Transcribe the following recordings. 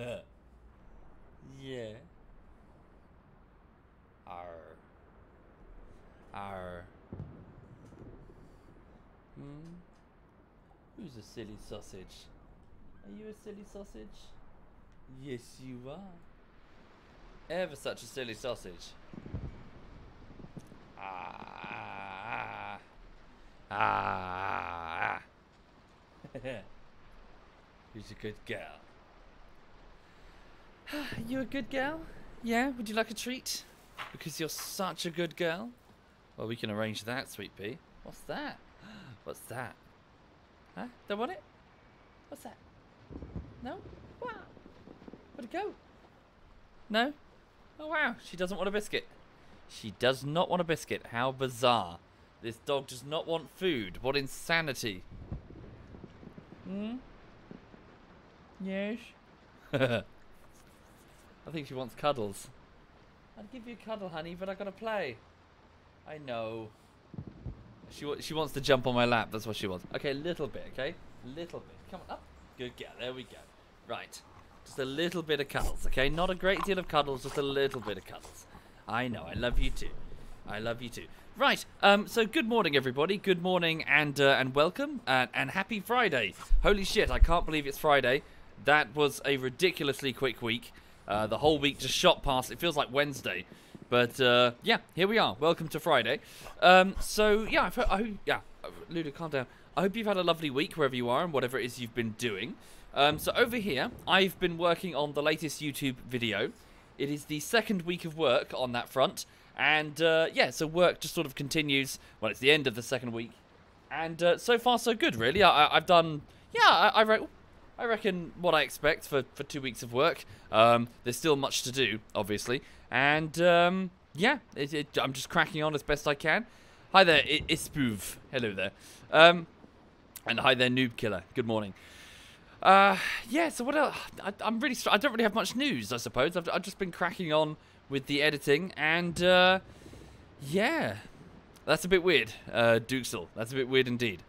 yeah. Arr. Arr. Hmm? Who's a silly sausage? Are you a silly sausage? Yes, you are. Ever such a silly sausage. Ah. Ah. Who's a good girl? you a good girl? Yeah? Would you like a treat? Because you're such a good girl? Well, we can arrange that, sweet pea. What's that? What's that? Huh? Don't want it? What's that? No? Wow. Where'd it go? No? Oh, wow. She doesn't want a biscuit. She does not want a biscuit. How bizarre. This dog does not want food. What insanity. Hmm? Yes? I think she wants cuddles. I'd give you a cuddle, honey, but I gotta play. I know. She she wants to jump on my lap. That's what she wants. Okay, a little bit. Okay, little bit. Come on up. Good girl. There we go. Right. Just a little bit of cuddles. Okay, not a great deal of cuddles. Just a little bit of cuddles. I know. I love you too. I love you too. Right. Um. So good morning, everybody. Good morning and uh, and welcome and and happy Friday. Holy shit! I can't believe it's Friday. That was a ridiculously quick week. Uh, the whole week just shot past. It feels like Wednesday. But uh, yeah, here we are. Welcome to Friday. Um, so yeah, I've I, hope- yeah, Luda, calm down. I hope you've had a lovely week wherever you are and whatever it is you've been doing. Um, so over here, I've been working on the latest YouTube video. It is the second week of work on that front, and uh, yeah, so work just sort of continues. Well, it's the end of the second week, and uh, so far so good, really. I, I've done, yeah, I, I re- I reckon what I expect for, for two weeks of work. Um, there's still much to do, obviously. And um, yeah, it, it, I'm just cracking on as best I can. Hi there, it, it's. Hello there. Um, and hi there, Noob Killer. Good morning. Uh, yeah, so what else? I, I'm really, I don't really have much news, I suppose. I've, I've just been cracking on with the editing, and uh, yeah, that's a bit weird, uh, Dukesel. That's a bit weird indeed.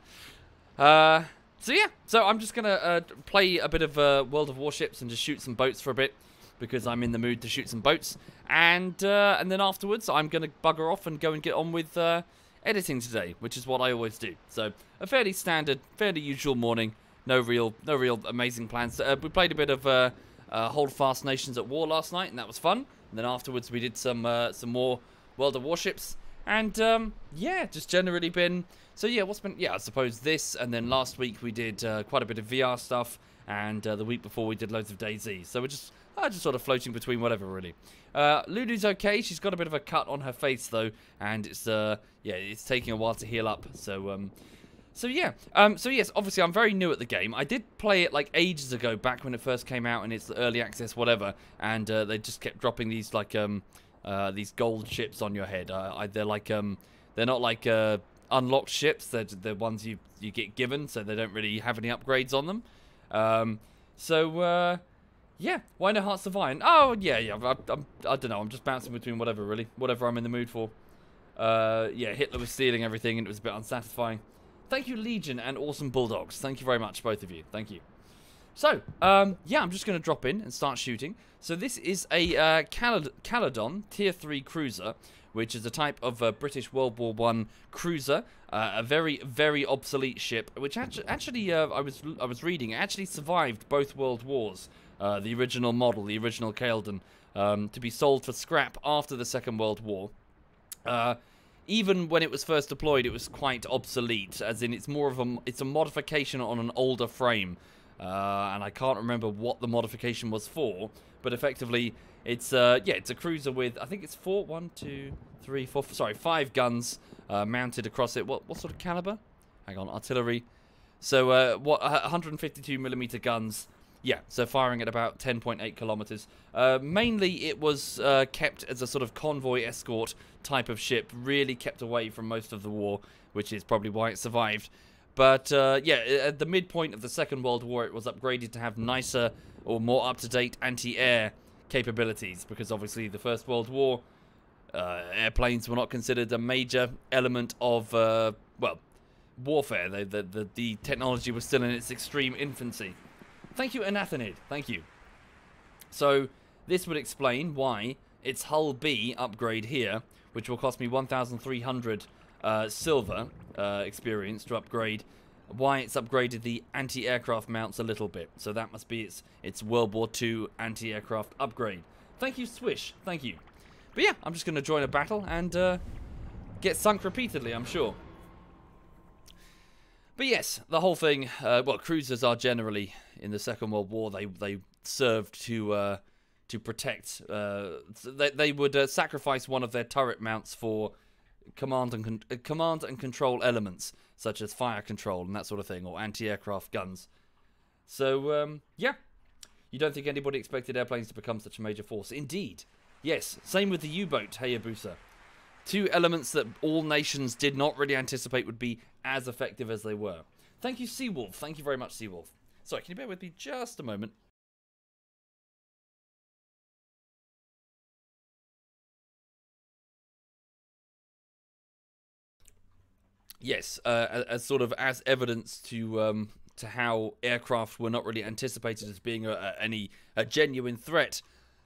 Uh, so yeah, so I'm just gonna uh, play a bit of uh, World of Warships and just shoot some boats for a bit because I'm in the mood to shoot some boats, and uh, and then afterwards I'm gonna bugger off and go and get on with uh, editing today, which is what I always do. So a fairly standard, fairly usual morning. No real, no real amazing plans. Uh, we played a bit of uh, uh, Holdfast Nations at War last night, and that was fun. And then afterwards we did some some more World of Warships, and um, yeah, just generally been. So yeah, what's been? Yeah, I suppose this, and then last week we did uh, quite a bit of VR stuff, and uh, the week before we did loads of DayZ. So we're just uh, just sort of floating between whatever really. Uh, Lulu's okay. She's got a bit of a cut on her face though, and it's uh yeah, it's taking a while to heal up. So um. So yeah, um, so yes, obviously I'm very new at the game. I did play it like ages ago, back when it first came out and it's the early access, whatever. And uh, they just kept dropping these like um, uh, these gold chips on your head. Uh, I, they're like um, they're not like uh, unlocked ships. They're the ones you you get given, so they don't really have any upgrades on them. Um, so uh, yeah, why no Hearts of Iron? Oh yeah, yeah. I, I'm, I don't know. I'm just bouncing between whatever really, whatever I'm in the mood for. Uh, yeah, Hitler was stealing everything, and it was a bit unsatisfying. Thank you, Legion and Awesome Bulldogs. Thank you very much, both of you. Thank you. So, um, yeah, I'm just going to drop in and start shooting. So this is a uh, Caledon Tier 3 cruiser, which is a type of British World War One cruiser, uh, a very, very obsolete ship, which actu actually, uh, I was I was reading, actually survived both World Wars. Uh, the original model, the original Caledon, um, to be sold for scrap after the Second World War. Uh, even when it was first deployed, it was quite obsolete, as in it's more of a it's a modification on an older frame, uh, and I can't remember what the modification was for, but effectively it's uh yeah it's a cruiser with I think it's four one two three four sorry five guns uh, mounted across it. What what sort of caliber? Hang on, artillery. So uh, what 152 millimeter guns. Yeah, so firing at about 10.8 kilometers. Uh, mainly, it was uh, kept as a sort of convoy escort type of ship, really kept away from most of the war, which is probably why it survived. But uh, yeah, at the midpoint of the Second World War, it was upgraded to have nicer or more up-to-date anti-air capabilities, because obviously the First World War, uh, airplanes were not considered a major element of, uh, well, warfare. The, the, the, the technology was still in its extreme infancy. Thank you, Anathanid. Thank you. So this would explain why its hull B upgrade here, which will cost me 1,300 uh, silver uh, experience to upgrade, why it's upgraded the anti-aircraft mounts a little bit. So that must be its its World War II anti-aircraft upgrade. Thank you, Swish. Thank you. But yeah, I'm just going to join a battle and uh, get sunk repeatedly, I'm sure. But yes, the whole thing. Uh, well, cruisers are generally in the Second World War. They they served to uh, to protect. Uh, they they would uh, sacrifice one of their turret mounts for command and con- uh, command and control elements such as fire control and that sort of thing, or anti-aircraft guns. So um, yeah, you don't think anybody expected airplanes to become such a major force? Indeed, yes. Same with the U-boat Hayabusa. Two elements that all nations did not really anticipate would be as effective as they were. Thank you, Seawolf. Thank you very much, Seawolf. Sorry, can you bear with me just a moment? Yes, uh, as, sort of as evidence to um, to how aircraft were not really anticipated as being a, a, any a genuine threat.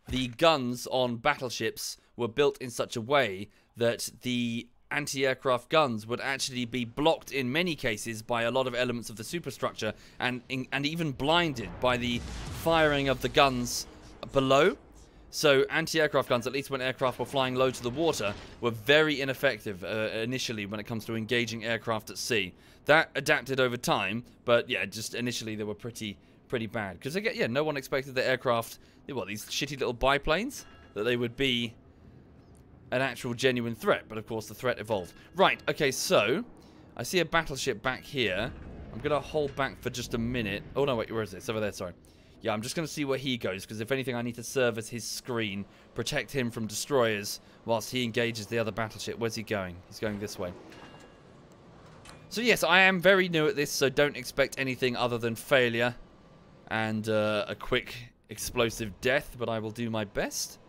The guns on battleships were built in such a way that the anti-aircraft guns would actually be blocked in many cases by a lot of elements of the superstructure and and even blinded by the firing of the guns below. So anti-aircraft guns, at least when aircraft were flying low to the water, were very ineffective uh, initially when it comes to engaging aircraft at sea. That adapted over time, but yeah, just initially they were pretty pretty bad because again, yeah, no one expected the aircraft, what these shitty little biplanes, that they would be an actual genuine threat. But of course, the threat evolved. Right. Okay. So I see a battleship back here. I'm gonna hold back for just a minute. Oh no, wait, where is it? It's over there. Sorry. Yeah, I'm just going to see where he goes, because if anything, I need to serve as his screen, protect him from destroyers, whilst he engages the other battleship. Where's he going? He's going this way. So yes, I am very new at this, so don't expect anything other than failure and uh, a quick explosive death, but I will do my best.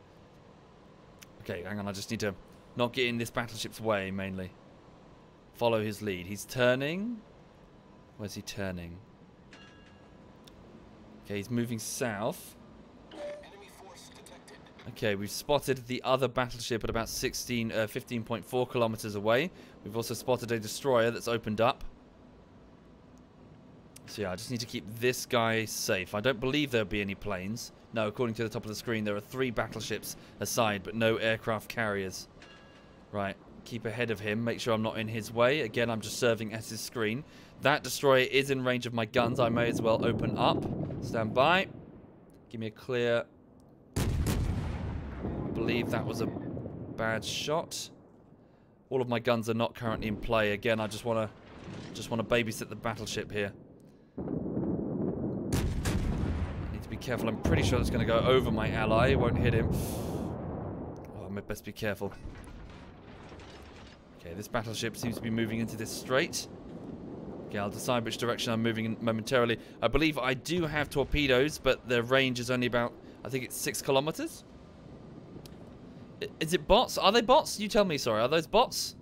Okay, hang on, I just need to not get in this battleship's way, mainly. Follow his lead. He's turning. Where's he turning? Okay, he's moving south. Okay, we've spotted the other battleship at about 16, uh, 15.4 kilometers away. We've also spotted a destroyer that's opened up. So yeah, I just need to keep this guy safe. I don't believe there'll be any planes. No, according to the top of the screen, there are three battleships aside, but no aircraft carriers. Right, keep ahead of him. Make sure I'm not in his way. Again, I'm just serving as his screen. That destroyer is in range of my guns. I may as well open up. Stand by. Give me a clear. I believe that was a bad shot. All of my guns are not currently in play. Again, I just want to just want to babysit the battleship here. I need to be careful. I'm pretty sure it's going to go over my ally. It won't hit him. Oh, I best be careful. Okay, this battleship seems to be moving into this strait. Okay, I'll decide which direction I'm moving in momentarily. I believe I do have torpedoes, but their range is only about, I think it's six kilometers. Is it bots? Are they bots? You tell me, sorry. Are those bots?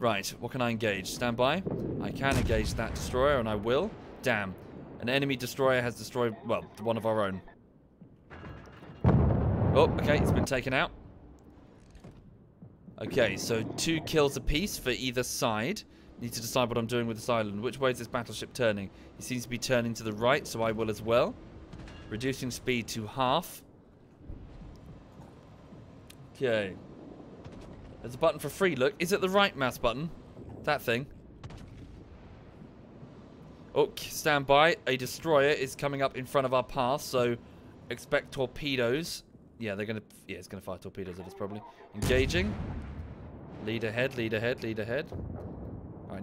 Right, what can I engage? Stand by. I can engage that destroyer, and I will. Damn. An enemy destroyer has destroyed, well, one of our own. Oh, okay, it's been taken out. Okay, so two kills apiece for either side. Need to decide what I'm doing with this island. Which way is this battleship turning? He seems to be turning to the right, so I will as well. Reducing speed to half. Okay. There's a button for free. Look, is it the right mouse button? That thing. Oh, stand by. A destroyer is coming up in front of our path, so expect torpedoes. Yeah, they're gonna. Yeah, it's gonna fire torpedoes at us probably. Engaging. Lead ahead. Lead ahead. Lead ahead.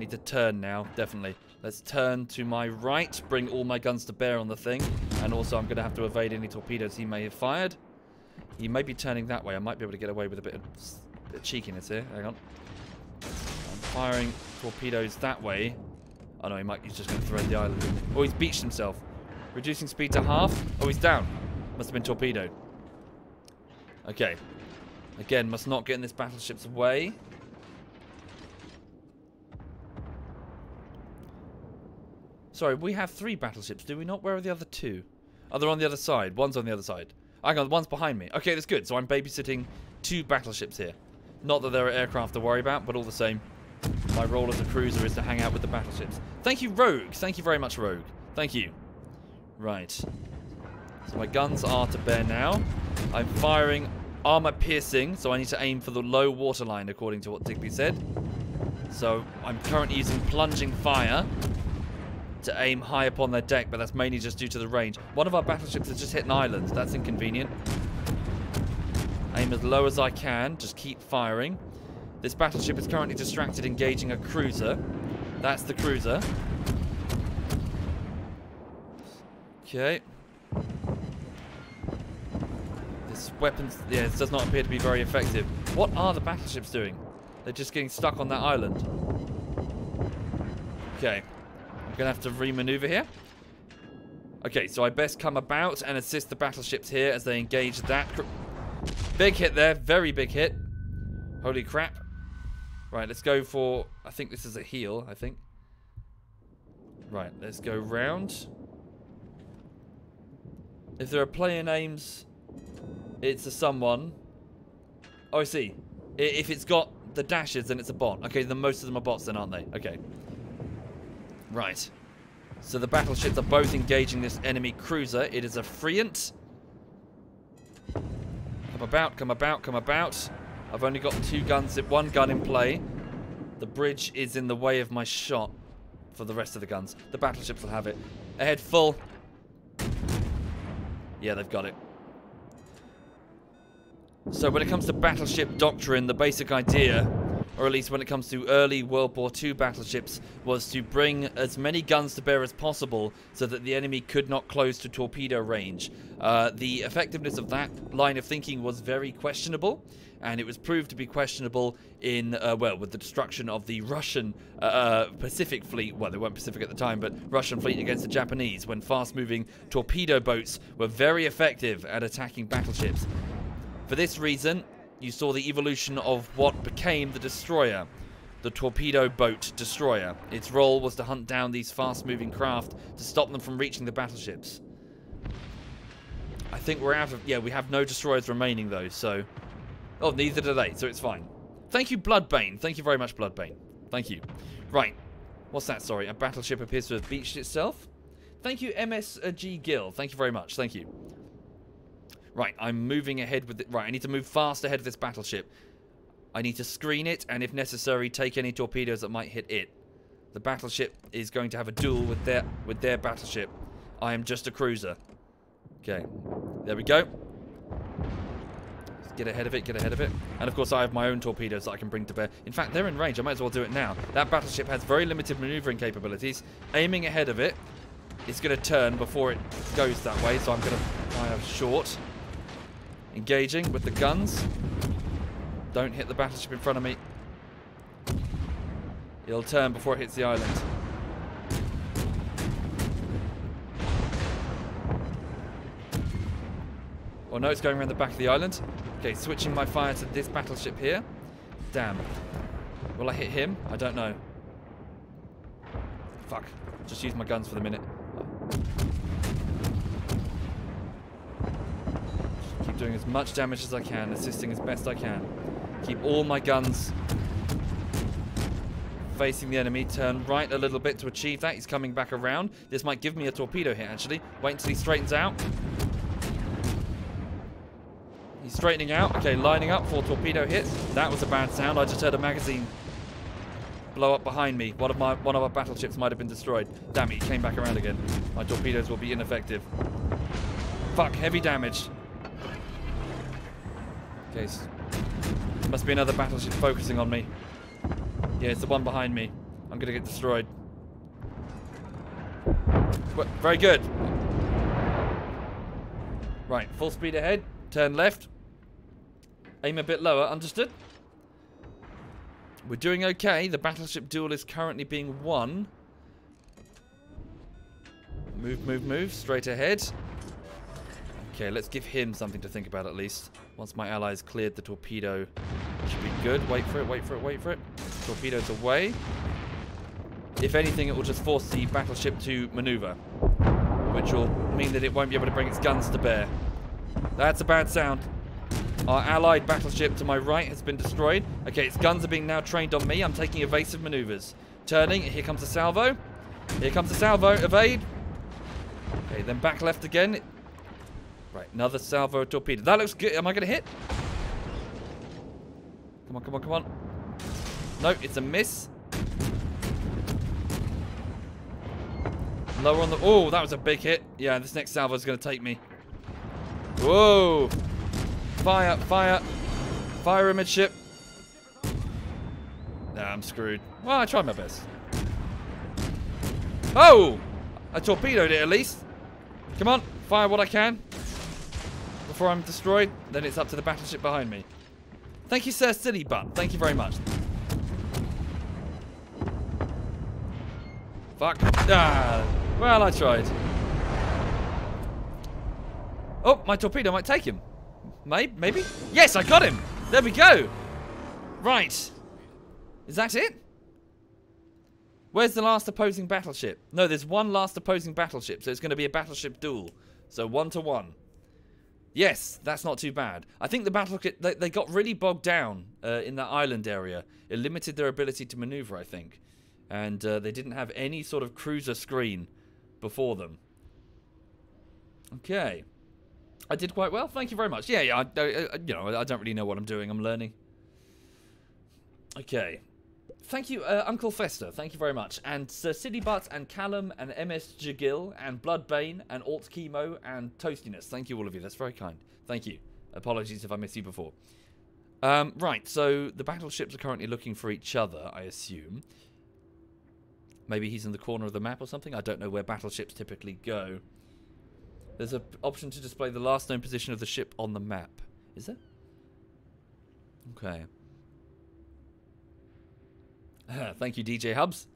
Need to turn now, definitely. Let's turn to my right, bring all my guns to bear on the thing. And also I'm going to have to evade any torpedoes he may have fired. He may be turning that way. I might be able to get away with a bit of, bit of cheekiness here. Hang on. I'm firing torpedoes that way. Oh no, he might, he's just going to thread the island. Oh, he's beached himself. Reducing speed to half. Oh, he's down. Must have been torpedoed. Okay. Again, must not get in this battleship's way. Sorry, we have three battleships, do we not? Where are the other two? Oh, they're on the other side. One's on the other side. Hang on, one's behind me. Okay, that's good. So I'm babysitting two battleships here. Not that there are aircraft to worry about, but all the same, my role as a cruiser is to hang out with the battleships. Thank you, Rogue. Thank you very much, Rogue. Thank you. Right. So my guns are to bear now. I'm firing armor piercing, so I need to aim for the low waterline, according to what Digby said. So I'm currently using plunging fire to aim high upon their deck, but that's mainly just due to the range. One of our battleships has just hit an island. That's inconvenient. Aim as low as I can. Just keep firing. This battleship is currently distracted engaging a cruiser. That's the cruiser. Okay. This weapon, yeah, this does not appear to be very effective. What are the battleships doing? They're just getting stuck on that island. Okay. I'm going to have to remaneuver here. Okay, so I best come about and assist the battleships here as they engage that. Big hit there. Very big hit. Holy crap. Right, let's go for... I think this is a heal, I think. Right, let's go round. If there are player names, it's a someone. Oh, I see. If it's got the dashes, then it's a bot. Okay, then most of them are bots then, aren't they? Okay. Right. So the battleships are both engaging this enemy cruiser. It is a Friant. Come about, come about, come about. I've only got two guns, one gun in play. The bridge is in the way of my shot for the rest of the guns. The battleships will have it. Ahead full. Yeah, they've got it. So when it comes to battleship doctrine, the basic idea or at least when it comes to early World War II battleships, was to bring as many guns to bear as possible so that the enemy could not close to torpedo range. Uh, the effectiveness of that line of thinking was very questionable, and it was proved to be questionable in, uh, well, with the destruction of the Russian uh, uh Pacific fleet. Well, they weren't Pacific at the time, but Russian fleet against the Japanese, when fast moving torpedo boats were very effective at attacking battleships. For this reason, you saw the evolution of what became the destroyer, the torpedo boat destroyer. Its role was to hunt down these fast-moving craft to stop them from reaching the battleships. I think we're out of... Yeah, we have no destroyers remaining, though, so... Oh, neither do they, so it's fine. Thank you, Bloodbane. Thank you very much, Bloodbane. Thank you. Right. What's that? Sorry. A battleship appears to have beached itself. Thank you, MSG Gill. Thank you very much. Thank you. Right, I'm moving ahead with it. Right, I need to move fast ahead of this battleship. I need to screen it, and if necessary, take any torpedoes that might hit it. The battleship is going to have a duel with their with their battleship. I am just a cruiser. Okay, there we go. Let's get ahead of it, get ahead of it. And of course, I have my own torpedoes that I can bring to bear. In fact, they're in range. I might as well do it now. That battleship has very limited maneuvering capabilities. Aiming ahead of it, it's going to turn before it goes that way, so I'm going to fire short. Engaging with the guns. Don't hit the battleship in front of me. It'll turn before it hits the island. Oh no, it's going around the back of the island. Okay, switching my fire to this battleship here. Damn. Will I hit him? I don't know. Fuck. Just use my guns for the minute. Doing as much damage as I can, assisting as best I can. Keep all my guns facing the enemy. Turn right a little bit to achieve that. He's coming back around. This might give me a torpedo hit, actually. Wait until he straightens out. He's straightening out. Okay, lining up for torpedo hits. That was a bad sound. I just heard a magazine blow up behind me. One of my one of our battleships might have been destroyed. Damn it, he came back around again. My torpedoes will be ineffective. Fuck, heavy damage. Okay, must be another battleship focusing on me. Yeah, it's the one behind me. I'm gonna get destroyed. Very good. Right, full speed ahead. Turn left. Aim a bit lower. Understood? We're doing okay. The battleship duel is currently being won. Move, move, move. Straight ahead. Okay, let's give him something to think about at least. Once my allies cleared the torpedo, should be good. Wait for it, wait for it, wait for it. Torpedo's away. If anything, it will just force the battleship to maneuver. which will mean that it won't be able to bring its guns to bear. That's a bad sound. Our allied battleship to my right has been destroyed. Okay, its guns are being now trained on me. I'm taking evasive maneuvers. Turning, here comes a salvo. Here comes a salvo, evade. Okay, then back left again. Right, another salvo torpedo. That looks good. Am I going to hit? Come on, come on, come on. No, it's a miss. Lower on the... Oh, that was a big hit. Yeah, this next salvo is going to take me. Whoa. Fire, fire. Fire amidship. Nah, I'm screwed. Well, I tried my best. Oh! I torpedoed it at least. Come on, fire what I can. Before I'm destroyed, then it's up to the battleship behind me. Thank you, Sir Silly Butt. Thank you very much. Fuck. Ah. Well, I tried. Oh, my torpedo might take him. Maybe? Yes, I got him. There we go. Right. Is that it? Where's the last opposing battleship? No, there's one last opposing battleship, so it's going to be a battleship duel. So one to one. Yes, that's not too bad. I think the battle they, they got really bogged down uh, in that island area. It limited their ability to maneuver, I think, and uh, they didn't have any sort of cruiser screen before them. Okay, I did quite well. Thank you very much. Yeah, yeah. I, I, you know, I don't really know what I'm doing. I'm learning. Okay. Thank you, uh, Uncle Fester. Thank you very much. And Sir City Butts and Callum and MS Jagil and Bloodbane and Alt Chemo and Toastiness. Thank you, all of you. That's very kind. Thank you. Apologies if I missed you before. Um, right, so the battleships are currently looking for each other, I assume. Maybe he's in the corner of the map or something. I don't know where battleships typically go. There's an option to display the last known position of the ship on the map. Is there? Okay. Thank you, DJ Hubs.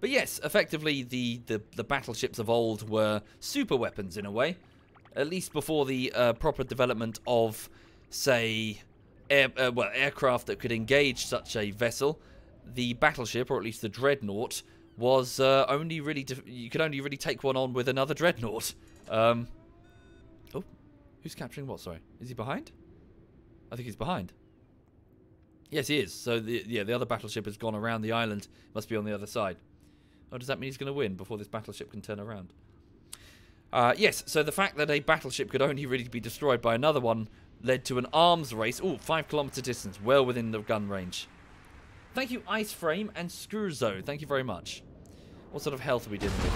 But yes, effectively, the, the, the, battleships of old were super weapons in a way. At least before the uh, proper development of, say, air, uh, well, aircraft that could engage such a vessel. The battleship, or at least the dreadnought, was uh, only really you could only really take one on with another dreadnought. Um, oh, who's capturing what? Sorry, is he behind? I think he's behind. Yes, he is. So, the, yeah, the other battleship has gone around the island. Must be on the other side. Oh, does that mean he's going to win before this battleship can turn around? Uh, yes, so the fact that a battleship could only really be destroyed by another one led to an arms race. Oh, five kilometer distance, well within the gun range. Thank you, Ice Frame and Screwzo. Thank you very much. What sort of health are we dealing with?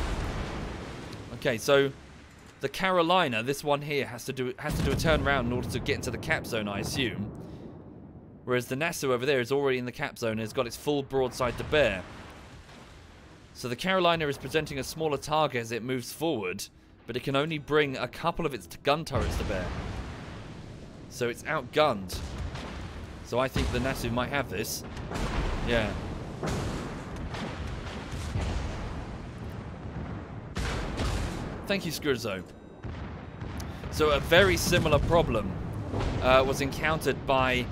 Okay, so the Carolina, this one here, has to do has to do a turnaround in order to get into the cap zone, I assume. Whereas the Nassau over there is already in the cap zone and has got its full broadside to bear. So the Carolina is presenting a smaller target as it moves forward, but it can only bring a couple of its gun turrets to bear. So it's outgunned. So I think the Nassau might have this. Yeah. Thank you, Skurzo. So a very similar problem uh, was encountered by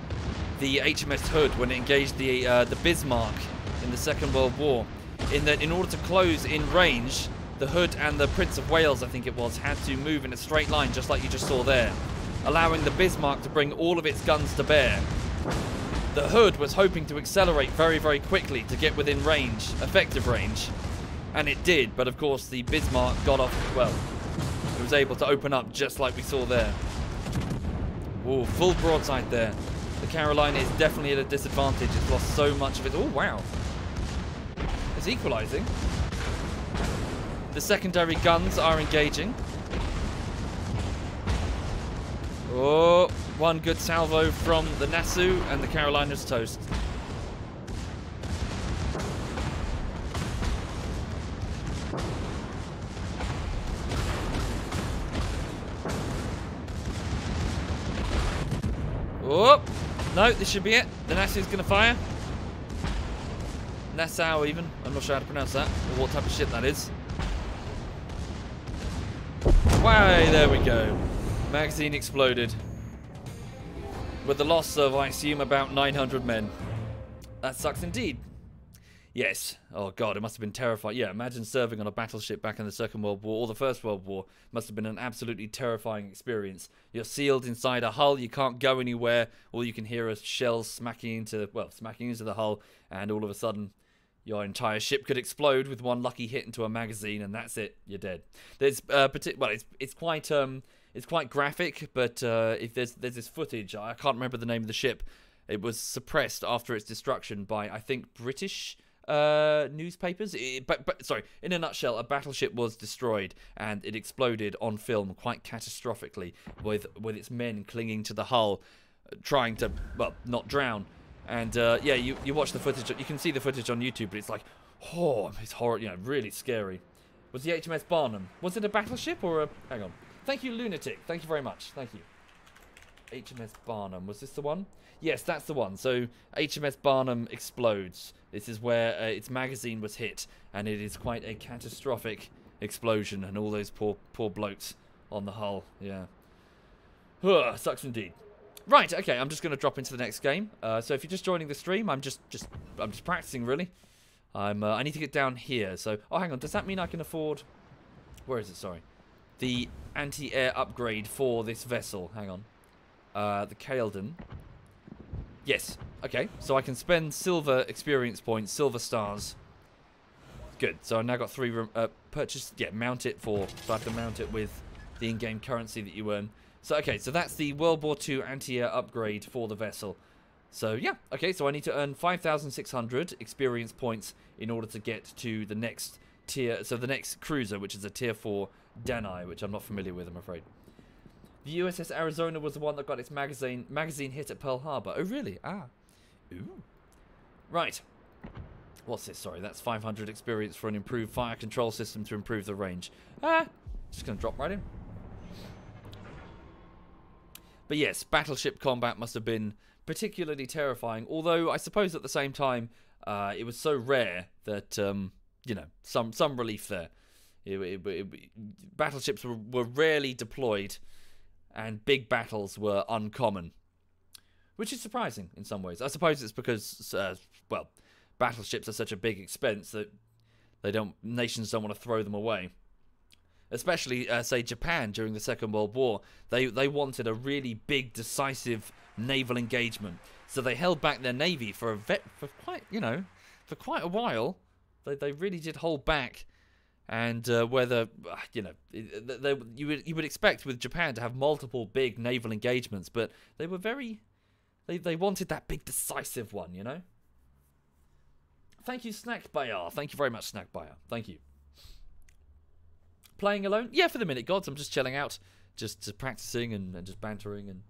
the HMS Hood when it engaged the uh, the Bismarck in the Second World War. In that, in order to close in range, the Hood and the Prince of Wales, I think it was, had to move in a straight line, just like you just saw there, allowing the Bismarck to bring all of its guns to bear. The Hood was hoping to accelerate very, very quickly to get within range, effective range, and it did. But of course, the Bismarck got off. as Well, it was able to open up just like we saw there. Oh, full broadside there. The Carolina is definitely at a disadvantage. It's lost so much of it. Oh, wow. It's equalizing. The secondary guns are engaging. Oh, one good salvo from the Nassau and the Carolina's toast. Oh, no, this should be it. The Nassau's going to fire. Nassau, even. I'm not sure how to pronounce that, or what type of ship that is. Way, there we go. Magazine exploded. With the loss of, I assume, about 900 men. That sucks indeed. Yes. Oh god, it must have been terrifying. Yeah, imagine serving on a battleship back in the Second World War or the First World War. Must have been an absolutely terrifying experience. You're sealed inside a hull, you can't go anywhere. All you can hear is shells smacking into well, smacking into the hull, and all of a sudden your entire ship could explode with one lucky hit into a magazine, and that's it. You're dead. There's uh, partic- well, it's it's quite um it's quite graphic, but uh, if there's there's this footage, I can't remember the name of the ship. It was suppressed after its destruction by I think British uh, newspapers. It, but, but sorry, in a nutshell, a battleship was destroyed and it exploded on film quite catastrophically, with with its men clinging to the hull, trying to well not drown. And uh, yeah, you you watch the footage. You can see the footage on YouTube, but it's like, oh, it's horror. You know, really scary. Was the HMS Barham? Was it a battleship or a? Hang on. Thank you, lunatic. Thank you very much. Thank you. HMS Barham. Was this the one? Yes, that's the one. So HMS Barham explodes. This is where uh, its magazine was hit, and it is quite a catastrophic explosion, and all those poor poor blokes on the hull. Yeah. Ugh, sucks indeed. Right, okay, I'm just going to drop into the next game. Uh, so if you're just joining the stream, I'm just just I'm just practicing really. I'm uh, I need to get down here. So oh, hang on, does that mean I can afford? Where is it? Sorry, the anti-air upgrade for this vessel. Hang on, uh, the Caledon. Yes. Okay. So I can spend silver experience points, silver stars. Good. So I've now got three. Uh, purchase. Yeah. Mount it for. So I to mount it with the in-game currency that you earn. So okay. So that's the World War II anti-air upgrade for the vessel. So yeah. Okay. So I need to earn 5,600 experience points in order to get to the next tier. So the next cruiser, which is a tier four Danae, which I'm not familiar with. I'm afraid. The USS Arizona was the one that got its magazine magazine hit at Pearl Harbor. Oh, really? Ah. Ooh. Right. What's this? Sorry, that's 500 experience for an improved fire control system to improve the range. Ah. Just going to drop right in. But yes, battleship combat must have been particularly terrifying. Although I suppose at the same time, uh, it was so rare that um, you know some some relief there. It, it, it, battleships were, were rarely deployed and big battles were uncommon, which is surprising in some ways. I suppose it's because, uh, well, battleships are such a big expense that they don't nations don't want to throw them away. Especially, uh, say, Japan during the Second World War, they they wanted a really big, decisive naval engagement, so they held back their navy for a for quite you know for quite a while. They they really did hold back and uh, whether you know they, you would you would expect with Japan to have multiple big naval engagements, but they were very they they wanted that big decisive one, you know. Thank you, Snack Bayer. Thank you very much, Snack Bayer. Thank you. Playing alone? Yeah, for the minute, gods. I'm just chilling out, just practicing and, and just bantering and.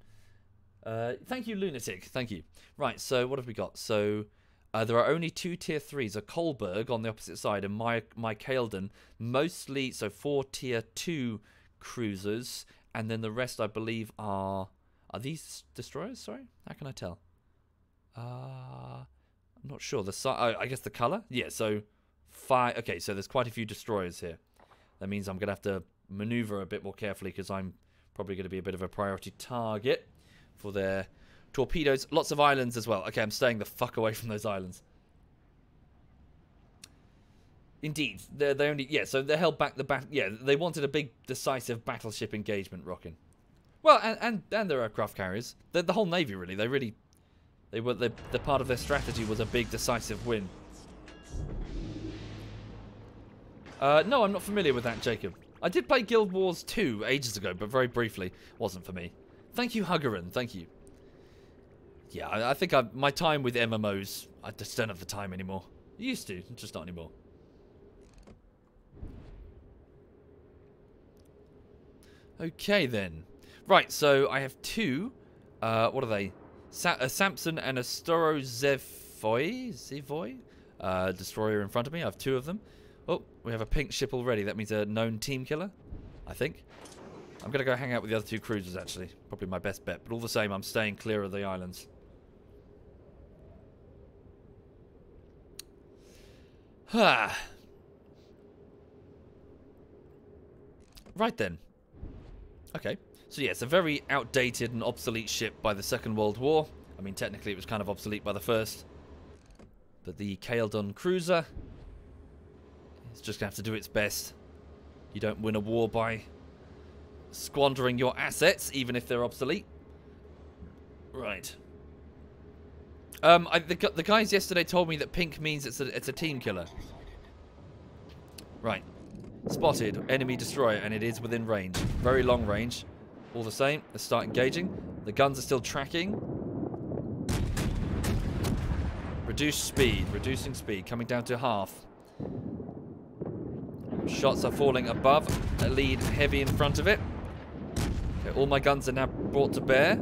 Uh, thank you, Lunatic. Thank you. Right, so what have we got? So uh, there are only two tier threes: a Kolberg on the opposite side and my Caledon. Mostly, so four tier two cruisers, and then the rest, I believe, are are these destroyers? Sorry, how can I tell? Uh I'm not sure. The si- I guess the color. Yeah. So five. Okay, so there's quite a few destroyers here. That means I'm gonna have to maneuver a bit more carefully because I'm probably going to be a bit of a priority target for their Torpedoes, lots of islands as well. Okay, I'm staying the fuck away from those islands. Indeed, they they only yeah. So they held back the bat. Yeah, they wanted a big decisive battleship engagement, rocking. Well, and and, and their aircraft carriers, the, the whole navy really. They really, they were the the part of their strategy was a big decisive win. Uh, no, I'm not familiar with that, Jacob. I did play Guild Wars 2 ages ago, but very briefly. Wasn't for me. Thank you, Huggerin. Thank you yeah, I, I think I, my time with MMOs, I just don't have the time anymore. I used to, just not anymore. Okay then. Right, so I have two. Uh, what are they? Sa a Samson and a Storo Zevoy? Zevoy? Uh, destroyer in front of me. I have two of them. Oh, we have a pink ship already. That means a known team killer, I think. I'm going to go hang out with the other two cruisers, actually. Probably my best bet. But all the same, I'm staying clear of the islands. right then. Okay. So yeah, it's a very outdated and obsolete ship by the Second World War. I mean, technically it was kind of obsolete by the First. But the Caledon cruiser is just going to have to do its best. You don't win a war by squandering your assets, even if they're obsolete. Right. Um, I, the, the guys yesterday told me that pink means it's a, it's a team killer. Right. Spotted. Enemy destroyer, and it is within range. Very long range. All the same, let's start engaging. The guns are still tracking. Reduced speed. Reducing speed. Coming down to half. Shots are falling above. A lead heavy in front of it. Okay, all my guns are now brought to bear.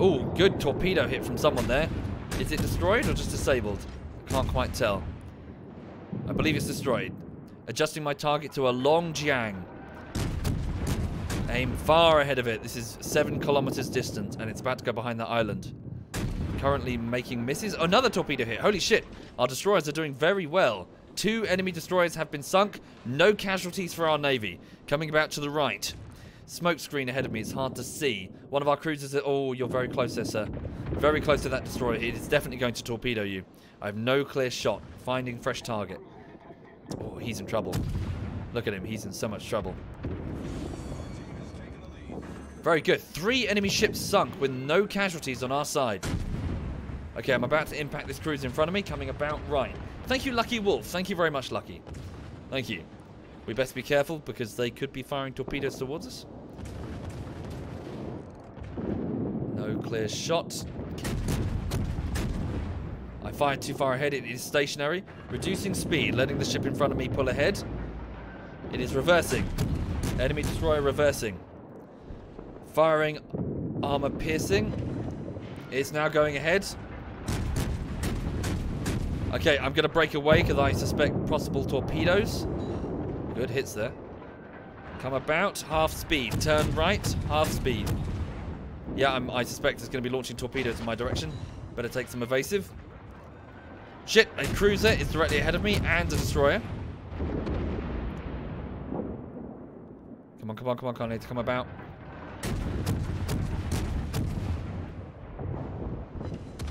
Oh, good torpedo hit from someone there. Is it destroyed or just disabled? Can't quite tell. I believe it's destroyed. Adjusting my target to a Longjiang. Aim far ahead of it. This is seven kilometers distant, and it's about to go behind the island. Currently making misses. Another torpedo hit. Holy shit. Our destroyers are doing very well. Two enemy destroyers have been sunk. No casualties for our navy. Coming about to the right. Smoke screen ahead of me. It's hard to see. One of our cruisers... Oh, you're very close there, sir. Very close to that destroyer. It is definitely going to torpedo you. I have no clear shot. Finding fresh target. Oh, he's in trouble. Look at him. He's in so much trouble. Very good. Three enemy ships sunk with no casualties on our side. Okay, I'm about to impact this cruiser in front of me, coming about right. Thank you, Lucky Wolf. Thank you very much, Lucky. Thank you. We best be careful because they could be firing torpedoes towards us. No clear shot. I fired too far ahead. It is stationary. Reducing speed, letting the ship in front of me pull ahead. It is reversing. Enemy destroyer reversing. Firing armor piercing. It's now going ahead. Okay, I'm going to break away because I suspect possible torpedoes. Good hits there. Come about, half speed. Turn right, half speed. Yeah, I'm, I suspect it's going to be launching torpedoes in my direction. Better take some evasive. Shit, a cruiser is directly ahead of me and a destroyer. Come on, come on, come on, need to come about.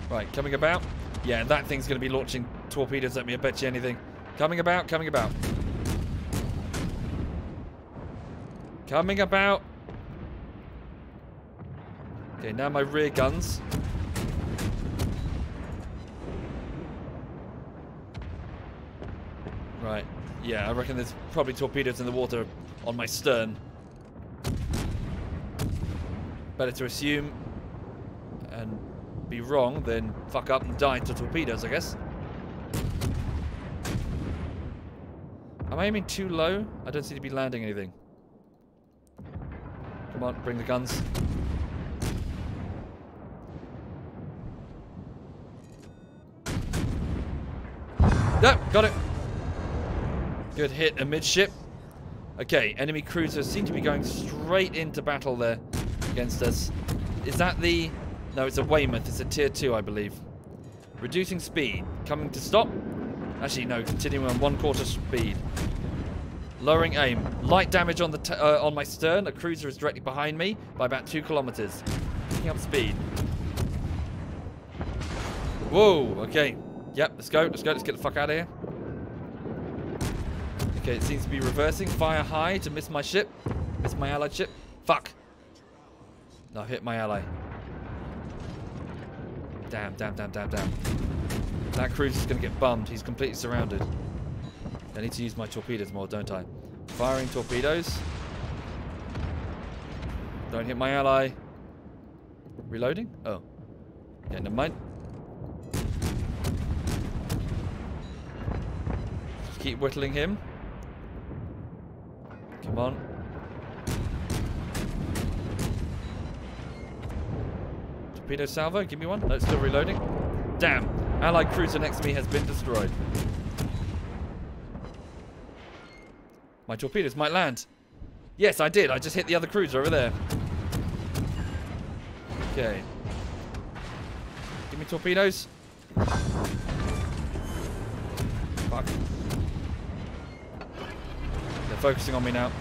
Right, coming about. Yeah, that thing's going to be launching torpedoes at me, I bet you anything. Coming about, coming about. Coming about. Okay, now my rear guns. Right. Yeah, I reckon there's probably torpedoes in the water on my stern. Better to assume and be wrong than fuck up and die to torpedoes, I guess. Am I aiming too low? I don't seem to be landing anything. Come on, bring the guns. Yep, got it. Good hit amidship. Okay, enemy cruisers seem to be going straight into battle there against us. Is that the... No, it's a Weymouth. It's a tier 2, I believe. Reducing speed. Coming to stop. Actually, no. Continuing on one quarter speed. Lowering aim. Light damage on the uh, on my stern. A cruiser is directly behind me by about two kilometers. Picking up speed. Whoa. Okay. Yep. Let's go. Let's go. Let's get the fuck out of here. Okay. It seems to be reversing. Fire high to miss my ship. Miss my allied ship. Fuck. No, hit my ally. Damn, damn, damn, damn, damn. That cruiser is going to get bummed. He's completely surrounded. I need to use my torpedoes more, don't I? Firing torpedoes. Don't hit my ally. Reloading? Oh. Yeah, never mind. Keep whittling him. Come on. Torpedo salvo, give me one. It's still reloading. Damn. Allied cruiser next to me has been destroyed. My torpedoes might land. Yes, I did. I just hit the other cruiser over there. Okay. Give me torpedoes. Fuck. Focusing on me now.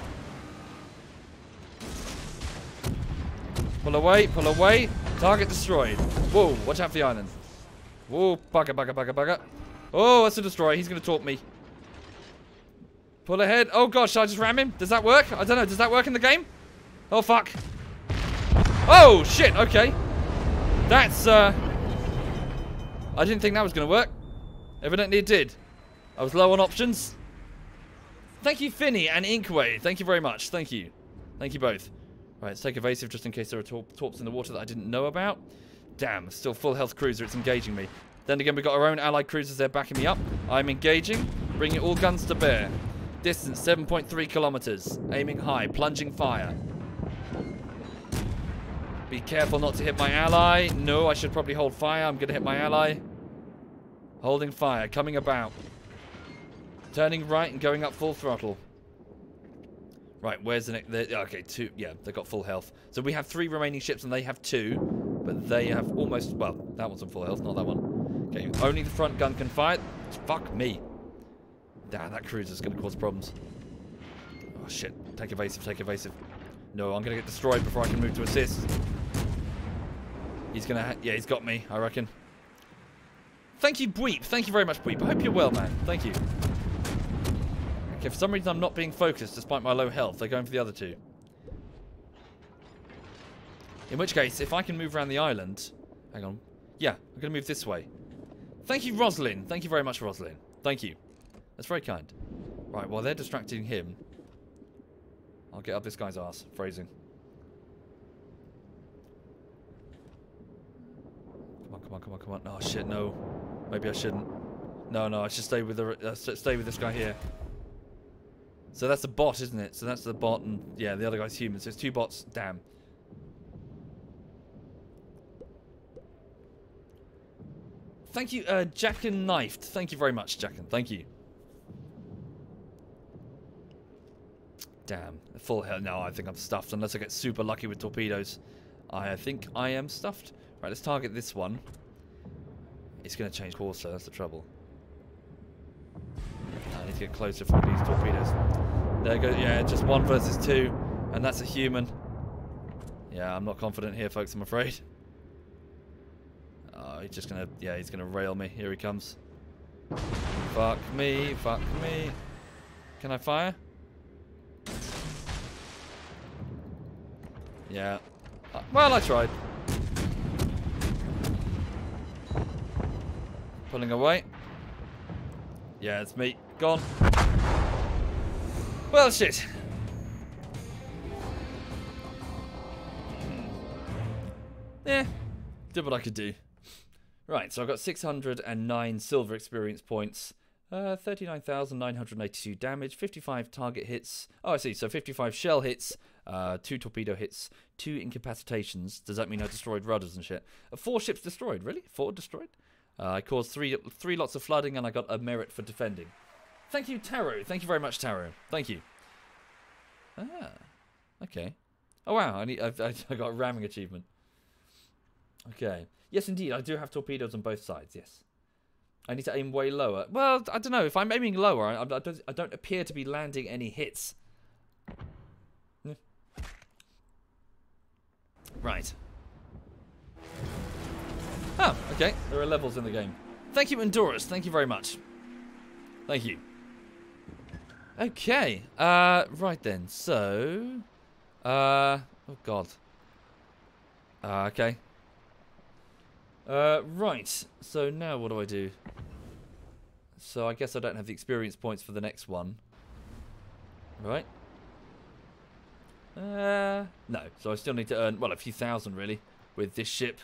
Pull away, pull away. Target destroyed. Whoa, watch out for the island. Whoa, bugger, bugger, bugger, bugger. Oh, that's a destroyer. He's going to talk me. Pull ahead. Oh, gosh, I just ram him? Does that work? I don't know. Does that work in the game? Oh, fuck. Oh, shit. Okay. That's, uh... I didn't think that was going to work. Evidently it did. I was low on options. Thank you, Finny and Inkway. Thank you very much. Thank you. Thank you both. Right, let's take evasive just in case there are tor torps in the water that I didn't know about. Damn, still full health cruiser. It's engaging me. Then again, we've got our own allied cruisers there backing me up. I'm engaging, bringing all guns to bear. Distance 7.3 kilometers. Aiming high, plunging fire. Be careful not to hit my ally. No, I should probably hold fire. I'm going to hit my ally. Holding fire, coming about. Turning right and going up full throttle. Right, where's the next? Okay, two. Yeah, they've got full health. So we have three remaining ships and they have two. But they have almost... Well, that one's on full health, not that one. Okay, only the front gun can fire. Fuck me. Damn, that cruiser's going to cause problems. Oh, shit. Take evasive, take evasive. No, I'm going to get destroyed before I can move to assist. He's going to... Yeah, he's got me, I reckon. Thank you, Bweep. Thank you very much, Bweep. I hope you're well, man. Thank you. Okay, for some reason I'm not being focused despite my low health. They're going for the other two. In which case, if I can move around the island... Hang on. Yeah, I'm going to move this way. Thank you, Roslyn. Thank you very much, Roslyn. Thank you. That's very kind. Right, while they're distracting him, I'll get up this guy's ass. Phrasing. Come on, come on, come on, come on. Oh, shit, no. Maybe I shouldn't. No, no, I should stay with the uh, stay with this guy here. So that's a bot, isn't it? So that's the bot, and yeah, the other guy's human. So it's two bots. Damn. Thank you, uh, Jack and Knifed. Thank you very much, Jack and Thank you. Damn. Full hell. No, I think I'm stuffed. Unless I get super lucky with torpedoes. I think I am stuffed. Right, let's target this one. It's going to change course, so that's the trouble. Need to get closer for these torpedoes. There goes, yeah, just one versus two, and that's a human. Yeah, I'm not confident here, folks, I'm afraid. Oh, he's just gonna, yeah, he's gonna rail me. Here he comes. Fuck me, fuck me. Can I fire? Yeah. Uh, well, I tried. Pulling away. Yeah, it's me. Gone. Well, shit. Hmm. Yeah, did what I could do. Right, so I've got 609 silver experience points, uh, 39,982 damage, 55 target hits. Oh, I see. So 55 shell hits, uh, two torpedo hits, two incapacitations. Does that mean I destroyed rudders and shit? Uh, four ships destroyed. Really? Four destroyed? Uh, I caused three three lots of flooding, and I got a merit for defending. Thank you, Tarot. Thank you very much, Tarot. Thank you. Ah, okay. Oh wow, I need. I've, I got a ramming achievement. Okay. Yes, indeed, I do have torpedoes on both sides. Yes. I need to aim way lower. Well, I don't know. If I'm aiming lower, I, I, don't, I don't appear to be landing any hits. Right. Oh, okay. There are levels in the game. Thank you, Endurus. Thank you very much. Thank you. Okay. Uh, right then. So, uh, oh god. Uh, okay. Uh, right. So now what do I do? So I guess I don't have the experience points for the next one. Right. Uh, no. So I still need to earn, well, a few thousand really with this ship.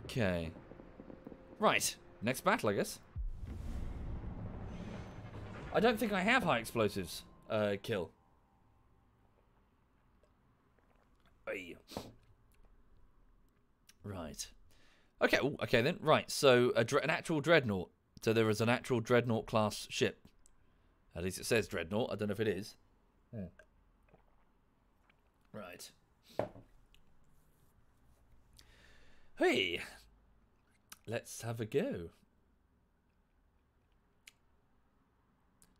Okay. Right. Next battle, I guess. I don't think I have high explosives uh, kill. Right. Okay, ooh, okay then. Right, so an actual dreadnought. So there is an actual dreadnought class ship. At least it says dreadnought. I don't know if it is. Yeah. Right. Hey, let's have a go.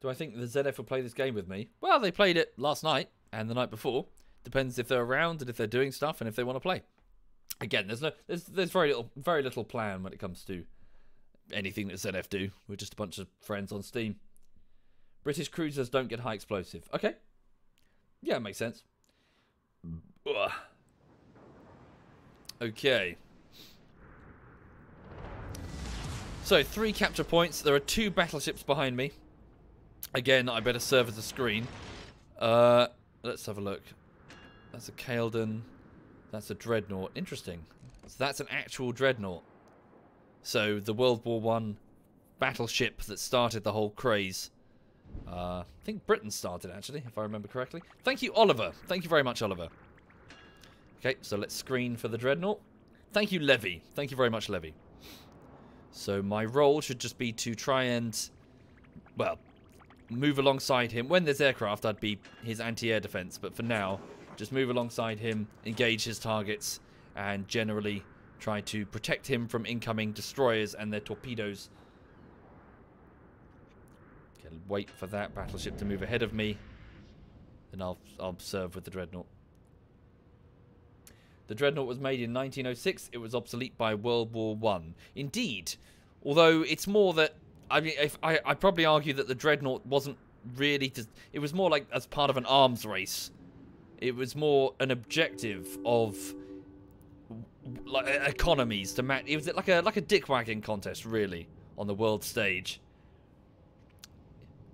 Do I think the ZF will play this game with me? Well, they played it last night and the night before. Depends if they're around and if they're doing stuff and if they want to play. Again, there's no there's there's very little very little plan when it comes to anything that ZF do. We're just a bunch of friends on Steam. British cruisers don't get high explosive. Okay. Yeah, it makes sense. Ugh. Okay. So, three capture points. There are two battleships behind me. Again, I better serve as a screen. Uh, let's have a look. That's a Caledon. That's a Dreadnought. Interesting. So that's an actual Dreadnought. So, the World War One battleship that started the whole craze. Uh, I think Britain started, actually, if I remember correctly. Thank you, Oliver. Thank you very much, Oliver. Okay, so let's screen for the Dreadnought. Thank you, Levy. Thank you very much, Levy. So my role should just be to try and, well, move alongside him. When there's aircraft, I'd be his anti-air defense. But for now, just move alongside him, engage his targets, and generally try to protect him from incoming destroyers and their torpedoes. Okay, wait for that battleship to move ahead of me. Then I'll, I'll serve with the Dreadnought. The Dreadnought was made in 1906. It was obsolete by World War One. Indeed, although it's more that I mean, if I I probably argue that the Dreadnought wasn't really. To, it was more like as part of an arms race. It was more an objective of like economies to match. It was like a like a dick wagging contest, really, on the world stage.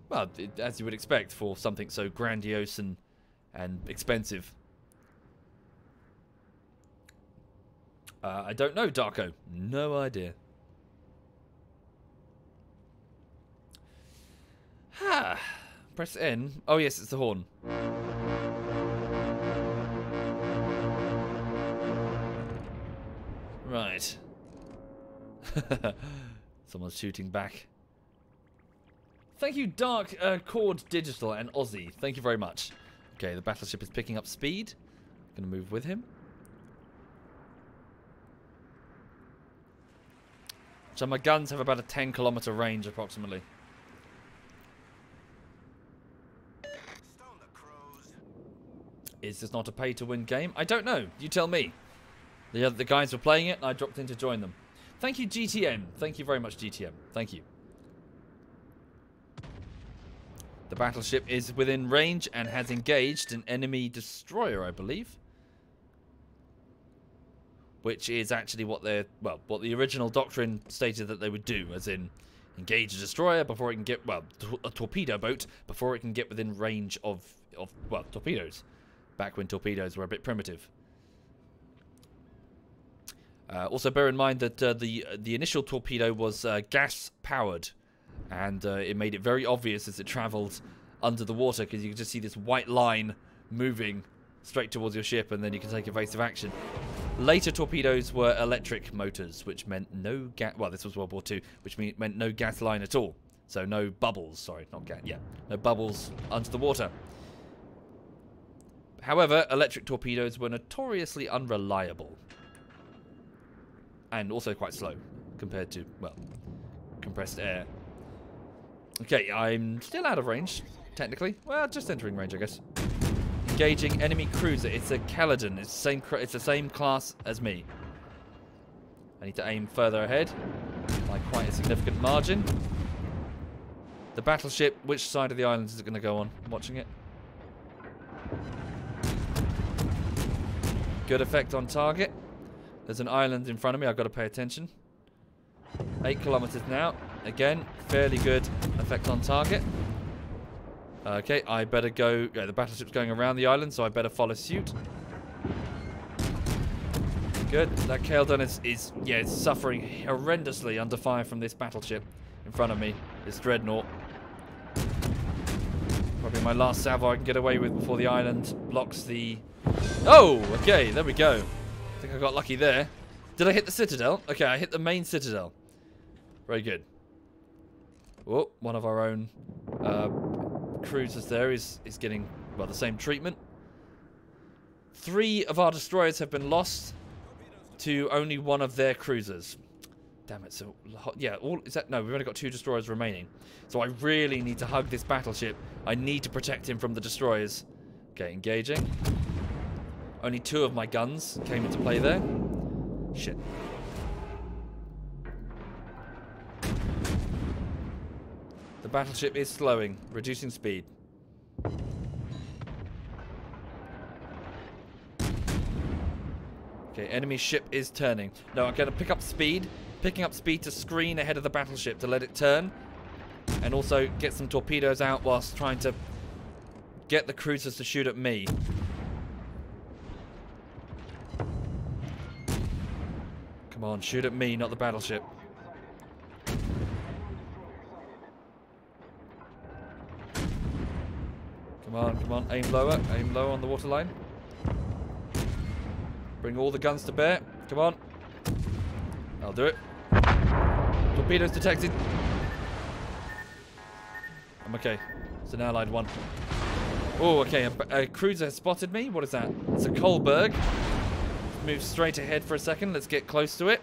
Well, it, as you would expect for something so grandiose and and expensive. Uh, I don't know, Darko. No idea. Ha! Press N. Oh, yes, it's the horn. Right. Someone's shooting back. Thank you, Dark uh, Cord Digital and Aussie. Thank you very much. Okay, the battleship is picking up speed. Gonna move with him. So my guns have about a 10 kilometer range approximately. Is this not a pay to win game? I don't know. You tell me. The, the guys were playing it and I dropped in to join them. Thank you, GTM. Thank you very much, GTM. Thank you. The battleship is within range and has engaged an enemy destroyer, I believe which is actually what they well, what the original doctrine stated that they would do, as in engage a destroyer before it can get well, a torpedo boat before it can get within range of of well, torpedoes. Back when torpedoes were a bit primitive. Uh, also, bear in mind that uh, the the initial torpedo was uh, gas powered, and uh, it made it very obvious as it travelled under the water because you could just see this white line moving straight towards your ship, and then you can take evasive action. Later torpedoes were electric motors, which meant no gas. Well, this was World War II, which mean meant no gas line at all. So no bubbles. Sorry, not gas. Yeah, no bubbles under the water. However, electric torpedoes were notoriously unreliable. And also quite slow compared to, well, compressed air. Okay, I'm still out of range, technically. Well, just entering range, I guess. Engaging enemy cruiser. It's a Caledon. It's the same. It's the same class as me. I need to aim further ahead by quite a significant margin. The battleship. Which side of the island is it going to go on? I'm watching it. Good effect on target. There's an island in front of me. I've got to pay attention. Eight kilometers now. Again, fairly good effect on target. Okay, I better go... Yeah, the battleship's going around the island, so I better follow suit. Good. That Caledon is, is, yeah, suffering horrendously under fire from this battleship in front of me. This dreadnought. Probably my last salvo I can get away with before the island blocks the... Oh, okay, there we go. I think I got lucky there. Did I hit the citadel? Okay, I hit the main citadel. Very good. Oh, one of our own uh, cruisers there is, is getting, well, the same treatment. Three of our destroyers have been lost to only one of their cruisers. Damn it, so, yeah, all, is that, no, we've only got two destroyers remaining. So I really need to hug this battleship. I need to protect him from the destroyers. Okay, engaging. Only two of my guns came into play there. Shit. The battleship is slowing, reducing speed. Okay, enemy ship is turning. No, I'm going to pick up speed. Picking up speed to screen ahead of the battleship to let it turn. And also get some torpedoes out whilst trying to get the cruisers to shoot at me. Come on, shoot at me, not the battleship. Come on, come on, aim lower, aim lower on the waterline. Bring all the guns to bear. Come on. I'll do it. Torpedoes detected. I'm okay. It's an allied one. Oh, okay. A, a, cruiser has spotted me. What is that? It's a Kolberg. Move straight ahead for a second. Let's get close to it.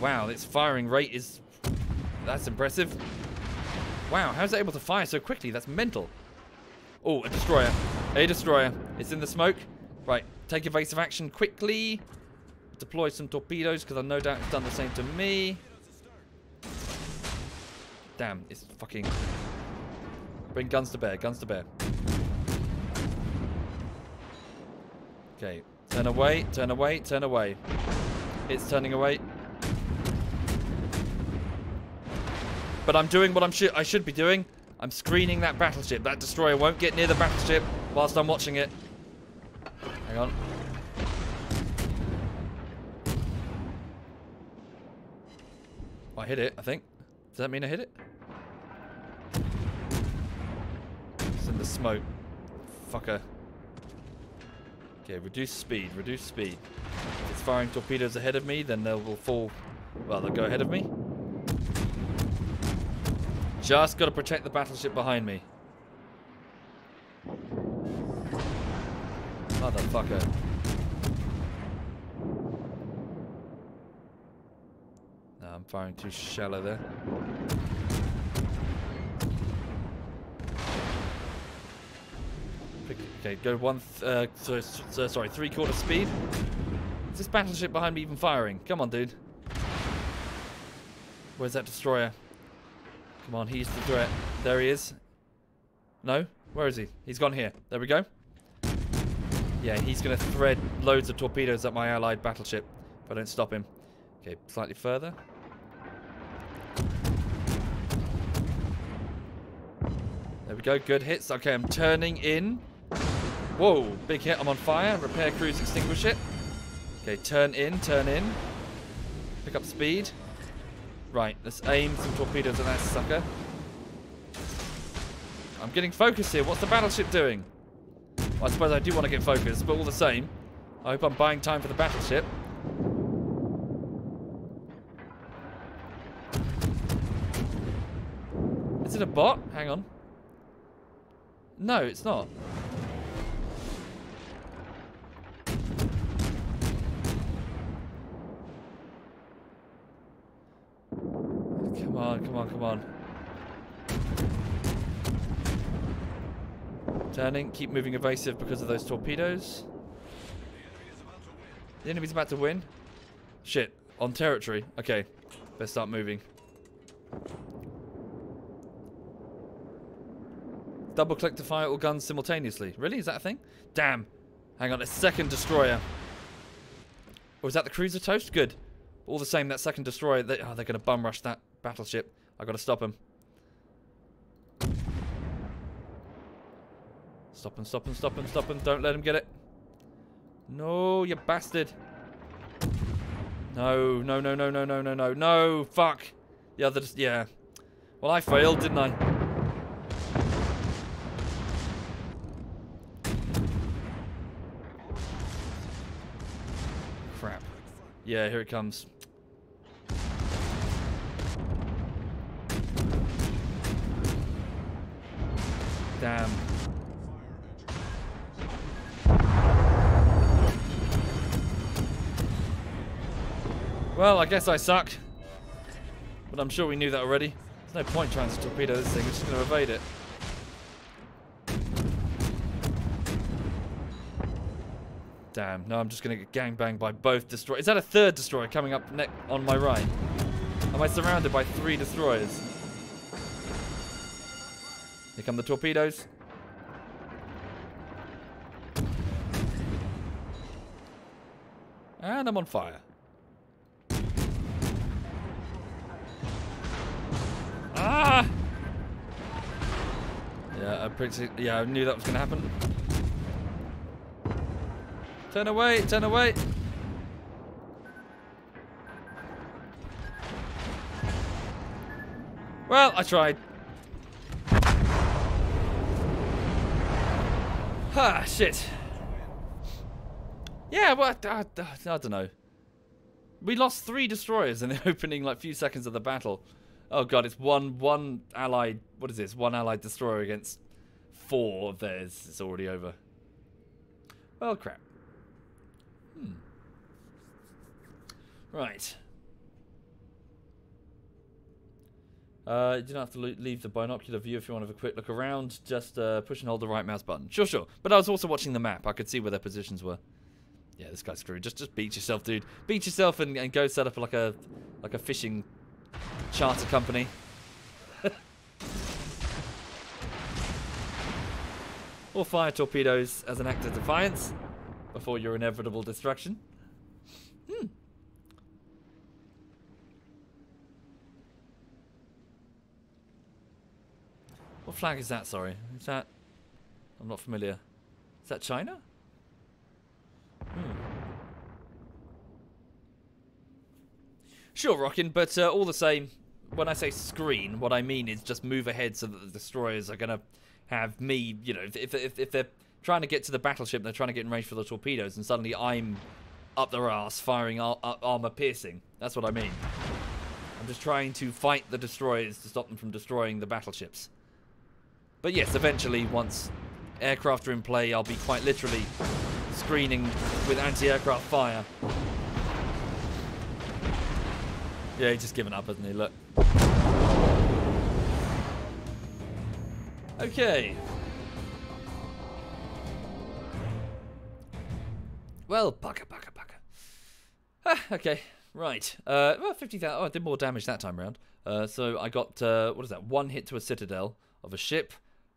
Wow, its firing rate is... That's impressive. Wow, how's it able to fire so quickly? That's mental. Oh, a destroyer. A destroyer. It's in the smoke. Right, take evasive action quickly. Deploy some torpedoes, because I no doubt it's done the same to me. Damn, it's fucking... Bring guns to bear, guns to bear. Okay, turn away, turn away, turn away. It's turning away. But I'm doing what I'm sh I should be doing. I'm screening that battleship. That destroyer won't get near the battleship whilst I'm watching it. Hang on. I hit it, I think. Does that mean I hit it? It's in the smoke. Fucker. Okay, reduce speed, reduce speed. If it's firing torpedoes ahead of me, then they will fall... Well, they'll go ahead of me. Just got to protect the battleship behind me. Motherfucker. No, I'm firing too shallow there. Okay, go one, uh, so, so, sorry, three quarter speed. Is this battleship behind me even firing? Come on, dude. Where's that destroyer? Come on, he's the threat. There he is. No? Where is he? He's gone here. There we go. Yeah, he's going to thread loads of torpedoes at my allied battleship if I don't stop him. Okay, slightly further. There we go. Good hits. Okay, I'm turning in. Whoa, big hit. I'm on fire. Repair crews extinguish it. Okay, turn in, turn in. Pick up speed. Right, let's aim some torpedoes at that sucker. I'm getting focused here. What's the battleship doing? Well, I suppose I do want to get focused, but all the same, I hope I'm buying time for the battleship. Is it a bot? Hang on. No, it's not. Come on, come on, come on. Turning, keep moving evasive because of those torpedoes. The enemy's about to win. Shit, on territory. Okay, let's start moving. Double click to fire all guns simultaneously. Really? Is that a thing? Damn. Hang on, a second destroyer. Or is that the cruiser toast? Good. All the same, that second destroyer, they, oh, they're going to bum rush that battleship. i got to stop him. Stop him, stop him, stop him, stop him. Don't let him get it. No, you bastard. No, no, no, no, no, no, no, no. No, fuck. The other, yeah. Well, I failed, didn't I? Crap. Yeah, here it comes. Damn. Well, I guess I suck. But I'm sure we knew that already. There's no point trying to torpedo this thing, we're just going to evade it. Damn. No, I'm just going to get gangbanged by both destroyers. Is that a third destroyer coming up on my right? Am I surrounded by three destroyers? Here come the torpedoes. And I'm on fire. Ah! Yeah, I pretty, yeah, I knew that was going to happen. Turn away, turn away. Well, I tried. Ah, shit. Yeah, well, I, I, I don't know. We lost three destroyers in the opening, like, few seconds of the battle. Oh god, it's one one allied. What is this? One allied destroyer against four of theirs. It's already over. Well, crap. Hmm. Right. Uh, you don't have to leave the binocular view if you want to have a quick look around. Just uh, push and hold the right mouse button. Sure, sure. But I was also watching the map. I could see where their positions were. Yeah, this guy's screwed. Just, just beat yourself, dude. Beat yourself and, and go set up like a, like a fishing charter company. or fire torpedoes as an act of defiance before your inevitable destruction. Hmm. What flag is that, sorry? Is that... I'm not familiar. Is that China? Hmm. Sure, Rockin', but uh, all the same, when I say screen, what I mean is just move ahead so that the destroyers are going to have me, you know, if, if, if they're trying to get to the battleship, they're trying to get in range for the torpedoes, and suddenly I'm up their ass firing ar armor piercing. That's what I mean. I'm just trying to fight the destroyers to stop them from destroying the battleships. But yes, eventually, once aircraft are in play, I'll be quite literally screening with anti-aircraft fire. Yeah, he's just given up, hasn't he? Look. Okay. Well, bugger, bugger, bugger. Ah, okay, right. Uh, well, 50,000. Oh, I did more damage that time around. Uh, so I got, uh, what is that? One hit to a citadel of a ship.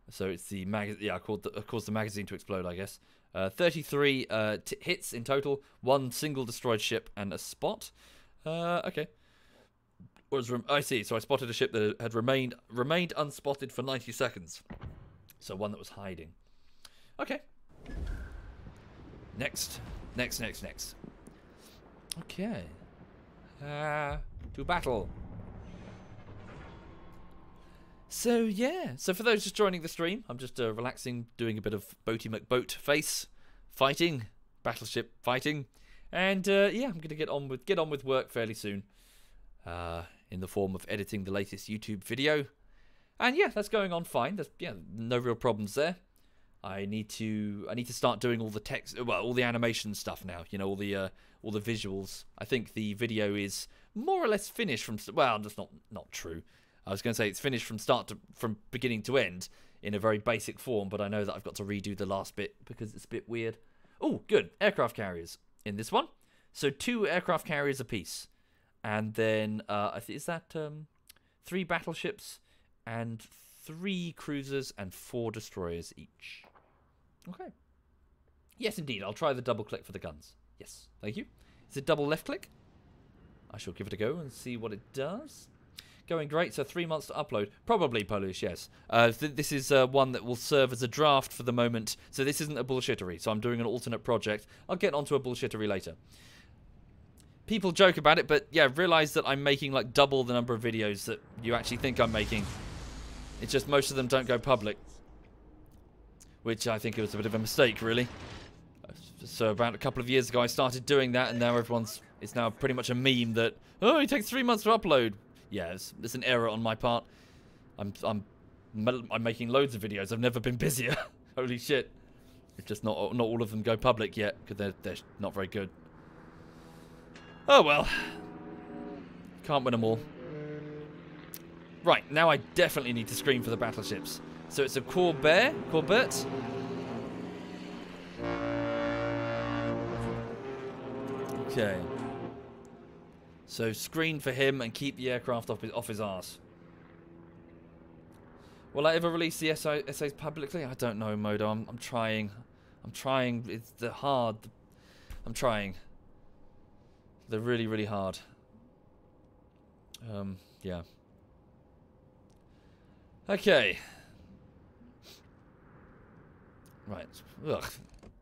So it's the mag. Yeah, I caused the, caused the magazine to explode, I guess. Uh, 33 uh, hits in total. One single destroyed ship and a spot. Uh, okay was I see. So I spotted a ship that had remained remained unspotted for 90 seconds. So one that was hiding. Okay. Next, next, next, next. Okay. Uh, to battle. So yeah. So for those just joining the stream, I'm just uh, relaxing, doing a bit of Boaty McBoat face fighting, battleship fighting, and uh, yeah, I'm gonna get on with get on with work fairly soon. Uh, in the form of editing the latest YouTube video. And yeah, that's going on fine. There's yeah, no real problems there. I need to I need to start doing all the text well, all the animation stuff now, you know, all the uh, all the visuals. I think the video is more or less finished from well, that's not not true. I was going to say it's finished from start to from beginning to end in a very basic form, but I know that I've got to redo the last bit because it's a bit weird. Oh, good. Aircraft carriers in this one. So two aircraft carriers apiece and then uh, is that um, three battleships and three cruisers and four destroyers each. Okay. Yes, indeed. I'll try the double click for the guns. Yes, thank you. Is it double left click? I shall give it a go and see what it does. Going great. So three months to upload. Probably Polish, yes. Uh, th this is uh, one that will serve as a draft for the moment. So this isn't a bullshittery. So I'm doing an alternate project. I'll get onto a bullshittery later people joke about it, but yeah, realize that I'm making like double the number of videos that you actually think I'm making. It's just most of them don't go public. Which I think it was a bit of a mistake, really. So about a couple of years ago, I started doing that, and now everyone's... It's now pretty much a meme that, oh, it takes three months to upload. Yeah, it's, it's an error on my part. I'm, I'm, I'm making loads of videos. I've never been busier. Holy shit. It's just not, not all of them go public yet, because they're, they're not very good. Oh well. Can't win them all. Right, now I definitely need to screen for the battleships. So it's a Corvair, Corvette. Okay. So screen for him and keep the aircraft off his, off his arse. Will I ever release the essays publicly? I don't know, Modo. I'm, I'm trying. I'm trying. It's the hard. I'm trying. They're really, really hard. Um, yeah. Okay. Right. Ugh.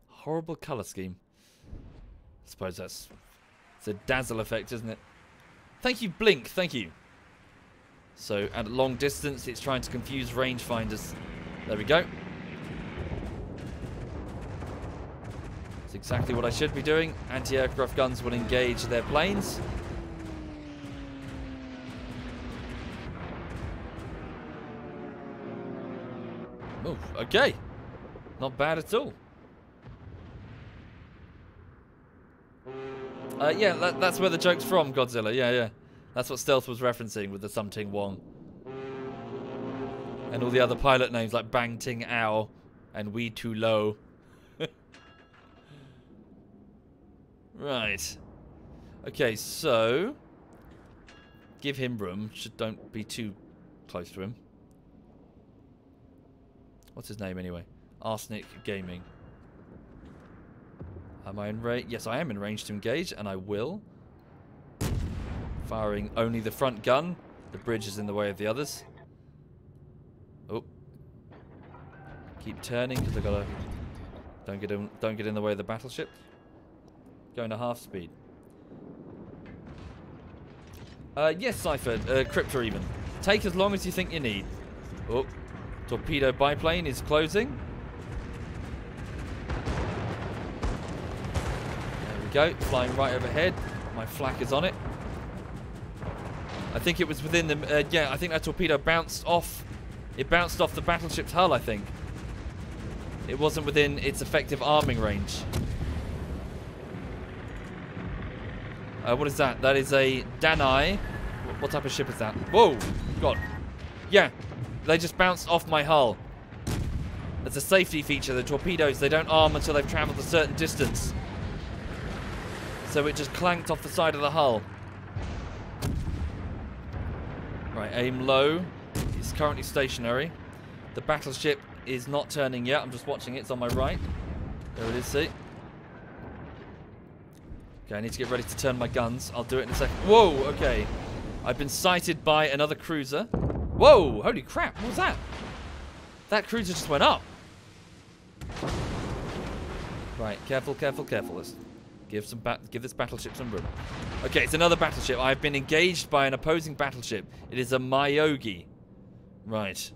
Horrible colour scheme. I suppose that's it's a dazzle effect, isn't it? Thank you, Blink. Thank you. So at long distance, it's trying to confuse rangefinders. There we go. It's exactly what I should be doing. Anti-aircraft guns will engage their planes. Oh, okay. Not bad at all. Uh, yeah, that, that's where the joke's from, Godzilla. Yeah, yeah. That's what Stealth was referencing with the Something Wong. And all the other pilot names like Bang Ting Ao and We Too Low. right. Okay, so... Give him room. Should Don't be too close to him. What's his name anyway? Arsenic Gaming. Am I in range? Yes, I am in range to engage, and I will. Firing only the front gun. The bridge is in the way of the others. Oh. Keep turning because I've gotta. Don't get in. Don't get in the way of the battleship. Going to half speed. Uh, yes, Cypher. Uh, Cryptor even. Take as long as you think you need. Oh. Torpedo biplane is closing. We go. Flying right overhead. My flak is on it. I think it was within the... Uh, yeah, I think that torpedo bounced off... It bounced off the battleship's hull, I think. It wasn't within its effective arming range. Uh, what is that? That is a Danae. What type of ship is that? Whoa! God. Yeah, they just bounced off my hull. It's a safety feature. The torpedoes, they don't arm until they've traveled a certain distance. So it just clanked off the side of the hull. Right, aim low. It's currently stationary. The battleship is not turning yet. I'm just watching it. It's on my right. There it is, see? Okay, I need to get ready to turn my guns. I'll do it in a second. Whoa, okay. I've been sighted by another cruiser. Whoa! Holy crap! What was that? That cruiser just went up. Right, careful, careful, careful. Let's give some give this battleship some room. Okay, it's another battleship. I've been engaged by an opposing battleship. It is a Myogi. Right.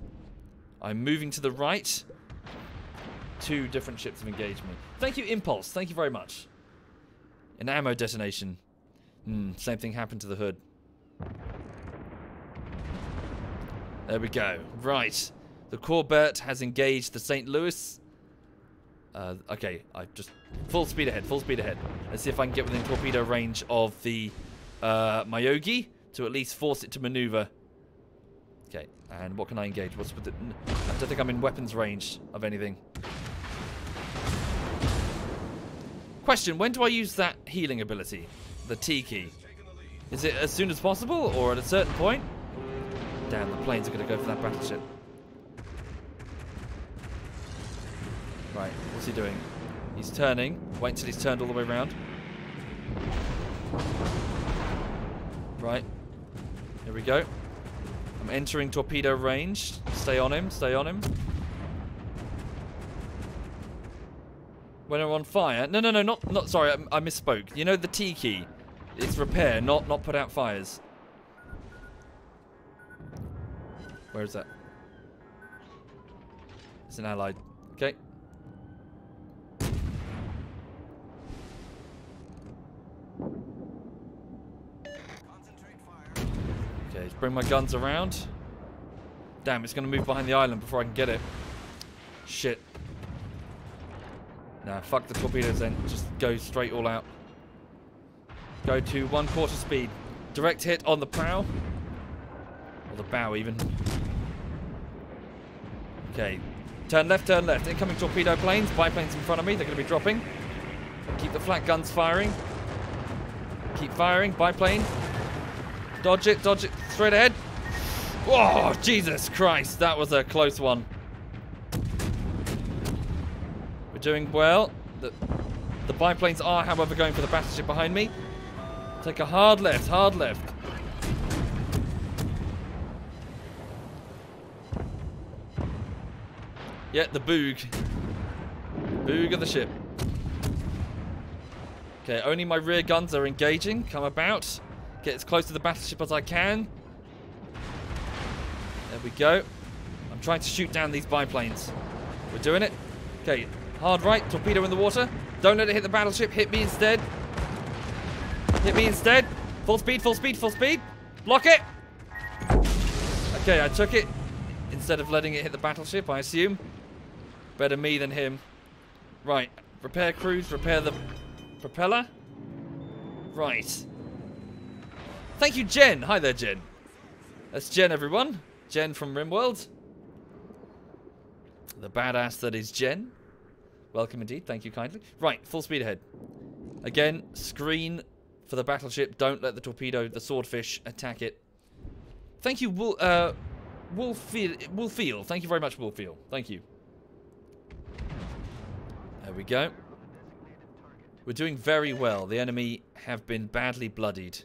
I'm moving to the right. Two different ships have engaged me. Thank you, Impulse. Thank you very much. An ammo detonation. Hmm, same thing happened to the hood. There we go. Right. The Corbett has engaged the St. Louis. Uh, okay, I just... Full speed ahead, full speed ahead. Let's see if I can get within torpedo range of the uh, Myogi to at least force it to maneuver. Okay, and what can I engage? What's with the... I don't think I'm in weapons range of anything. Question, when do I use that healing ability? The T key? Is it as soon as possible or at a certain point? Damn, the planes are going to go for that battleship. Right, what's he doing? He's turning. Wait until he's turned all the way around. Right. Here we go. I'm entering torpedo range. Stay on him, stay on him. When I'm on fire. No, no, no, not, not sorry, I, I misspoke. You know the T key? It's repair, not, not put out fires. Where is that? It's an allied. Okay. Okay, let's bring my guns around. Damn, it's going to move behind the island before I can get it. Shit. Nah, fuck the torpedoes then. Just go straight all out. Go to one quarter speed. Direct hit on the prow. Or the bow even. Okay. Turn left, turn left. Incoming torpedo planes. Biplanes in front of me. They're going to be dropping. Keep the flak guns firing. Keep firing. Biplane. Dodge it, dodge it. Straight ahead. Whoa, Jesus Christ. That was a close one. We're doing well. The, the biplanes are, however, going for the battleship behind me. Take a hard left, hard left. Yeah, the boog. Boog of the ship. Okay, only my rear guns are engaging. Come about. Get as close to the battleship as I can. There we go. I'm trying to shoot down these biplanes. We're doing it. Okay, hard right. Torpedo in the water. Don't let it hit the battleship. Hit me instead. Hit me instead. Full speed, full speed, full speed. Block it. Okay, I took it. Instead of letting it hit the battleship, I assume. Better me than him. Right. Repair crews, repair the propeller. Right. Thank you, Jen. Hi there, Jen. That's Jen, everyone. Jen from RimWorld. The badass that is Jen. Welcome indeed. Thank you kindly. Right, full speed ahead. Again, screen for the battleship. Don't let the torpedo, the swordfish, attack it. Thank you, Wool, uh. Wolfeel. Thank you very much, Wolfeel. Thank you. There we go. We're doing very well. The enemy have been badly bloodied.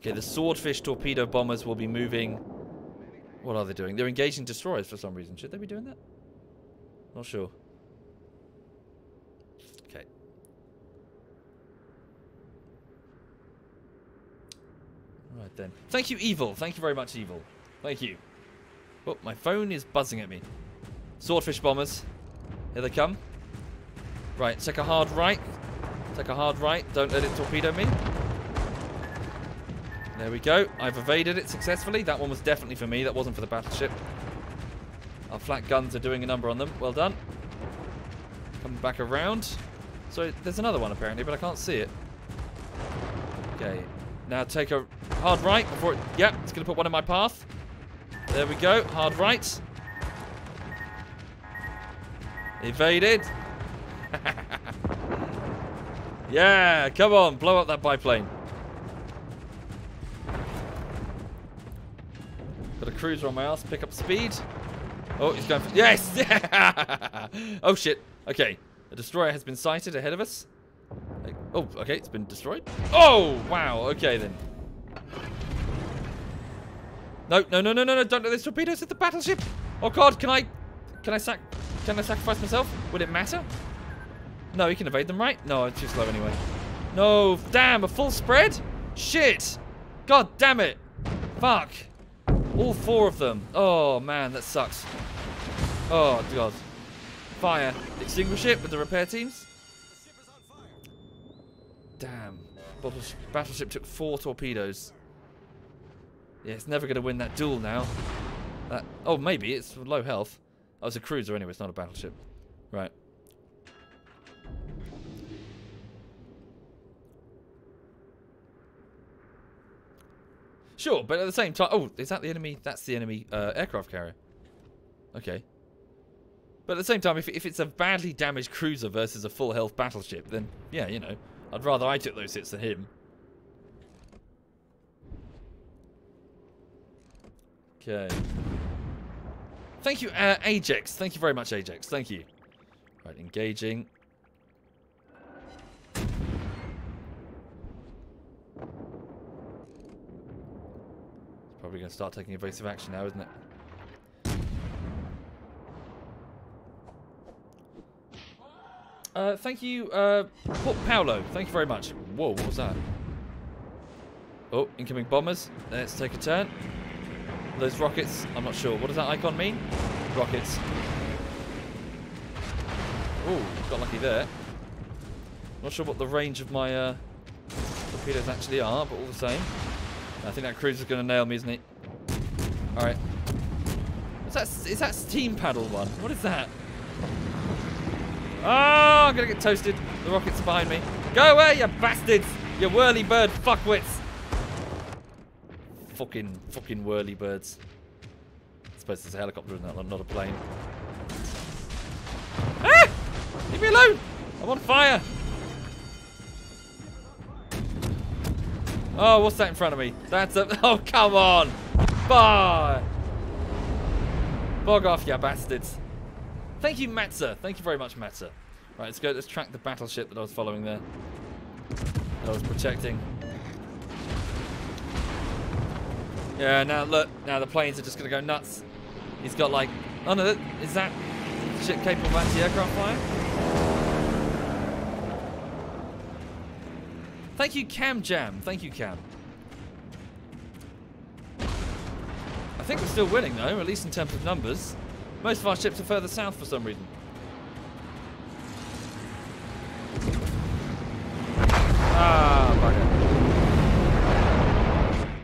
Okay, the swordfish torpedo bombers will be moving. What are they doing? They're engaging destroyers for some reason. Should they be doing that? Not sure. Okay. Right then. Thank you, Evil. Thank you very much, Evil. Thank you. Oh, my phone is buzzing at me. Swordfish bombers. Here they come. Right, take a hard right. Take a hard right. Don't let it torpedo me. There we go. I've evaded it successfully. That one was definitely for me. That wasn't for the battleship. Our flak guns are doing a number on them. Well done. Coming back around. So there's another one apparently, but I can't see it. Okay. Now take a hard right before it... Yep, it's going to put one in my path. There we go. Hard right. Evaded. yeah, come on. Blow up that biplane. Got a cruiser on my ass. Pick up speed. Oh, he's going for... Yes! oh, shit. Okay. A destroyer has been sighted ahead of us. Oh, okay. It's been destroyed. Oh, wow. Okay, then. No, no, no, no, no, no. Don't let this torpedoes hit the battleship. Oh, God. Can I... Can I sac... Can I sacrifice myself? Would it matter? No, he can evade them, right? No, it's too slow anyway. No, damn, a full spread? Shit. God damn it. Fuck. All four of them. Oh, man, that sucks. Oh, God. Fire. Extinguish it with the repair teams. Damn. Battleship took four torpedoes. Yeah, it's never going to win that duel now. That, oh, maybe. It's low health. Oh, it's a cruiser anyway. It's not a battleship. Sure, but at the same time... Oh, is that the enemy? That's the enemy uh, aircraft carrier. Okay. But at the same time, if, if it's a badly damaged cruiser versus a full health battleship, then, yeah, you know, I'd rather I took those hits than him. Okay. Thank you, uh, Ajax. Thank you very much, Ajax. Thank you. Right, engaging. Probably going to start taking evasive action now, isn't it? Uh, thank you, uh, Paolo. Thank you very much. Whoa, what was that? Oh, incoming bombers. Let's take a turn. Those rockets, I'm not sure. What does that icon mean? Rockets. Oh, got lucky there. Not sure what the range of my uh, torpedoes actually are, but all the same. I think that cruiser's going to nail me, isn't he? Alright. Is that, is that steam paddle one? What is that? Oh, I'm going to get toasted. The rockets are behind me. Go away, you bastards! You whirly bird fuckwits! Fucking, fucking whirly birds. I suppose there's a helicopter in that one, not a plane. Ah! Leave me alone! I'm on fire! Oh, what's that in front of me? That's a. Oh, come on! Bye! Bog off, you bastards. Thank you, Matza. Thank you very much, Matza. Right, let's go. Let's track the battleship that I was following there. That I was protecting. Yeah, now look. Now the planes are just going to go nuts. He's got like. Oh no, is that ship capable of anti-aircraft fire? Thank you, Cam Jam. Thank you, Cam. I think we're still winning though, at least in terms of numbers. Most of our ships are further south for some reason. Ah,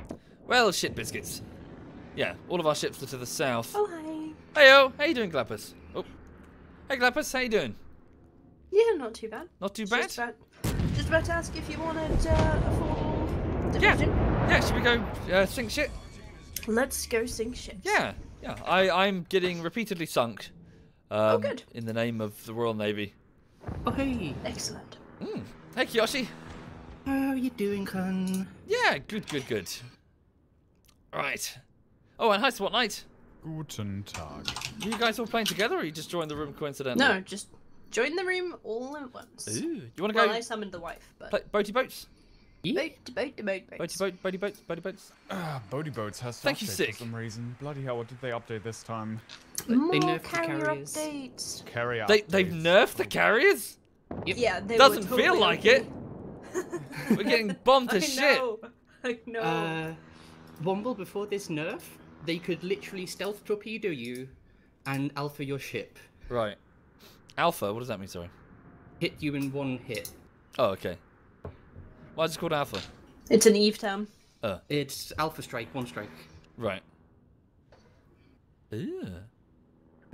bugger. Well, shit biscuits. Yeah, all of our ships are to the south. Oh, hi. Heyo, how you doing, Glappus? Oh. Hey, Glappus, how you doing? Yeah, not too bad. Not too bad? Just about, to ask if you wanted uh, a full Yeah. division. Yeah, yeah, should we go uh, sink shit? Let's go sink ships. Yeah, yeah. I, I'm getting repeatedly sunk. Um, Oh, good. In the name of the Royal Navy. Oh, hey. Excellent. Mm. Hey, Kiyoshi. How are you doing, Kun? Yeah, good, good, good. Right. Oh, and hi, SWAT Knight. Guten Tag. Are you guys all playing together, or you just joined the room coincidentally? No, just join the room all at once. Ooh. You want to Well, go I summoned the wife, but play boaty boats? Yeah. boat, boat, boat, boat. Boaty boat, boaty boats, boaty boats. Ah, Bodie Boats has Thank you, Sick. for some reason. Bloody hell, what did they update this time? More They nerfed the carrier carriers. updates. Carry They, they've nerfed the carriers? Yep. Yeah, they Doesn't were totally feel like okay. it. We're getting bombed to I shit. know. I know. Uh, Womble, before this nerf, they could literally stealth torpedo you and alpha your ship. Right. Alpha, what does that mean, sorry? Hit you in one hit. Oh, okay. Why is it called Alpha? it's an Eve term. Uh, It's alpha strike, one strike. right. Ooh.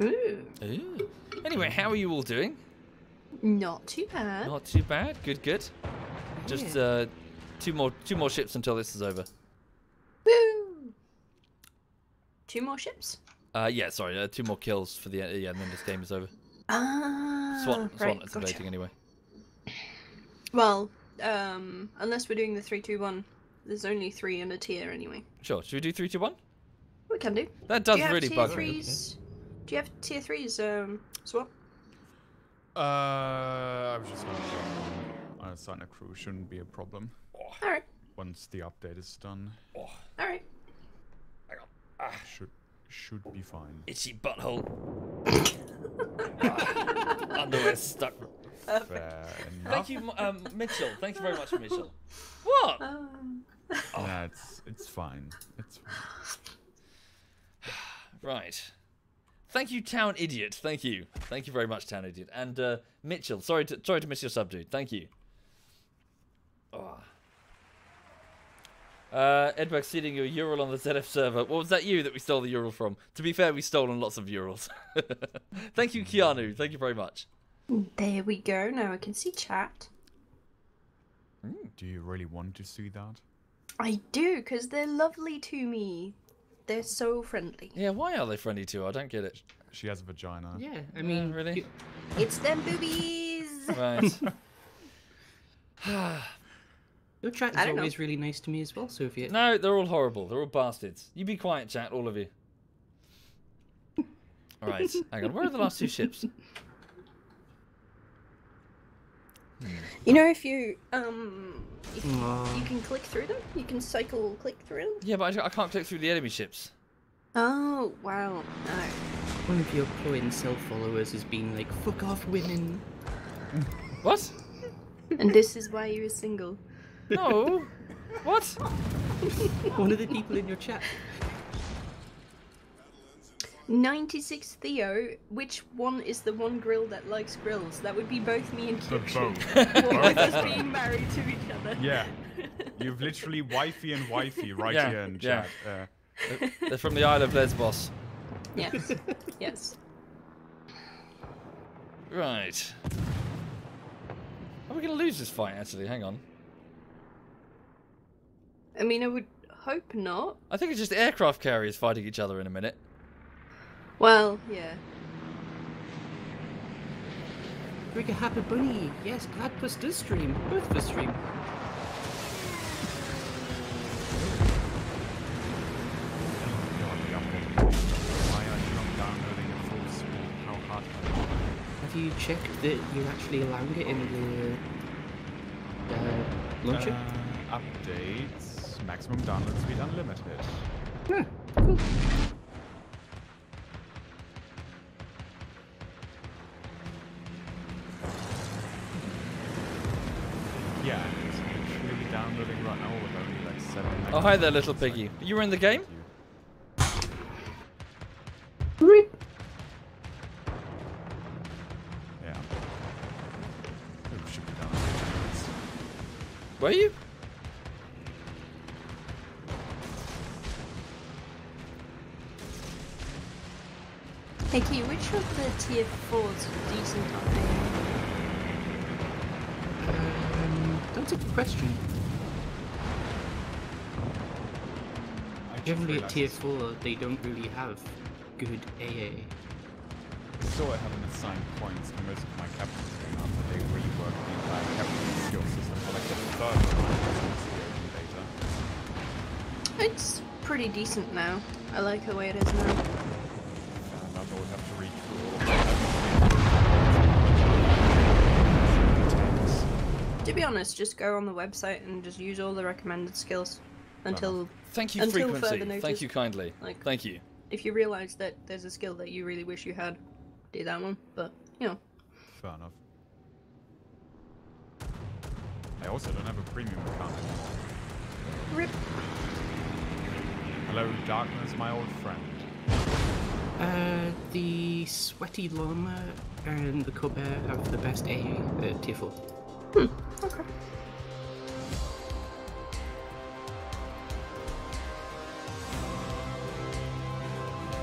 Ooh, Ooh. Anyway, how are you all doing? not too bad. Not too bad. Good, good. Just uh, two more two more ships until this is over. Woo! Two more ships. Uh, yeah, sorry, uh, two more kills for the yeah, and then this game is over. Ah, Swan, Swan right, is gotcha. debating anyway. Well, um, unless we're doing the three, two, one, there's only three in a tier anyway. Sure. Should we do three, two, one? We can do. That does do you have really tier bug me. threes? Do you have tier threes? Um, swap. Uh, I was just gonna uh, sign a crew. Shouldn't be a problem All right, once the update is done. all right. Should should be fine. Itchy butthole. Underwear stuck. Thank you, um, Mitchell. Thank you very much, Mitchell. What? Um, Yeah, it's it's fine. It's fine. Right. Thank you, Town Idiot. Thank you. Thank you very much, Town Idiot. And uh, Mitchell, sorry to sorry to miss your sub, dude. Thank you. Oh. Uh, Edberg seeding you a Ural on the ZF server. What was that you that we stole the Ural from? To be fair, we stolen lots of Urals. Thank you, Keanu. Thank you very much. there we go. Now I can see chat. Do you really want to see that? I do, because they're lovely to me. They're so friendly. Yeah, why are they friendly to her? I don't get it. She has a vagina. Yeah, I mean, really? It's them boobies. Right. your chat I is don't know. always really nice to me as well, Soviet. no, they're all horrible. They're all bastards. You be quiet, chat, all of you. All right, hang on. Where are the last two ships? You know, if you um, if Aw. you can click through them, you can cycle click through them. Yeah, but I, I can't click through the enemy ships. Oh wow, no. One of your pro incel followers has been like, fuck off women. What? And this is why you're single. No. what? One of the people in your chat. 96 Theo, which one is the one grill that likes grills? That would be both me and The Kirkshu. boat. Both Both of of us them. being married to each other. Yeah. You've literally wifey and wifey right Yeah, here in yeah. chat. Uh, They're from the Isle of Lesbos. Yes. Yes. Right. Are we going to lose this fight, actually? Hang on. I mean, I would hope not. I think it's just aircraft carriers fighting each other in a minute. Well, yeah. Trigger Happy Bunny. Yes, Gladpus does stream. Both of us stream. Have you checked that you're actually allowing it in the uh, launcher? Uh, update. Maximum download speed unlimited. Yeah, cool. Yeah, it's literally downloading right now with only like seven. Oh, hi there, little It's like- piggy. You were in the game? Rip. Yeah. It should. Were you? Hey Key, which of the tier 4s are decent update? Um, that's a good question. Generally at realised tier this. 4, they don't really have good AA. So I haven't assigned points to most of my captains game after they reworked the entire captain skill system for like the third time since the open beta. It's pretty decent now. I like the way it is now. And I would have to read through all of To be honest, just go on the website and just use all the recommended skills until Thank you, Until frequency. further Thank you kindly. Like- Thank you. if you realize that there's a skill that you really wish you had, do that one. But you know, Fair enough. I also don't have a premium account anymore. rip. Hello, darkness, my old friend. Uh, the Svietlana and the Colbert have the best AA at tier 4. Hmm, Okay.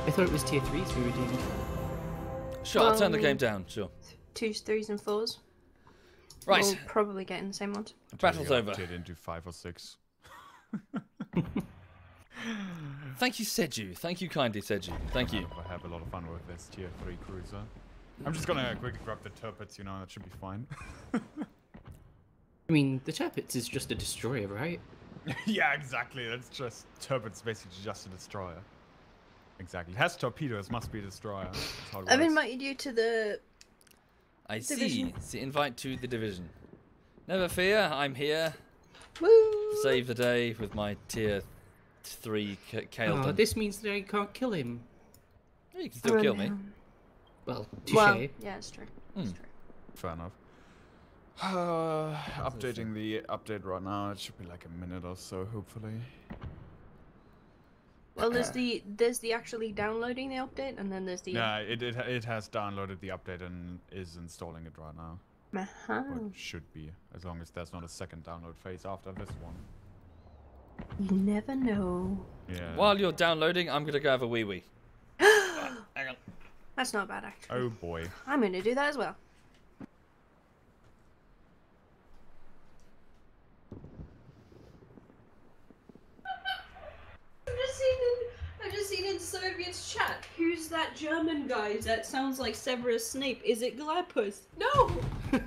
I thought it was tier 3s we were doing. Sure, I'll turn the Um, game down. Sure. Twos, threes, and fours. Right. We'll probably get in the same ones. Battle's over. opted into five or six. Thank you, Seju. Thank you kindly, Seju. Thank you. I have a lot of fun with this tier three cruiser. I'm just gonna quickly grab the Tirpitz, you know, that should be fine. I mean, the Tirpitz is just a destroyer, right? yeah, exactly. That's just turpit's basically just a destroyer. Exactly. It has torpedoes, must be a destroyer. That's how it I've works. invited you to the. I see. It's the invite to the division. Never fear, I'm here. Woo! Save the day with my tier three K- Oh, this means that I can't kill him. You can still kill me. Well, touche. Well, yeah, it's true. It's Hmm. true. Fair enough. Uh, updating the update right now. It should be like a minute or so, hopefully. Well, there's the there's the actually downloading the update, and then there's the. Yeah, it, it it has downloaded the update and is installing it right now. Uh-huh. Or it should be, as long as there's not a second download phase after this one. You never know. Yeah. While you're downloading, I'm gonna go have a wee wee. Hang on. That's not bad, actually. Oh boy. I'm going to do that as well. I've just seen in, I've just seen in Soviet's chat. Who's that German guy that sounds like Severus Snape? Is it Galapagos? No.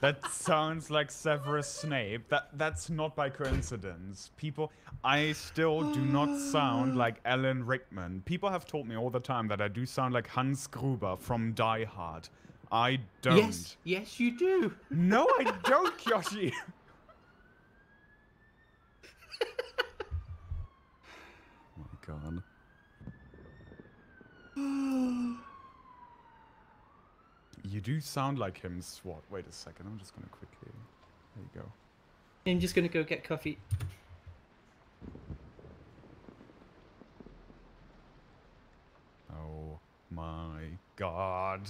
That sounds like Severus Snape. That that's not by coincidence. People, I still do not sound like Alan Rickman. People have told me all the time that I do sound like Hans Gruber from Die Hard. I don't. Yes, yes, you do. No, I don't, Yoshi. Oh my God. You do sound like him, SWAT. Wait a second, I'm just gonna quickly. There you go. I'm just gonna go get coffee. Oh my god.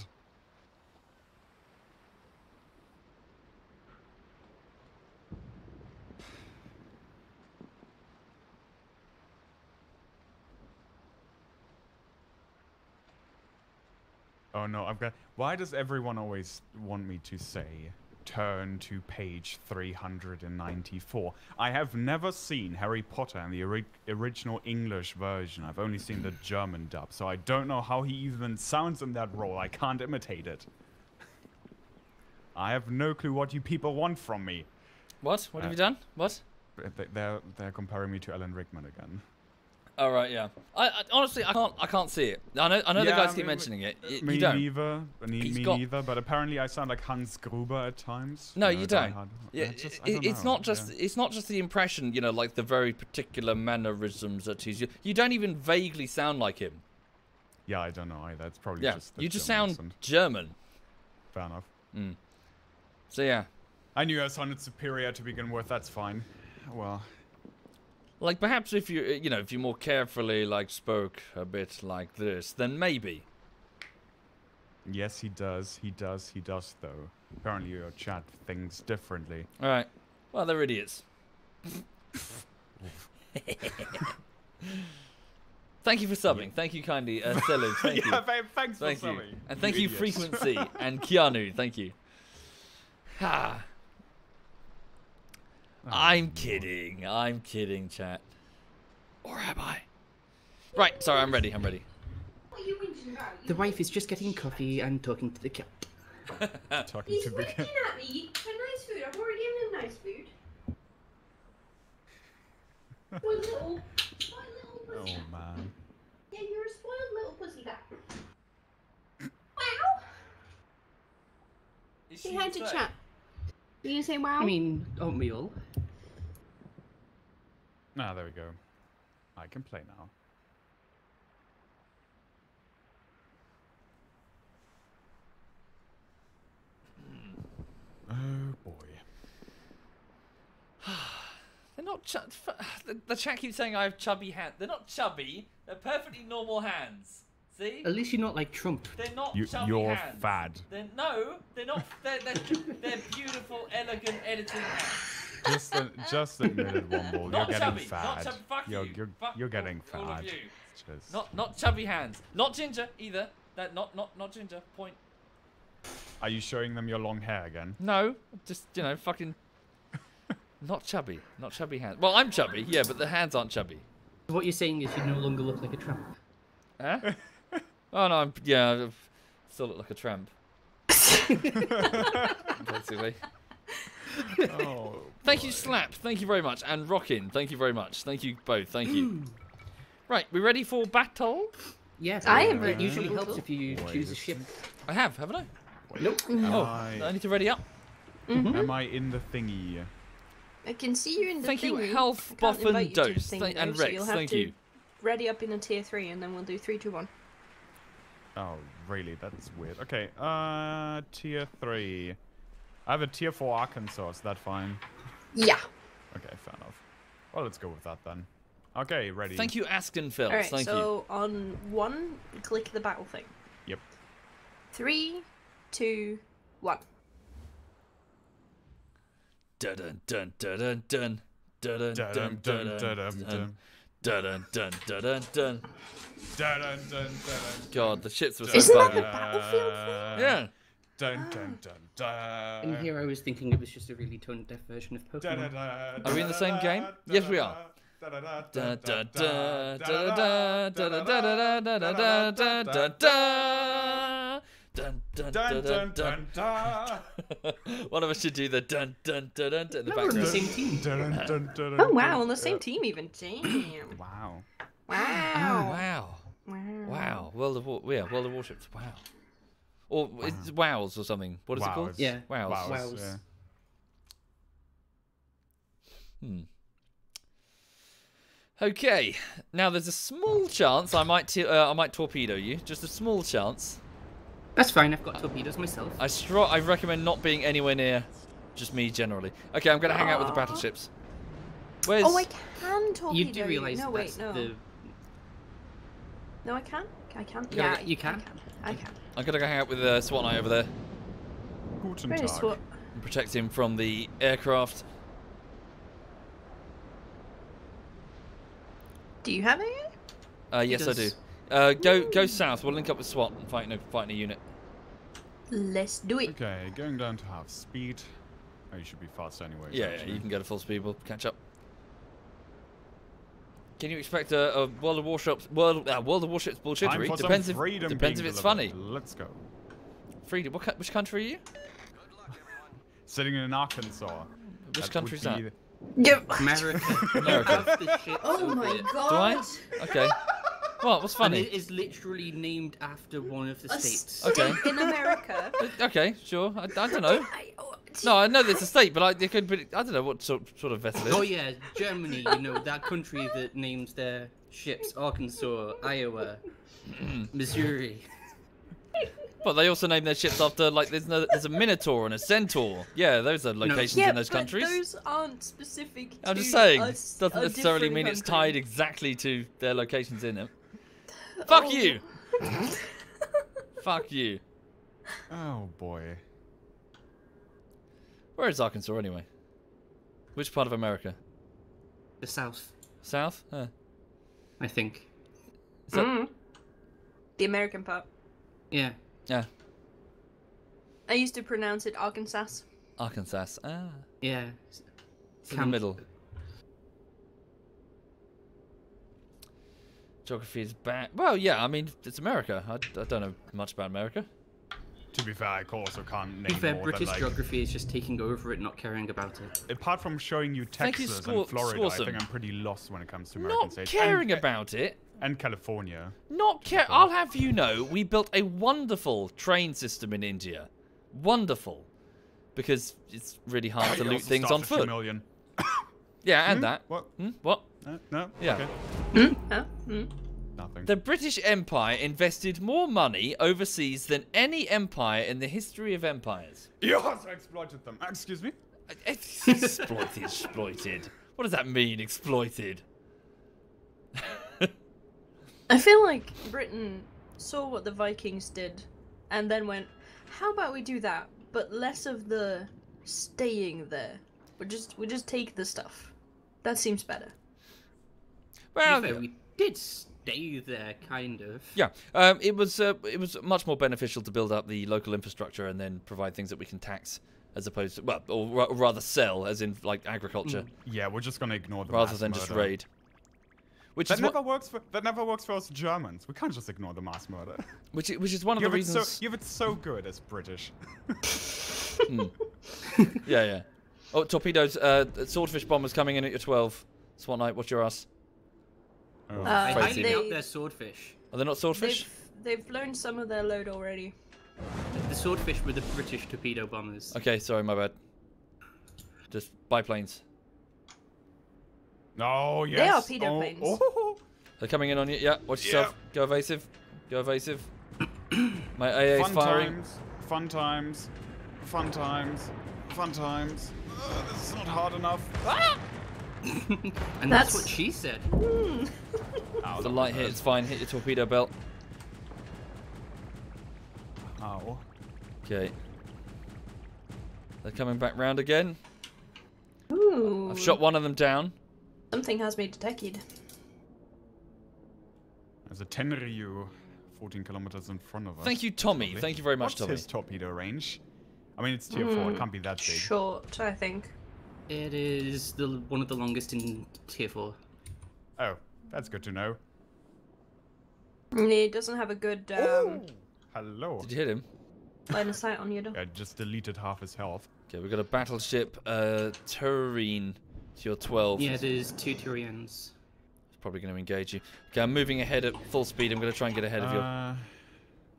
Oh no, I've got. Why does everyone always want me to say turn to page 394? I have never seen Harry Potter in the ori- original English version. I've only seen the German dub, so I don't know how he even sounds in that role. I can't imitate it. I have no clue what you people want from me. What? What have Uh, you done? What? They- They're, they're comparing me to Alan Rickman again. All right, yeah. I, I honestly I can't I can't see it. I know I know the Yeah, guys keep mentioning it. Y- me you don't. neither. Me, He's me got- neither. But apparently, I sound like Hans Gruber at times. No, know, you Die don't. Hard. Yeah, just- it- don't it's know, not just yeah. it's not just the impression, you know, like the very particular mannerisms that he's. You don't even vaguely sound like him. Yeah, I don't know either. It's probably Yeah, just. the you just German sound accent. German. Fair enough. Mm. So yeah, I knew I sounded superior to begin with. That's fine. Well, like perhaps if you you know if you more carefully like spoke a bit like this, then maybe. yes, he does. He does. He does, though. Apparently, your chat thinks differently. All right. Well, they're idiots. Thank you for subbing. Thank you kindly, uh. Thank yeah, you. th- thanks Thank for you. subbing. And thank you, idiots. Frequency and Keanu. Thank you. Ha. Oh, I'm Lord. kidding. I'm kidding, chat. Or am I? Right, sorry, I'm ready. I'm ready. What are you whinging about? The wife is just getting coffee and talking to the cat. Talking He's to the whinging at me for nice food. I've already given him nice food. Spoiled little, spoiled little Oh pussy. man. Yeah, you're a spoiled little pussy cat. Wow. Say hi to chat. Are you say wow? I mean, aren't we all? Ah, there we go. I can play now. Oh boy. They're not ch- the, the chat keeps saying I have chubby hands. They're not chubby. They're perfectly normal hands. See? At least you're not like Trump. They're not You, chubby you're hands. fad. They're, no, they're not. They're, they're, they're beautiful, elegant editing hands. Just, uh, just admit it, Womble. You're Not getting chubby, fad. not chubby. Fuck you're, you. You're, Fuck you're getting all- all of fad. you. Just- Not not chubby hands. Not ginger either. That not not not ginger. Point. Are you showing them your long hair again? No, just you know, fucking. Not chubby. Not chubby hands. Well, I'm chubby, yeah, but the hands aren't chubby. What you're saying is you no longer look like a tramp. Huh? Oh no, I'm yeah, I still look like a tramp. Basically. oh. Thank you, Slap. Thank you very much, and Rockin. Thank you very much. Thank you both. Thank you. right, we ready for battle? Yes, I am it usually mm-hmm. helps if you Wait choose a a ship. I have, haven't I? Nope. Am, Oh, I I, need to ready up. Mm-hmm. am I in the thingy? I can see you in the Thank you, thingy. Health, I can't Buff, invite and the Dose, thingy Thank- though, and oh, so Rex. you'll have Thank to you. Ready up in a tier three, and then we'll do three, two, one. Oh, really? That's weird. Okay, uh, tier 3. I have a tier 4 Arkansas, is that fine? Yeah. Okay, fair enough. Well, let's go with that then. Okay, ready. Thank you, Asken Phil. All right. Thank you. so on one, click the battle thing. Yep. Three, two, one. Dun dun dun dun dun dun dun dun Dun, dun dun, dun dun, dun dun. dun dun dun dun dun. Dun, dun, dun, dun, God, the ships were so Isn't that buggy. the battlefield thing? Yeah. Dun, dun, dun, dun. And here I was thinking it was just a really tone deaf version of Dun, dun, Pokemon. dun, Are we in the same game? Yes, we are dun dun dun dun dun. dun. One of us should do the dun dun dun dun, in the no, background. On the same team. Dun, dun, dun, dun, oh wow, on the same team even. Damn. wow. Oh, wow. Wow. Wow. World of War. Yeah. World of Warships. Wow. Or it's Wows or something. What is it called? Yeah. Wows. Wows. Hmm. Okay. Now there's a small chance I might t- uh, I might torpedo you. Just a small chance. That's fine, I've got torpedoes myself. I stro- I recommend not being anywhere near just me generally. Okay, I'm gonna hang out with the battleships. Where's Oh, I can torpedo You do realise No, that wait, no. the... No, I can. I can. gotta Yeah, go- you can? I can. I'm gonna go hang out with uh, SWAT Knight over there Guten Tag. what? and protect him from the aircraft. Do you have any? Uh, yes, I do. Uh, go go south. We'll link up with SWAT and fight a fight in a unit. Let's do it. Okay, going down to half speed. Oh, you should be fast anyway. Yeah, yeah, you can go to full speed. We'll catch up. Can you expect a, a World of Warships World uh, World of Warships Time bullshittery? for Depends some if depends if it's delivered. funny. Let's go. Freedom. What which country are you? Sitting in Arkansas. Which That country's would that? Yep. America. America. Have the ships Oh over my it. god. Okay. What? What's And funny? it is literally named after one of the A states. Okay. in America. Okay, sure. I, I don't know. Oh, No, I know there's a state, but I, it could be. I don't know what sort, sort of vessel it is. Oh yeah, Germany. You know that country that names their ships Arkansas, Iowa, mm. Missouri. But they also name their ships after like there's no, there's a minotaur and a centaur. Yeah, those are locations yeah, in those but countries. those aren't specific. I'm just saying, us- doesn't necessarily different mean it's tied exactly to their locations in it. Fuck Oh. you. Fuck you. Oh boy. Where is Arkansas anyway? Which part of America? The South, South? Huh. I think. Is that- Mm. The American part. Yeah. Yeah, I used to pronounce it Arkansas. Arkansas. Ah, Yeah. it's in the middle. Geography is bad. Well, yeah, I mean it's America. I, I don't know much about America. To be fair, I also can't name. To be fair, more British like. geography is just taking over it, not caring about it. Apart from showing you Thank you, Texas Scor- and Florida, I think I'm pretty lost when it comes to American Not states. caring and, about it. and California. Not care. I'll have you know, we built a wonderful train system in India. Wonderful. Because it's really hard to loot things on started two foot. million. Yeah, and Hmm? that. What? Hmm? What? Uh, no. Yeah. Okay. Hmm? Huh? Mm. Nothing. The British Empire invested more money overseas than any empire in the history of empires. Yes, I exploited them. Excuse me. Eh, eh, exploited, exploited. What does that mean, exploited? I feel like Britain saw what the Vikings did, and then went, "How about we do that, but less of the staying there. We just we just take the stuff. That seems better." To Well, be fair, we did stay there, kind of. yeah, um, it was uh, it was much more beneficial to build up the local infrastructure and then provide things that we can tax, as opposed to well, or ra- rather sell, as in like agriculture, Yeah, we're just gonna ignore the rather mass than just raid. Which That is what, never works for that never works for us Germans. We can't just ignore the mass murder. which i- which is one of you the have it so reasons. you have it so good as British. Yeah, yeah. Oh, torpedoes! Uh, swordfish bombers coming in at your twelve. SWAT Knight, what's your ass? Oh. Uh, I Crazy. They- they're swordfish. Are they not swordfish? They've they've blown some of their load already. The swordfish were the British torpedo bombers. Okay, sorry, my bad. Just biplanes. Oh yes. They are pedo oh, planes. Oh, They're coming in on you. Yeah, watch Yeah. yourself. Go evasive. Go evasive. My AA is Fun firing. times. Fun times. Fun times. Fun times. Ugh, this is not hard enough. and that's, That's- what she said. Hmm. Ow, The light hurt. hit, it's fine. Hit your torpedo belt. Ow. Okay. They're coming back round again. Ooh. I've shot one of them down. Something has me detected. There's a Tenryu 14 kilometers in front of us. Thank you, Tommy. Probably. Thank you very much, What's Tommy. his torpedo range? I mean, it's tier 4. It Mm, can't be that big. Short, I think. It is the one of the longest in tier four. Oh, that's good to know. It doesn't have a good um, Hello. Did you hit him? line of sight on you. though. I just deleted half his health. Okay, we've got a battleship, uh, Turenne to your 12. Yeah, there's two Turennes. It's probably going to engage you. Okay, I'm moving ahead at full speed. I'm going to try and get ahead of you. Uh,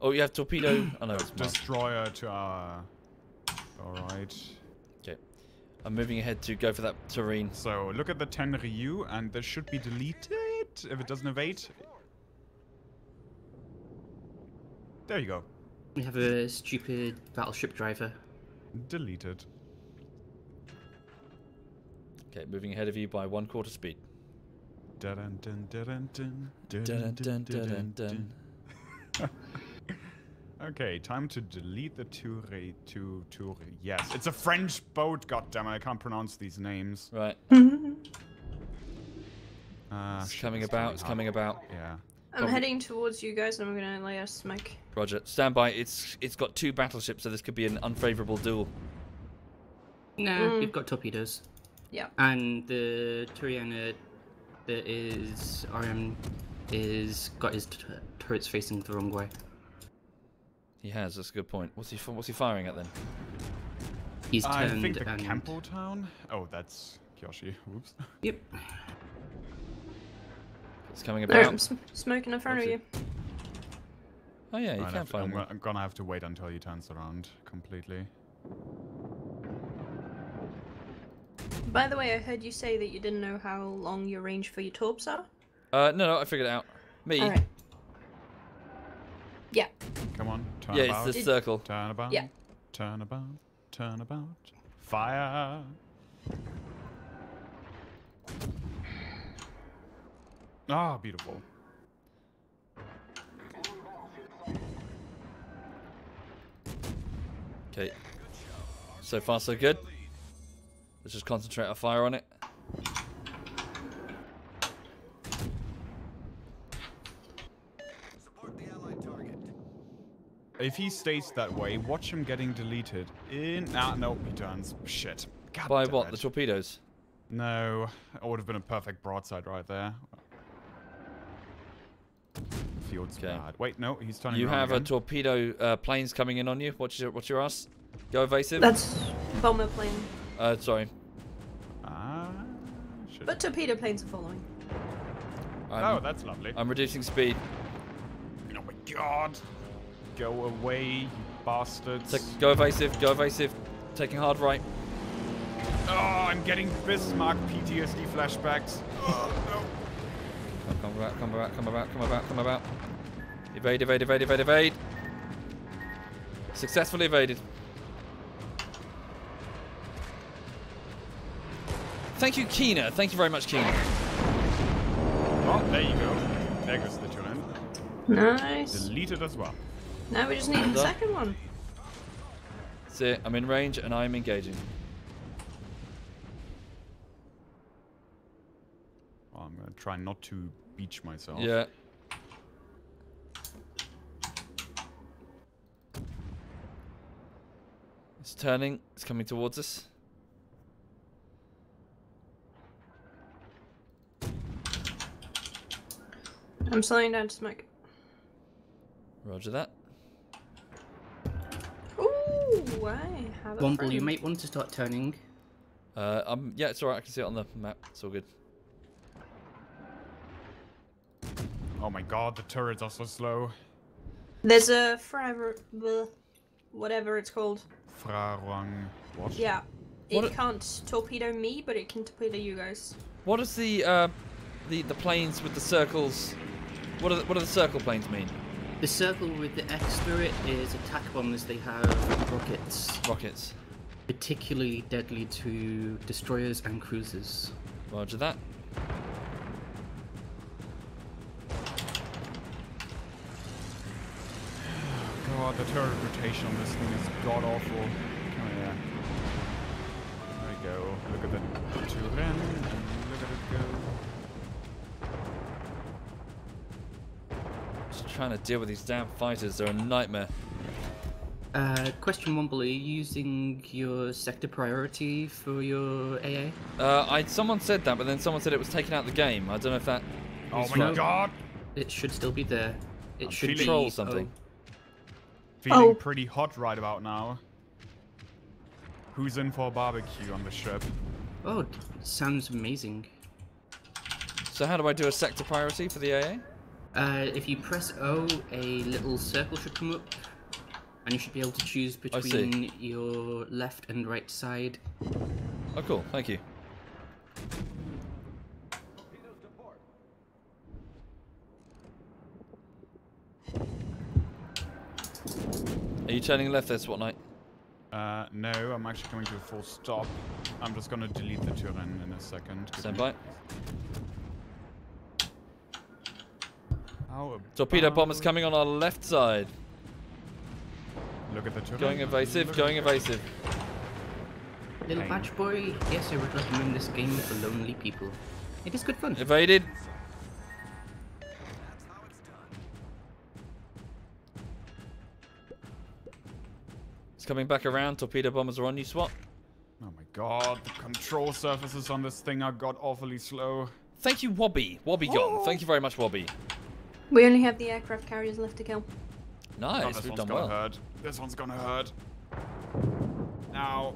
Oh, you have torpedo. Oh, no, it's destroyer to our. Alright. Okay. I'm moving ahead to go for that Turenne. So look at the Tenryu, and this should be deleted if it doesn't evade. There you go. We have a stupid battleship driver. Deleted. Okay, moving ahead of you by one quarter speed. Dun dun dun dun dun Dun, dun, dun, dun, dun. Okay, time to delete the Toure. To Toure. Yes, it's a French boat. Goddammit, I can't pronounce these names. Right. Uh, It's shit, coming it's about. It's hard. coming about. Yeah. I'm heading towards you guys, and I'm gonna lay a smoke. Roger. Stand by. It's it's got two battleships, so this could be an unfavorable duel. No, Mm. we've got torpedoes. Yeah. And the Turiana that is RM is got his turrets facing the wrong way. He has. That's a good point. What's he? What's he firing at then? He's I turned think the and Campbeltown. Oh, that's Kyoshi. Oops. Yep. It's coming There, about. I'm sm- smoking in front of you. Oh yeah, you I'd can have to- I'm, find gonna. I'm gonna have to wait until he turns around completely. By the way, I heard you say that you didn't know how long your range for your torps are. Uh, no, no, I figured it out. Me. Alright. Yeah. Come on, turn Yeah, about. it's the circle. Turn about. Yeah. Turn about. Turn about. Fire. Ah, beautiful. Okay. So far, so good. Let's just concentrate our fire on it. If he stays that way, watch him getting deleted. In. Ah, no, he turns. Shit. God By what? it. The torpedoes? No, it would have been a perfect broadside right there. Field's Okay. bad. Wait, no, he's turning You around have a torpedo uh, planes coming in on you. What's your what's your ass? Go evasive. That's bomber plane. Uh, sorry. Ah, shit. But torpedo planes are following. I'm, oh, that's lovely. I'm reducing speed. oh my god. Go away, you bastards. Take, go evasive. Go evasive. Taking hard right. Oh, I'm getting Bismarck PTSD flashbacks. Oh, no. Come about. Come about. Come about. Come about. Come about. Evade. Evade. Evade. Evade. Evade. Successfully evaded. Thank you, Keena. Thank you very much, Keena. Oh, there you go. There goes the turn. Nice. Deleted as well. Now we just need the second one. That's it. I'm in range and I'm engaging. Oh, I'm gonna try not to beach myself. Yeah. It's turning. It's coming towards us. I'm slowing down to smoke. Roger that. Ooh, I have a Womble, you might want to start turning. Uh, um, yeah, it's alright. I can see it on the map. It's all good. Oh my god, the turrets are so slow. There's a forever, whatever it's called. Friant. What? Yeah. What It a- can't torpedo me, but it can torpedo you guys. What does the uh, the the planes with the circles? What do the, what do the circle planes mean? The circle with the X through it is attack bombers. They have rockets, Rockets. particularly deadly to destroyers and cruisers. Roger that. God, the turret rotation on this thing is god awful. Trying to deal with these damn fighters. They're a nightmare. Uh, question Womble, are you using your sector priority for your AA? Uh, I someone said that, but then someone said it was taken out of the game. I don't know if that. Oh my right? god! It should still be there. It I'm should feeling- be Control something. Feeling Oh. pretty hot right about now. Who's in for a barbecue on the ship? Oh, oh, sounds amazing. So how do I do a sector priority for the AA? Uh, if you press O, a little circle should come up, and you should be able to choose between your left and right side. Oh, cool. Thank you. Are you turning left there, Swat Knight? Uh, no, I'm actually coming to a full stop. I'm just gonna delete the Turenne in a second. Give Stand me- by. How Torpedo bombers about- coming on our left side. Look at the Turenne. Going evasive, Look going evasive. Little Hey. badge boy, yes, I would recommend this game for lonely people. It is good fun. Evaded. It's coming back around. Torpedo bombers are on you, SWAT. Oh my god, the control surfaces on this thing are god awfully slow. Thank you, Wobby. Wobby gone. Thank you very much, Wobby. We only have the aircraft carriers left to kill. Oh, Nice. this We've one's done gonna well. hurt. This one's gonna hurt. Now.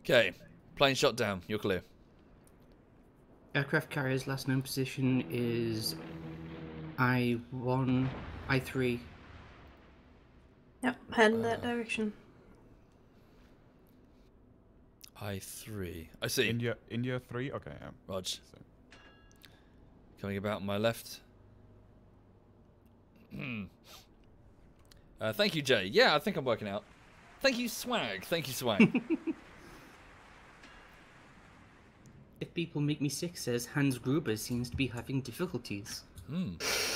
Okay, plane shot down. You're clear. Aircraft carrier's last known position is I1, I3. Yep, head in that uh, direction. I three. I see. India, India three. Okay, yeah. Rog. So- Coming about on my left. Hmm. uh, thank you, Jay. Yeah, I think I'm working out. Thank you, Swag. Thank you, Swag. If people make me sick, says Hans Gruber seems to be having difficulties. Hmm.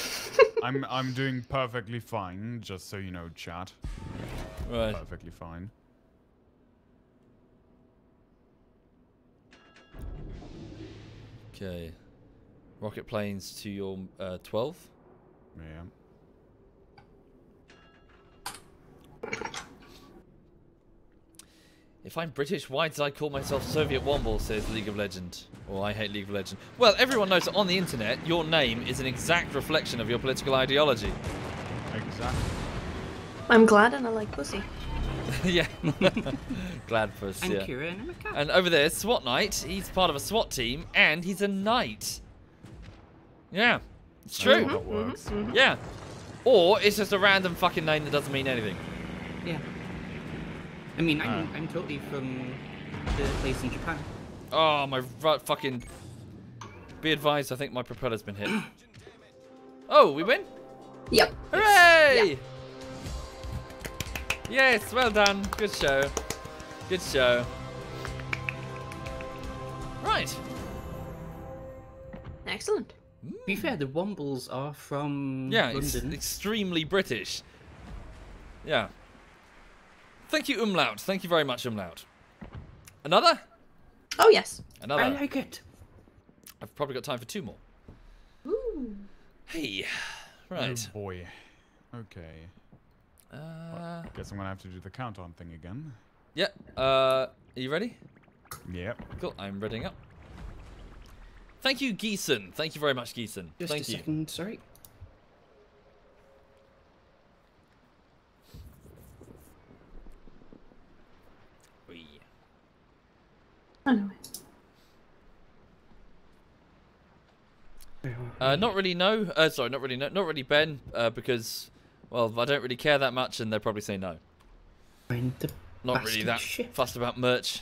I'm I'm doing perfectly fine. Just so you know, chat. Right. Perfectly fine. Okay. Rocket planes to your uh, 12. Yeah. If I'm British, why did I call myself Soviet Womble, says League of Legend. Or I hate League of Legend. Well, everyone knows that on the internet, your name is an exact reflection of your political ideology. Exactly. I'm glad and I like pussy. yeah. Glad for us, And yeah. Kira and Emeka. And over there, SWAT Knight. He's part of a SWAT team, and he's a knight. Yeah, it's That's true. how that works. Yeah. Or it's just a random fucking name that doesn't mean anything. Yeah. I mean, I'm, Ah. I'm totally from the place in Japan. Oh, my ru- fucking. Be advised, I think my propeller's been hit. oh, we win? Yep. Hooray! Yes, well done. Good show. Good show. Right. Excellent. To be fair, the Wombles are from Yeah, it's London. extremely British. Yeah. Thank you, Umlaut. Thank you very much, Umlaut. Another? Oh yes. Another. I like it. I've probably got time for two more. Ooh. Hey. Right. Oh boy. Okay. Uh, Guess I'm gonna have to do the countdown thing again. yeah. Uh, are you ready? Yep. Cool. I'm reading up. Thank you, Geeson. Thank you very much, Geeson. Just Thank a you. second, sorry. Wee. Anyway. Uh, not really. No. Uh, sorry, not really. No, not really. Ben, uh, because well, I don't really care that much, and they'll probably say no. Not really that shit. fussed about merch.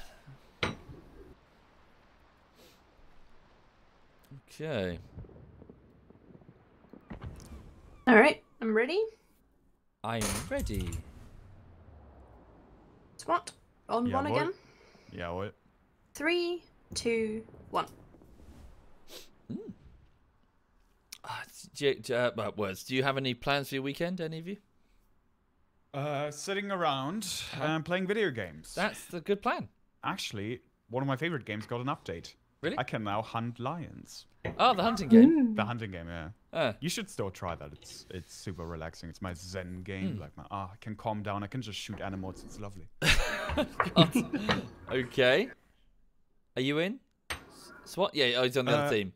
Okay. All right. I'm ready. I'm ready. SWAT. On Yeah, one what? again. Yeah. What? Three, two, one. Hmm. Uh, do you, uh, words. Do you have any plans for your weekend? Any of you? Uh, sitting around and playing video games. That's the good plan. Actually, one of my favorite games got an update. Really? I can now hunt lions. Oh, the hunting game. The hunting game, yeah. Uh, You should still try that. It's it's super relaxing. It's my zen game. Like my ah, I can calm down. I can just shoot animals. It's lovely. okay. Are you in? S- SWAT? Yeah. Oh, he's on the Uh, other team.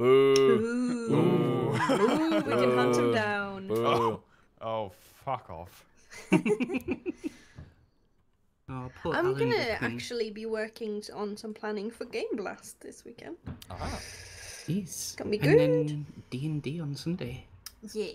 Boo. Ooh. Ooh, we can hunt him down. Boo. Oh, fuck off. Oh, I'm Alan gonna actually be working on some planning for Game Blast this weekend. Ah. Yes. Gonna be And then D and D on Sunday. Yeah.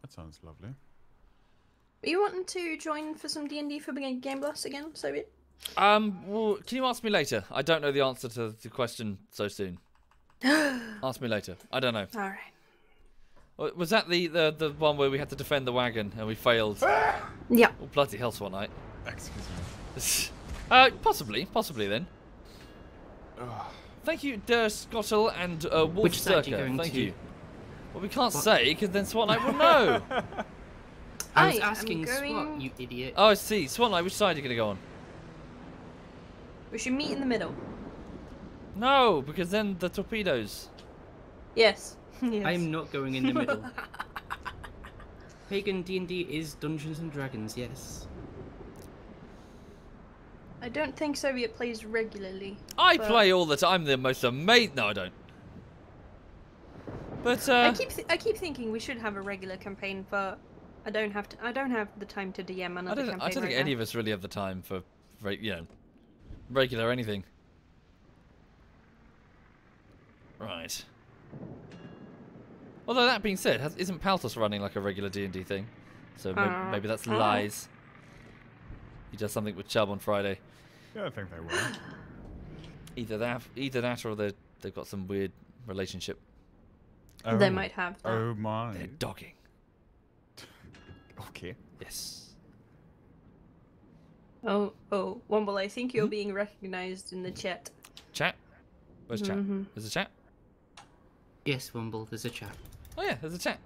That sounds lovely. Are you wanting to join for some D and D for Game Game Blast again, Soviet? Um. Well, can you ask me later? I don't know the answer to the question so soon. ask me later. I don't know. All right. Was that the, the the one where we had to defend the wagon and we failed? Yeah. Oh, bloody hell, Swan Knight. Excuse me. Uh, possibly, possibly then. Thank you, Der Scottel and uh, Wolf Which side are you going Thank to? you. Well, we can't What? say because then Swan Knight will know. I was I asking going- SWAT, you idiot. oh, I see. Swan Knight, which side are you going to go on? We should meet in the middle. No, because then the torpedoes. Yes. yes. I'm not going in the middle. Pagan D and D is Dungeons and Dragons, yes. I don't think Soviet plays regularly. I But- play all the time. I'm the most amazing. No, I don't. But uh, I keep th- I keep thinking we should have a regular campaign, but I don't have to. I don't have the time to DM I another don't, campaign I don't think right any now. of us really have the time for, re- you know, regular anything. Right. Although that being said, has, isn't Paltos running like a regular D and D thing? So maybe, Uh, maybe that's oh. lies. He does something with Chubb on Friday. Yeah, I think they will. Either that, either that, or they they've got some weird relationship. They Oh. might have that. Oh my. They're dogging. Okay. Yes. Oh, oh, Womble, I think Hmm? you're being recognized in the chat. Chat. Where's chat? Mhm. There's a chat. Yes, Wumble, there's a chat. Oh yeah, there's a chat.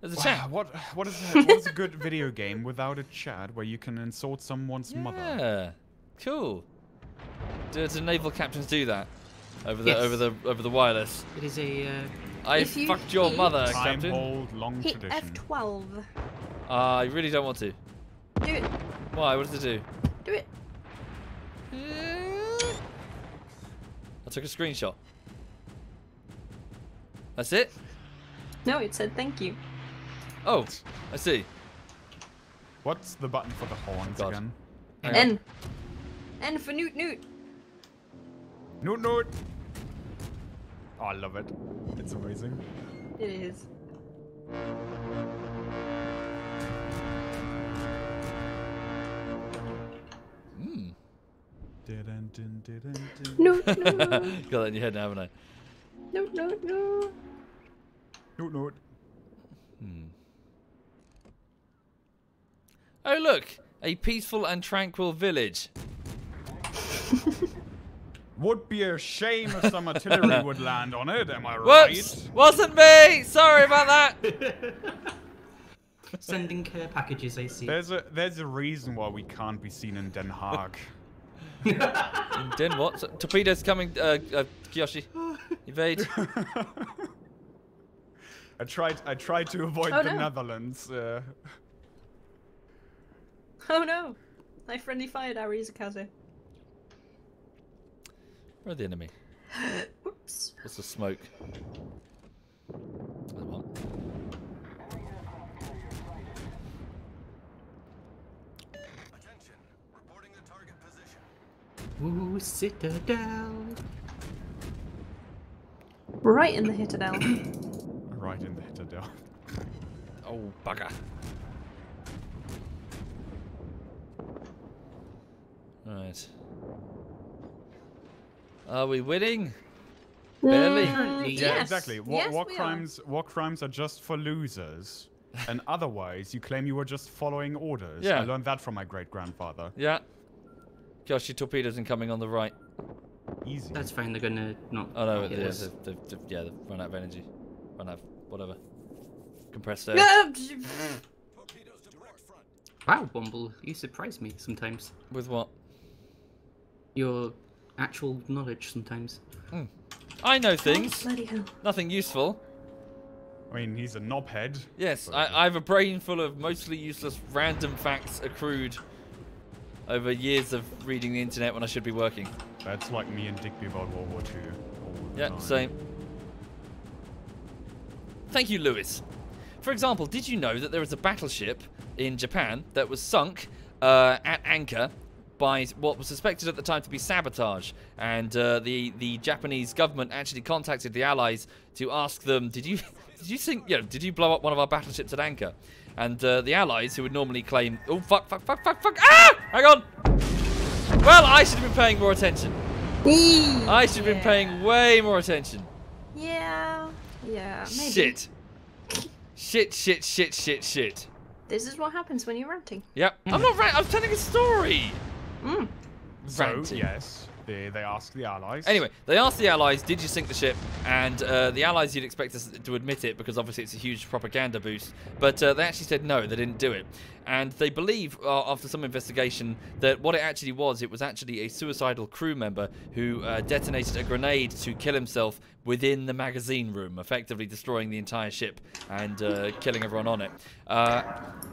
There's a Wow, chat. what what is that? what is a good video game without a chat where you can insult someone's mother? Yeah, cool. Do, do naval captains do that over the Yes. over the over the wireless? It is a. Uh, I you fucked your hit- mother, Time Captain. hold, long Hit tradition. F12. Uh, I really don't want to. Do it. Why? What does it Do Do it. I took a screenshot. That's it. No, it said thank you. Oh, I see. What's the button for the horns God. again? Hang on. N. N for Newt Newt. Noot noot. Oh, I love it. It's amazing. It is. Mm. Didn't, didn't, didn't, didn't. Newt Newt. Got that in your head now, haven't I? Newt Newt Newt. Noot noot. Hmm. Oh look, a peaceful and tranquil village. Would be a shame if some artillery would land on it, am I right? Whoops! Wasn't me! Sorry about that! sending care packages, I see. There's a there's a reason why we can't be seen in Den Haag. And then what? So- torpedoes coming, uh, uh, Kiyoshi. Evade. I tried I tried to avoid Oh, the no. Netherlands. Uh, Oh no. My friendly fired our Isokaze. Where's the enemy? Whoops. What's the smoke? There's one. Attention. Reporting the target position. Ooh, Citadel. Right in the Hitterdell. right in the Hitterdell. Oh, bugger. Right. Are we winning? Barely. Currently, Yeah, Yes. exactly. What Yes, what we are. crimes what crimes are just for losers? and otherwise you claim you were just following orders. Yeah. I learned that from my great grandfather. Yeah. Kiyoshi, torpedoes are coming on the right. Easy. That's fine, they're gonna not. Oh no, not hit yeah, us. they've, they've, they've, yeah, they've run out of energy. Run out of whatever. Compressed air. Torpedoes to port front. Wow, Wumble, you surprise me sometimes. With what? Your actual knowledge sometimes. I know things. Bloody hell. Nothing useful. I mean, he's a knobhead. Yes, I, I have a brain full of mostly useless random facts accrued over years of reading the internet when I should be working. That's like me and Digby about World War II. Yeah, time. same. Thank you, Lewis. For example, did you know that there was a battleship in Japan that was sunk uh, at anchor by what was suspected at the time to be sabotage? And uh, the the Japanese government actually contacted the Allies to ask them, "Did you did you think you know, did you blow up one of our battleships at anchor?" And uh, the Allies, who would normally claim, "Oh fuck, fuck, fuck, fuck, fuck," ah, hang on. Well, I should have been paying more attention. I should have been paying way more attention. Yeah. Yeah. Maybe. Shit. Shit, shit, shit, shit, shit. This is what happens when you're ranting. Yep. I'm not right. I'm telling a story. Mm. So, yes, they, they asked the allies. Anyway, they asked the Allies, did you sink the ship? And uh, the Allies, you'd expect us to admit it because obviously it's a huge propaganda boost. But uh, they actually said no, they didn't do it. And they believe, uh, after some investigation, that what it actually was, it was actually a suicidal crew member who uh, detonated a grenade to kill himself within the magazine room, effectively destroying the entire ship and uh, killing everyone on it. Uh,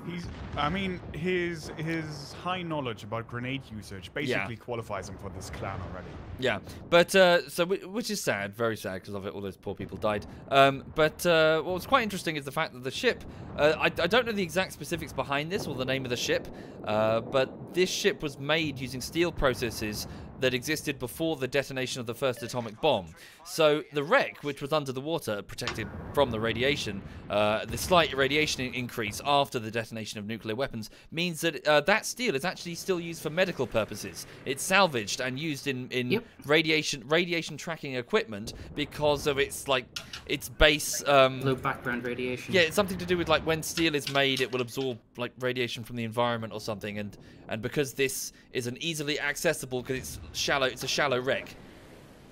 He's, I mean, his his high knowledge about grenade usage basically qualifies him for this clan already. Yeah, but uh, so which is sad, very sad because of it. All those poor people died. Um, but uh, what was quite interesting is the fact that the ship. Uh, I, I don't know the exact specifics behind this or the name of the ship, uh, but this ship was made using steel processes that existed before the detonation of the first atomic bomb. So the wreck, which was under the water, protected from the radiation, uh, the slight radiation increase after the detonation of nuclear weapons means that uh, that steel is actually still used for medical purposes. It's salvaged and used in in Yep. radiation radiation tracking equipment because of its like its base. Um, Low background radiation. yeah, it's something to do with like when steel is made, it will absorb like radiation from the environment or something, and and because this is an easily accessible because it's shallow, it's a shallow wreck,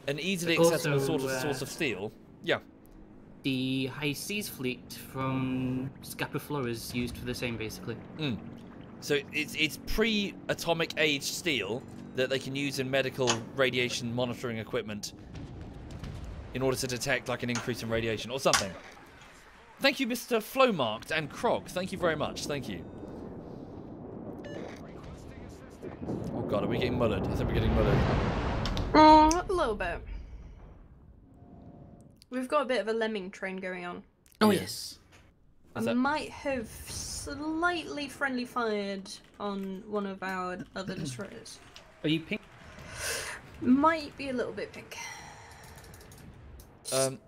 an easily accessible Also, sort of uh, source of steel. Yeah, The High Seas Fleet from Scapa Flow is used for the same, basically. mm. so it's it's pre-atomic age steel that they can use in medical radiation monitoring equipment in order to detect like an increase in radiation or something. Thank you, Mr. Flowmarked and Krog. Thank you very much. Thank you. Oh god, are we getting mullered? I think we're getting mullered. Mm, a little bit. We've got a bit of a lemming train going on. Oh, Yeah. yes. What's I might have slightly friendly fired on one of our other destroyers. Are you pink? Might be a little bit pink. Just Um,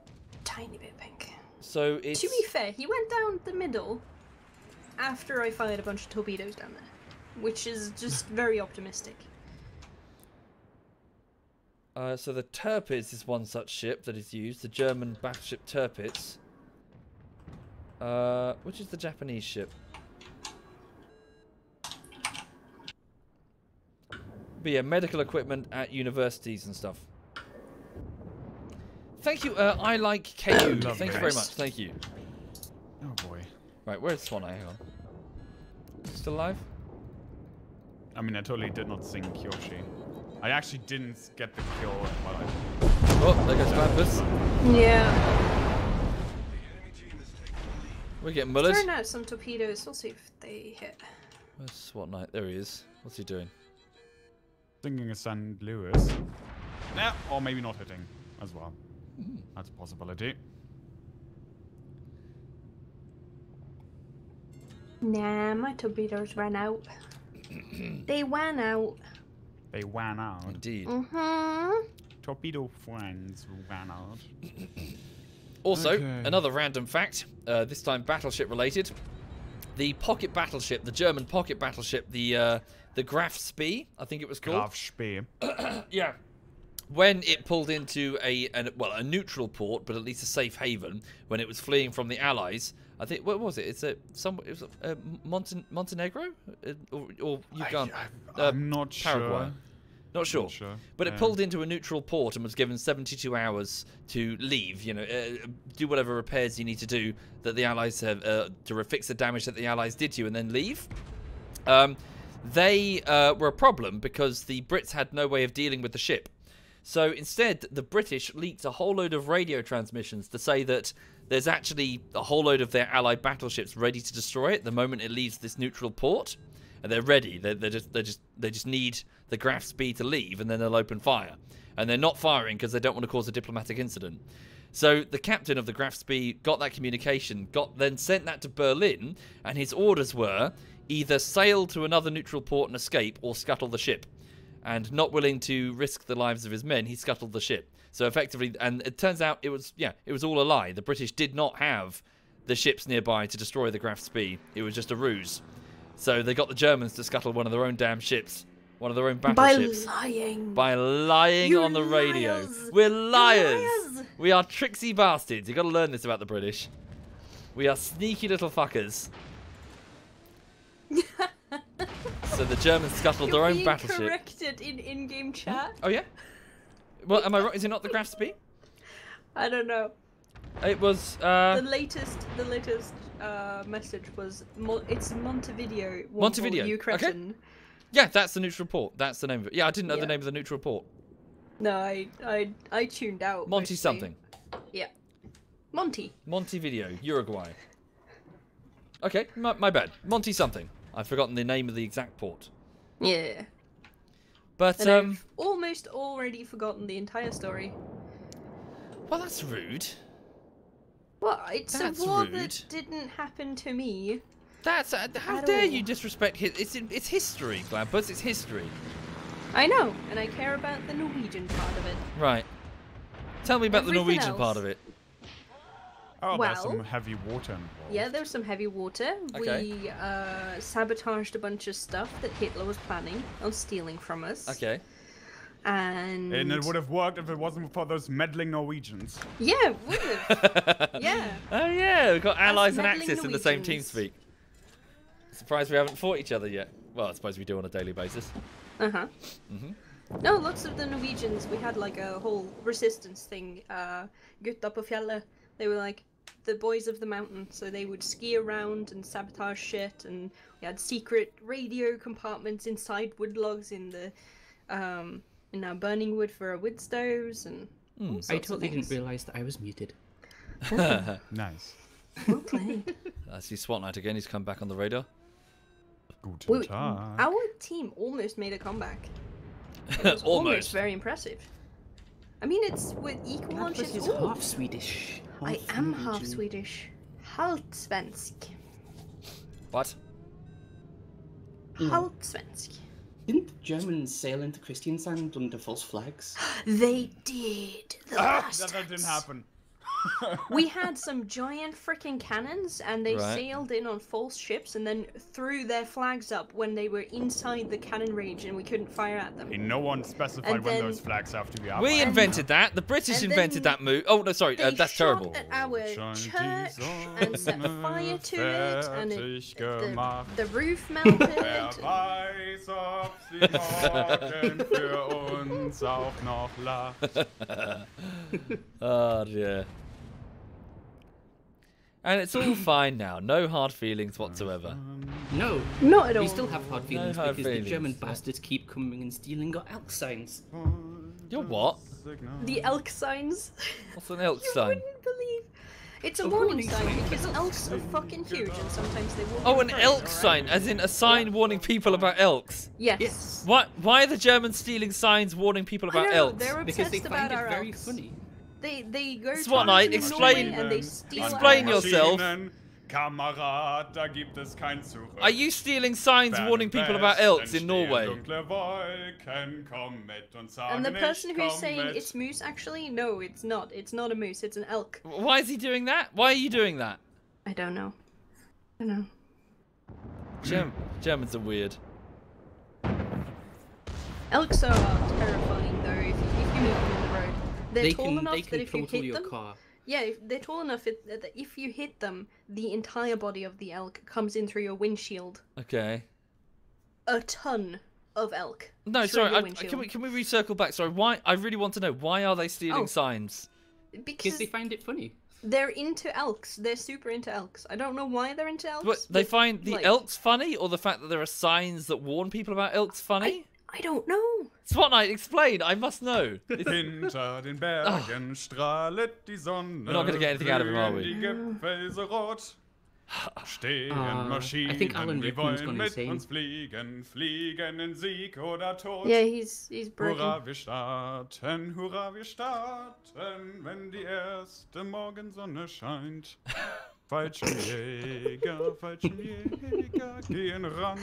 tiny bit pink. so it's To be fair, he went down the middle after I fired a bunch of torpedoes down there, which is just very optimistic. uh, so the Tirpitz is one such ship that is used. The German battleship Tirpitz. Uh, which is the Japanese ship? But yeah, medical equipment at universities and stuff. Thank you. Uh, I like KU. Thank you very much. Thank you. Oh boy. Right, where's Swan Eye? Hang on. Still alive? I mean, I totally did not sink Yoshi. I actually didn't get the kill while I. Oh, there goes Vampus. Yeah. The enemy team is taking the lead. We're getting mullered. Throwing out some torpedoes. We'll see if they hit. Where's Swat Knight? There he is. What's he doing? Thinking a St. Louis. Yeah, or maybe not hitting as well. Hmm. That's a possibility. Nah, my torpedoes ran out. They ran out. They wan out. Indeed. Mm-hmm. Torpedo friends wan out. Also, Okay. another random fact, uh, this time battleship related. The pocket battleship, the German pocket battleship, the uh, the Graf Spee, I think it was called. Graf Spee. Yeah. When it pulled into a an, well a neutral port, but at least a safe haven, when it was fleeing from the Allies, I think what was it? It's a some it was uh, Monten- Montenegro uh, or, or Uganda, I, uh, am not Paraguay. sure. not sure. Not sure. But it pulled into a neutral port and was given 72 hours to leave. You know, uh, do whatever repairs you need to do that the Allies have uh, to fix the damage that the Allies did to you, and then leave. Um, they uh, were a problem because the Brits had no way of dealing with the ship. So instead, the British leaked a whole load of radio transmissions to say that there's actually a whole load of their Allied battleships ready to destroy it the moment it leaves this neutral port, and they're ready. They're, they're just they just they just need the Graf Spee to leave, and then they'll open fire. And they're not firing because they don't want to cause a diplomatic incident. So the captain of the Graf Spee got that communication, got then sent that to Berlin, and his orders were either sail to another neutral port and escape, or scuttle the ship and not willing to risk the lives of his men, he scuttled the ship. So effectively, and it turns out it was yeah, it was all a lie. The British did not have the ships nearby to destroy the Graf Spee. It was just a ruse. So they got the Germans to scuttle one of their own damn ships, one of their own battleships. By lying. by lying You're on the radio. liars. We're liars. liars. We are tricksy bastards. You got to learn this about the British. We are sneaky little fuckers. so the Germans scuttled You're their own being battleship. corrected in in-game chat. Oh yeah. Well, am I right? Is it not the Graf Spee? I don't know. It was. uh, The latest, the latest uh, message was Mo- it's Montevideo. Montevideo, You okay. yeah, that's the neutral port. That's the name of it. Yeah, I didn't know Yeah. the name of the neutral port. No, I, I, I tuned out. Monty mostly. something. Yeah. Monty. Montevideo, Uruguay. Okay, my, my bad. Monty something. I've forgotten the name of the exact port. Yeah. But And um, I've almost already forgotten the entire story. well, that's rude. Well, it's That's a war rude. that didn't happen to me. That's uh, how dare all. you disrespect his? It's it's history, Glampus. It's history. I know, and I care about the Norwegian part of it. Right. Tell me about the Everything Norwegian part of it. Oh, there's some Well- heavy water involved. Yeah, there was some heavy water. Okay. We uh, sabotaged a bunch of stuff that Hitler was planning on stealing from us. Okay. And, And it would have worked if it wasn't for those meddling Norwegians. yeah, it would have. yeah. Oh yeah, we've got allies and meddling Axis in the same team Norwegians. speak. Surprised we haven't fought each other yet. Well, I suppose we do on a daily basis. Uh huh. Mhm. No, lots of the Norwegians. We had like a whole resistance thing. Uh, Gutta på fjellet. They were like the boys of the mountain, so they would ski around and sabotage shit. And we had secret radio compartments inside wood logs in the um in our burning wood for our wood stoves and. all Hmm. I totally didn't realise that I was muted. Nice. Well played. I see SWAT Knight again. He's come back on the radar. Guten We- Tag. our team almost made a comeback. It almost Almost. very impressive. I mean, it's with equal on Glampus shit. is half Swedish. I am half Norwegian. Swedish. Halvt svensk. What? Mm. Halvt svensk. Didn't the Germans sail into Kristiansand under false flags? They did. The Ah, that, that didn't happen. We had some giant freaking cannons, and they Right. sailed in on false ships, and then threw their flags up when they were inside the cannon range, and we couldn't fire at them. And no one specified And when then- those flags have to be up. We And- invented that. The British and invented that move. Oh no, sorry. They Uh, that's shot terrible. at our Scheint die church and set fire to it, and it, the, the roof Wer melted. weiß, ob And it's all fine now. No hard feelings whatsoever. Um, no, Not at all. we still have hard feelings hard because feelings, the German bastards keep coming and stealing our elk signs. You're what? the elk signs. What's an elk you sign? wouldn't believe. It's a A warning warning sign sign. because elks are fucking huge and sometimes they walk. Oh, an elk alright? sign, as in a sign warning people about elks. Yes. Yes, What? Why are the Germans stealing signs warning people I about know, elks? they're because they obsessed find about it our very elks. funny. They they go SWAT to night, Norway explain- and they steal Explain yourself. Maschinen, Kamerad, da gibt es kein Zurück. Are you stealing signs warning people about elks in Norway? Dunkle Wolken, komm mit und sage And the person who's saying mit. it's moose, actually, no, it's not. It's not a moose. It's an elk. Why is he doing that? Why are you doing that? I don't know. I don't know. Germ- Germans are weird. Elks are terrifying though. If you, if you meet them in the road, they're they tall can enough they that can if you hit your them, car. yeah, if they're tall enough it, that if you hit them, the entire body of the elk comes in through your windshield. Okay. A ton of elk. No, sorry. your I, windshield. can we can we recircle back? Sorry. Why? I really want to know why are they stealing Oh. signs? Because Because they find it funny. they're into elks. They're super into elks. I don't know why they're into elks. But they find the like, elks funny, or the fact that there are signs that warn people about elks funny? I don't know. SWAT Knight, explain. I must know. It's- Hinter den Bergen strahlet die Sonne. We're not gonna get anything out of him, are we? Die Gipfel so rot. Stehen Uh, I think Alan Maschinen, die wollen gone mit insane. uns fliegen, fliegen in Sieg oder Tod. Yeah, he's he's broken. Hurra, wir starten, hurra, wir starten, wenn die erste Morgensonne scheint. Fallschirmjäger, Fallschirmjäger, gehen ran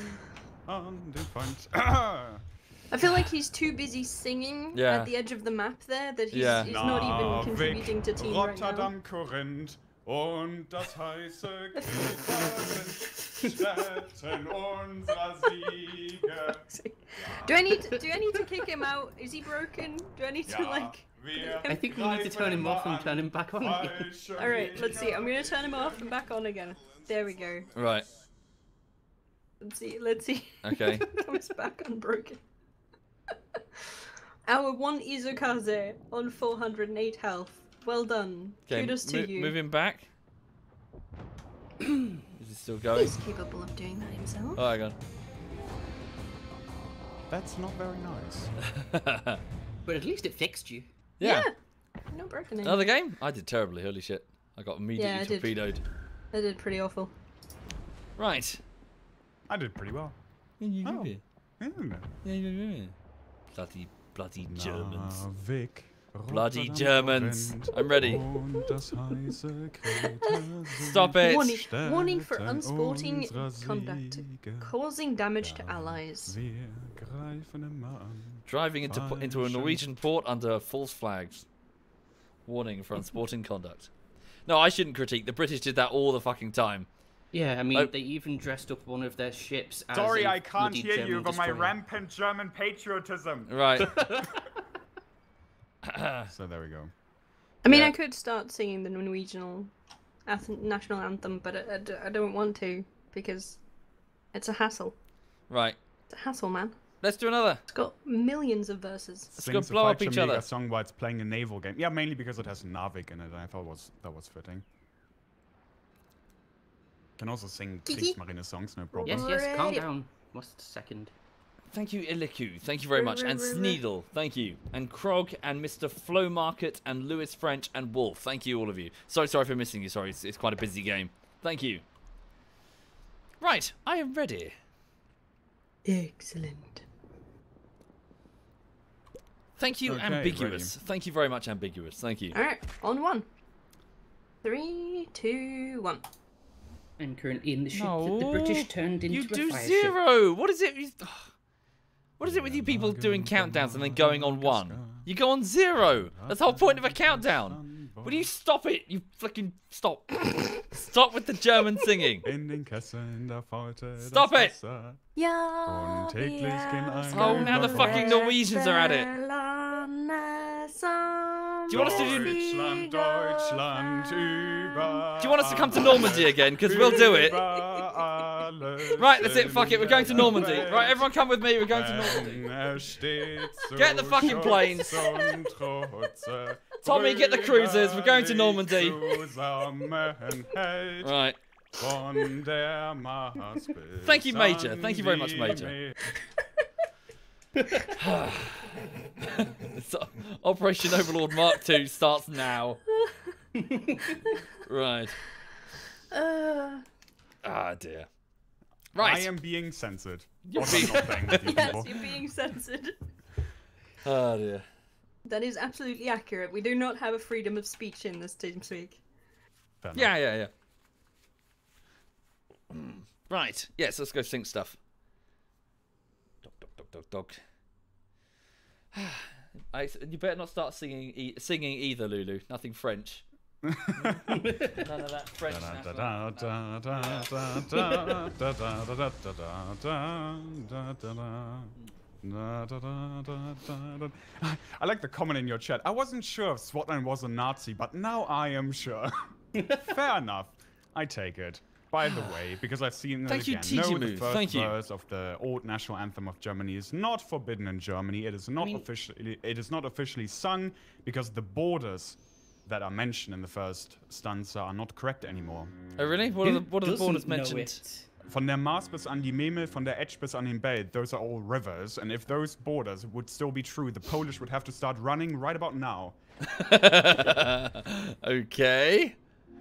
an den Feind. I feel like he's too busy singing Yeah. at the edge of the map there that he's, Yeah. he's not even contributing to team right now. Korinth und das heiße Städten unserer Siege. Do I need to, do I need to kick him out? Is he broken? Do I need to Ja, like? I think we need to turn him off and turn him back on. again. All right, let's see. I'm gonna turn him off and back on again. There we go. right. Let's see. Let's see. Okay. Comes back unbroken. Our one Isokaze on 408 health. Well done. Okay. Kudos to mo- you. Moving back. Is it still going? He's capable of doing that himself. Oh, hang That's not very nice. But at least it fixed you. yeah. No broken in. Another game? I did terribly. Holy shit. I got immediately Yeah, I did. torpedoed. That did pretty awful. Right. I did pretty well. Oh. Yeah. Bloody, bloody Germans. Narvik, Bloody Germans. I'm ready. und das heiße Kreta Stop it. Warning, warning for unsporting conduct, causing damage to allies. Wir greifen immer an. Driving into into a Norwegian port under false flags. Warning for unsporting conduct. No, I shouldn't critique. The British did that all the fucking time. Yeah, I mean, Oh. they even dressed up one of their ships as Sorry, a I can't bloody hear you German over my rampant German patriotism. Right. So there we go. I mean, Yeah. I could start singing the Norwegian national anthem, but I don't want to because it's a hassle. right. It's a hassle, man. Let's do another. It's got millions of verses. Let's go Sings a blow up each Mega other. song while it's playing a naval game. Yeah, mainly because it has Narvik in it. And I thought was that was fitting. Can also sing Kriegsmarine songs, no problem. Yes, yes, calm down. What's the second? Thank you, Iliku. Thank you very much. And Sneedle. Thank you. And Krog and Mr. Flow Market and Lewis French and Wolf. Thank you, all of you. Sorry, sorry for missing you. Sorry, it's, it's quite a busy game. Thank you. Right, I am ready. Excellent. Thank you, Okay, ambiguous. Thank you very much, ambiguous. Thank you. All right, on one. Three, two, one. And currently in the ship that the British turned into you a do fire ship. zero. What is it? What is it with you people doing countdowns and then going on one? You go on zero. That's the whole point of a countdown. Will you stop it? You fucking stop. stop with the German singing. In den Kesseln da faulte das Stop it. Wasser. Ja, Und täglich gehen ein Oh, now the fucking Norwegians are at it. Do you want us to do- Deutschland, Deutschland, über. Do you want us to come to Normandy again? Because we'll do it. Right, that's it. Fuck it. We're going to Normandy. Right, everyone come with me. We're going to Normandy. Get the fucking planes. Tommy, get the cruisers. We're going to Normandy. Right. Thank you, Major. Thank you very much, Major. So, Operation Overlord Mark II starts now. right. Uh, Ah, dear. Right. I am being censored. You're being- not playing with you yes, people. you're being censored. Oh, dear. That is absolutely accurate. We do not have a freedom of speech in this TeamSpeak. Fair enough. Yeah, yeah, yeah. Mm. Right. Yes, let's go sync stuff. Dog, dog. I, you better not start singing e- singing either, Lulu. Nothing French. None of that French. I like the comment in your chat. I wasn't sure if Swatland was a Nazi, but now I am sure. Fair enough. I take it. By the way, because I've seen it Thank you, again. No, the Tijimu. first Thank you. verse of the old national anthem of Germany is not forbidden in Germany. It is not mean- officially it is not officially sung because the borders that are mentioned in the first stanza are not correct anymore. Oh, really? What are the what are the borders mentioned? it? Von der Maas bis an die Memel, von der Etsch bis an den Belt, those are all rivers. And if those borders would still be true, the Polish would have to start running right about now. okay.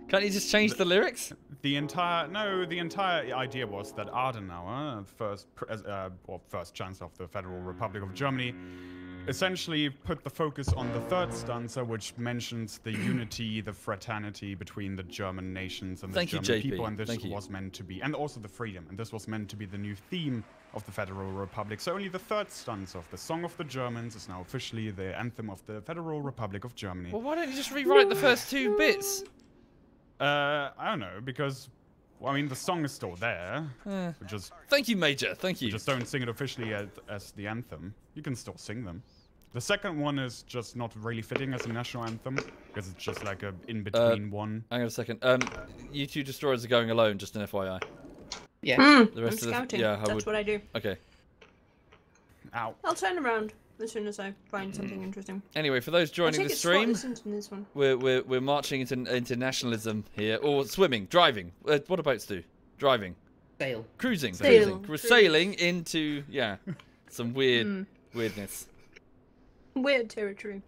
Can't you just change the lyrics? The entire no, the entire idea was that Adenauer, first uh, or first chancellor of the Federal Republic of Germany, essentially put the focus on the third stanza, which mentions the unity, the fraternity between the German nations and the Thank German JP. people, and this Thank you. was meant to be, and also the freedom, and this was meant to be the new theme of the Federal Republic. So only the third stanza of the Song of the Germans is now officially the anthem of the Federal Republic of Germany. Well, why don't you just rewrite the first two bits? Uh, I don't know because, well, I mean, the song is still there. We just Thank you, Major. Thank you. just don't sing it officially as, as the anthem. You can still sing them. The second one is just not really fitting as a national anthem because it's just like a in between one. Hang on a second. Um, you two destroyers are going alone. Just an FYI. Yeah. Mm, The rest I'm of the- scouting. yeah, I That's would- what I do. Okay. Ow. I'll turn around as soon as I find something interesting. Anyway, for those joining the stream, this one. we're we're we're marching into into nationalism here, or swimming, driving. Uh, what do boats do? Driving, Sail. cruising, Sail. cruising. We're sailing into yeah, some weird Hmm. weirdness. Weird territory.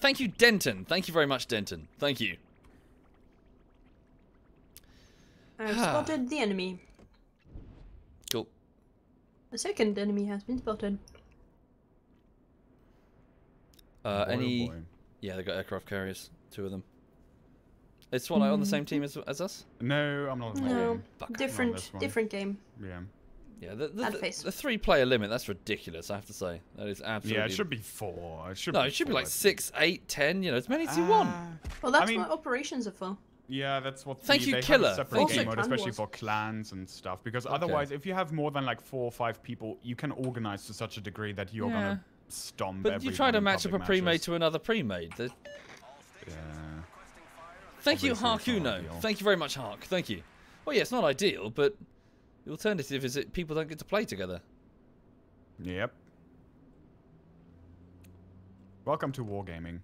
Thank you, Denton. Thank you very much, Denton. Thank you. I've spotted the enemy. Cool. A second enemy has been spotted. Uh, Boy, oh any? boy. Yeah, they got aircraft carriers. Two of them. Is Swallow on the same team as, as us? No, I'm not. on No. Fuck. different, this different game. Yeah. Yeah, the, the, the, the three-player limit, that's ridiculous, I have to say. That is absolutely... Yeah, it should be four. It should No, be it should be like six, eight, ten, you know, as many as you want. Ah, Well, that's mean- what operations are for. Yeah, that's what. Thank the, you, they Killer. Have a separate Thank game mode, especially for clans and stuff. Because otherwise, if you have more than like four or five people, you can organize to such a degree that you're Yeah. gonna stomp. But you try everyone to match up a pre-made to another pre-made. The- Yeah. Thank you, Obviously, it's not Harkuno. Thank you very much, Hark. Thank you. Well, yeah, it's not ideal, but the alternative is that people don't get to play together. Yep. Welcome to wargaming.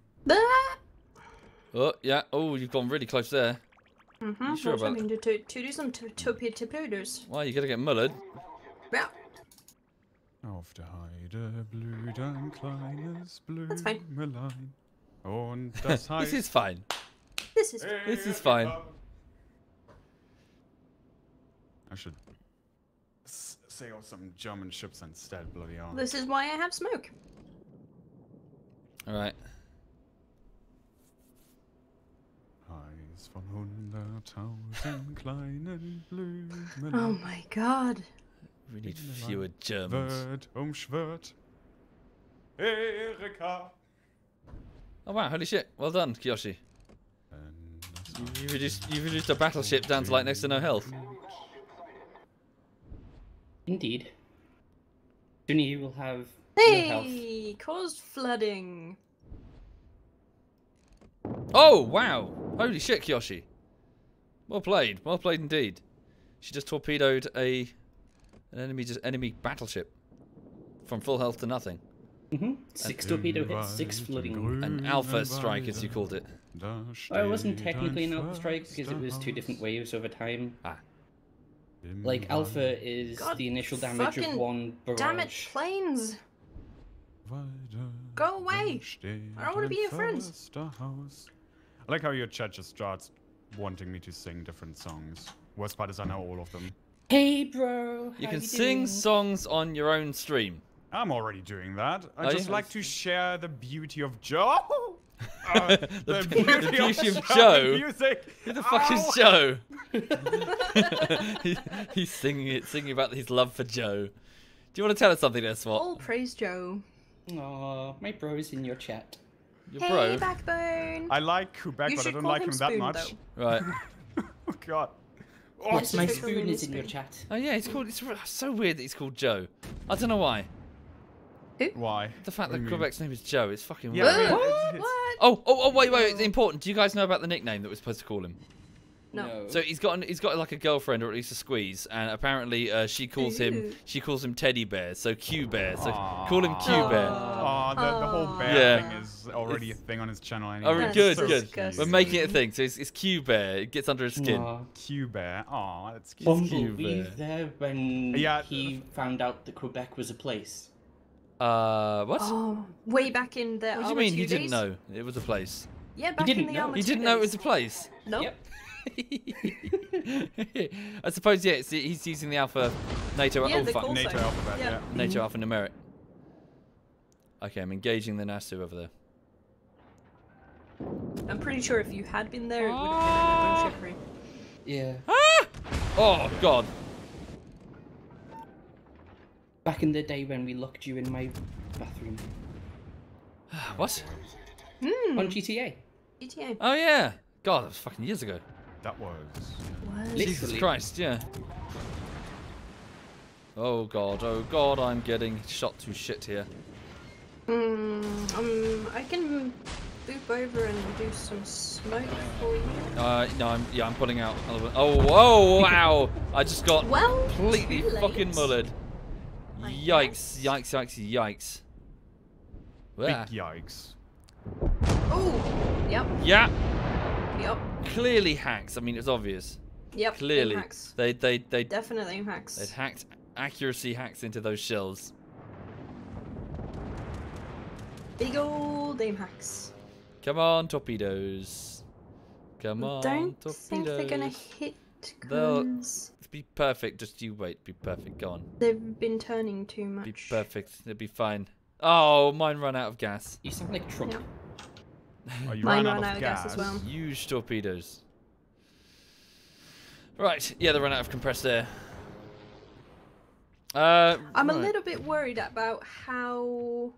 Oh, yeah. Oh, you've gone really close there. Mm-hmm. You sure What's about happening to, to, to do some to topia tipoders? Why, you gotta get mullered. Yeah. Auf der Heide blüht ein kleines That's fine. Blümelein. Und das heißt... This is fine. This is fine. This is fine. I should s- sail some German ships instead, bloody hell. this is why I have smoke. Alright. Von hunderttausend kleinen Oh my god. We need fewer Germans. wird umschwirrt. Erika. Oh wow, holy shit. Well done, Kiyoshi. Wenn das You reduced, you reduced a battleship down to like next to no health. Indeed. Soon you will have no health. Hey, caused flooding. Oh, wow. Holy shit, Kiyoshi. Well played. Well played indeed. She just torpedoed a an enemy just enemy battleship from full health to nothing. hmm Six torpedo hits, six flooding. An alpha strike, as you called it. Da Well, it wasn't technically an alpha strike because it was two different waves over time. im Like alpha is God the initial damage of one barrage. Damn it, planes! Weiter. Go away. I don't wanna be your friends. Försterhaus. I like how your chat just starts wanting me to sing different songs. Worst part is I know all of them. Hey, bro. You can you sing doing? songs on your own stream. I'm already doing that. I Are you? just like to share the beauty of Joe. Uh, The the, b- the beauty, beauty of, of Joe Joe. music. Who the fuck Ow. is Joe? He- he's singing it, singing about his love for Joe. Do you want to tell us something there, Swat? All praise Joe. Aw, my bro's in your chat. Your hey, bro. Backbone! I like Quebec, you but I don't like him him that much. though. Right. Oh god. Oh, yes, my spoon is in your chat. Oh yeah, he's called. It's so weird that he's called Joe. I don't know why. Who? Why? The fact What that do? Quebec's name is Joe is fucking Yeah, weird. I What? it's- it's- What? Oh, oh, oh, wait, wait, it's important. Do you guys know about the nickname that we're supposed to call him? No. So he's got an, he's got like a girlfriend or at least a squeeze, and apparently uh, she calls him she calls him Teddy Bear, so Q Bear. So Aw. call him Q Bear. Oh, the, the whole bear Yeah. thing is already a thing on his channel Oh, anyway. That's good, so good. disgusting. We're making it a thing. So it's, it's Q Bear. It gets under his skin. Aw. Q bear. Oh, that's cute. Bumblebee Bear. there when Yeah, he found out that Quebec was a place. Uh, what? Oh, way back in the what do you mean 2 he didn't know it was a place? Yeah, back didn't in the know? He didn't know it was a place. Nope. Yep. I suppose yeah. It's, he's using the alpha NATO. Yeah, oh fuck, NATO sign. alphabet, Yeah. yeah. NATO alphanumeric. Okay, I'm engaging the Nassau over there. I'm pretty sure if you had been there, it would have Ah. been shippery. Yeah. Ah! Oh god. Back in the day when we locked you in my bathroom What? Hmm. on GTA. GTA. Oh yeah. God, that was fucking years ago. That was. What? Jesus Literally. Christ, yeah. Oh god, oh god, I'm getting shot to shit here. Hmm. Um, I can boop over and do some smoke for you. Uh, no, I'm yeah, I'm pulling out. Oh, oh, wow! I just got Well, completely fucking mullered. I Yikes! Yikes! Yikes! Yikes! Big yikes. Oh. Yep. Yeah, Yep. Clearly hacks. I mean, it's obvious. Yep. Clearly, hacks. they they they Definitely hacks. they'd hacked accuracy hacks into those shells. Big old aim hacks. Come on, torpedoes! Come on, Don't torpedoes! think they're gonna hit. They'll- be perfect. Just you wait. Be perfect. Go on. They've been turning too much. Be perfect. It'll be fine. Oh, mine run out of gas. You sound like Trump. Yeah. Oh, you Mine ran out ran of out of gas as well. Huge torpedoes. Right. Yeah, they ran out of compressed air. Uh, I'm a little bit worried about how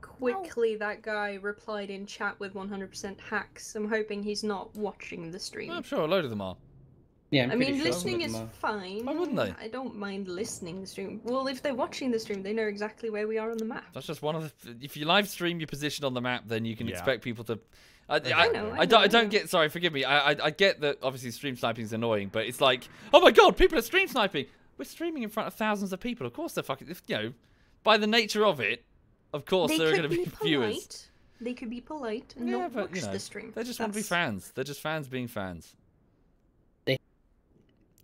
quickly that guy replied in chat with 100% hacks. I'm hoping he's not watching the stream. I'm sure a load of them are. Yeah, I'm I mean, sure listening is of fine. Why wouldn't they? I don't mind listening the stream. Well, if they're watching the stream, they know exactly where we are on the map. That's just one of the. If you live stream your position on the map, then you can Yeah. expect people to. I, I, I know, I, I don't, know, I I don't get. Sorry, forgive me. I, I, I get that obviously stream sniping is annoying, but it's like, oh my god, people are stream sniping. We're streaming in front of thousands of people. Of course they're fucking. If, you know, by the nature of it, of course they there are going to be be polite. viewers. They could be polite and Yeah, not but watch you know, the stream. they just want to be fans. They're just fans being fans.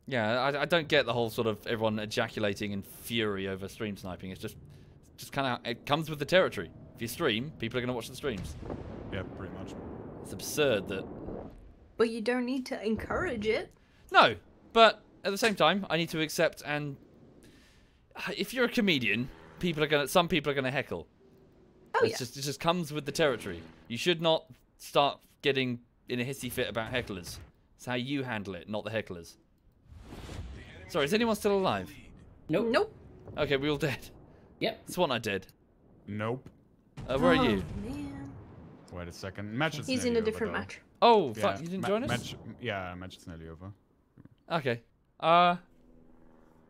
They- Yeah, I, I don't get the whole sort of everyone ejaculating in fury over stream sniping. It's just, just kind of it comes with the territory. If you stream, people are going to watch the streams. Yeah, pretty much. It's absurd that But you don't need to encourage it. no, but at the same time, I need to accept and if you're a comedian, people are going to some people are going to heckle. Oh it's yeah. just it just comes with the territory. You should not start getting in a hissy fit about hecklers. It's how you handle it, not the hecklers. Sorry, is anyone still alive? Nope. Nope. Okay, we all dead. Yep. Swan, I dead. Nope. Uh, where oh, are you? Man. Wait a second. Match is He's in a different though. match. Oh, Yeah, fuck! You didn't ma- join us. Match, yeah, match is nearly over. Okay. Uh,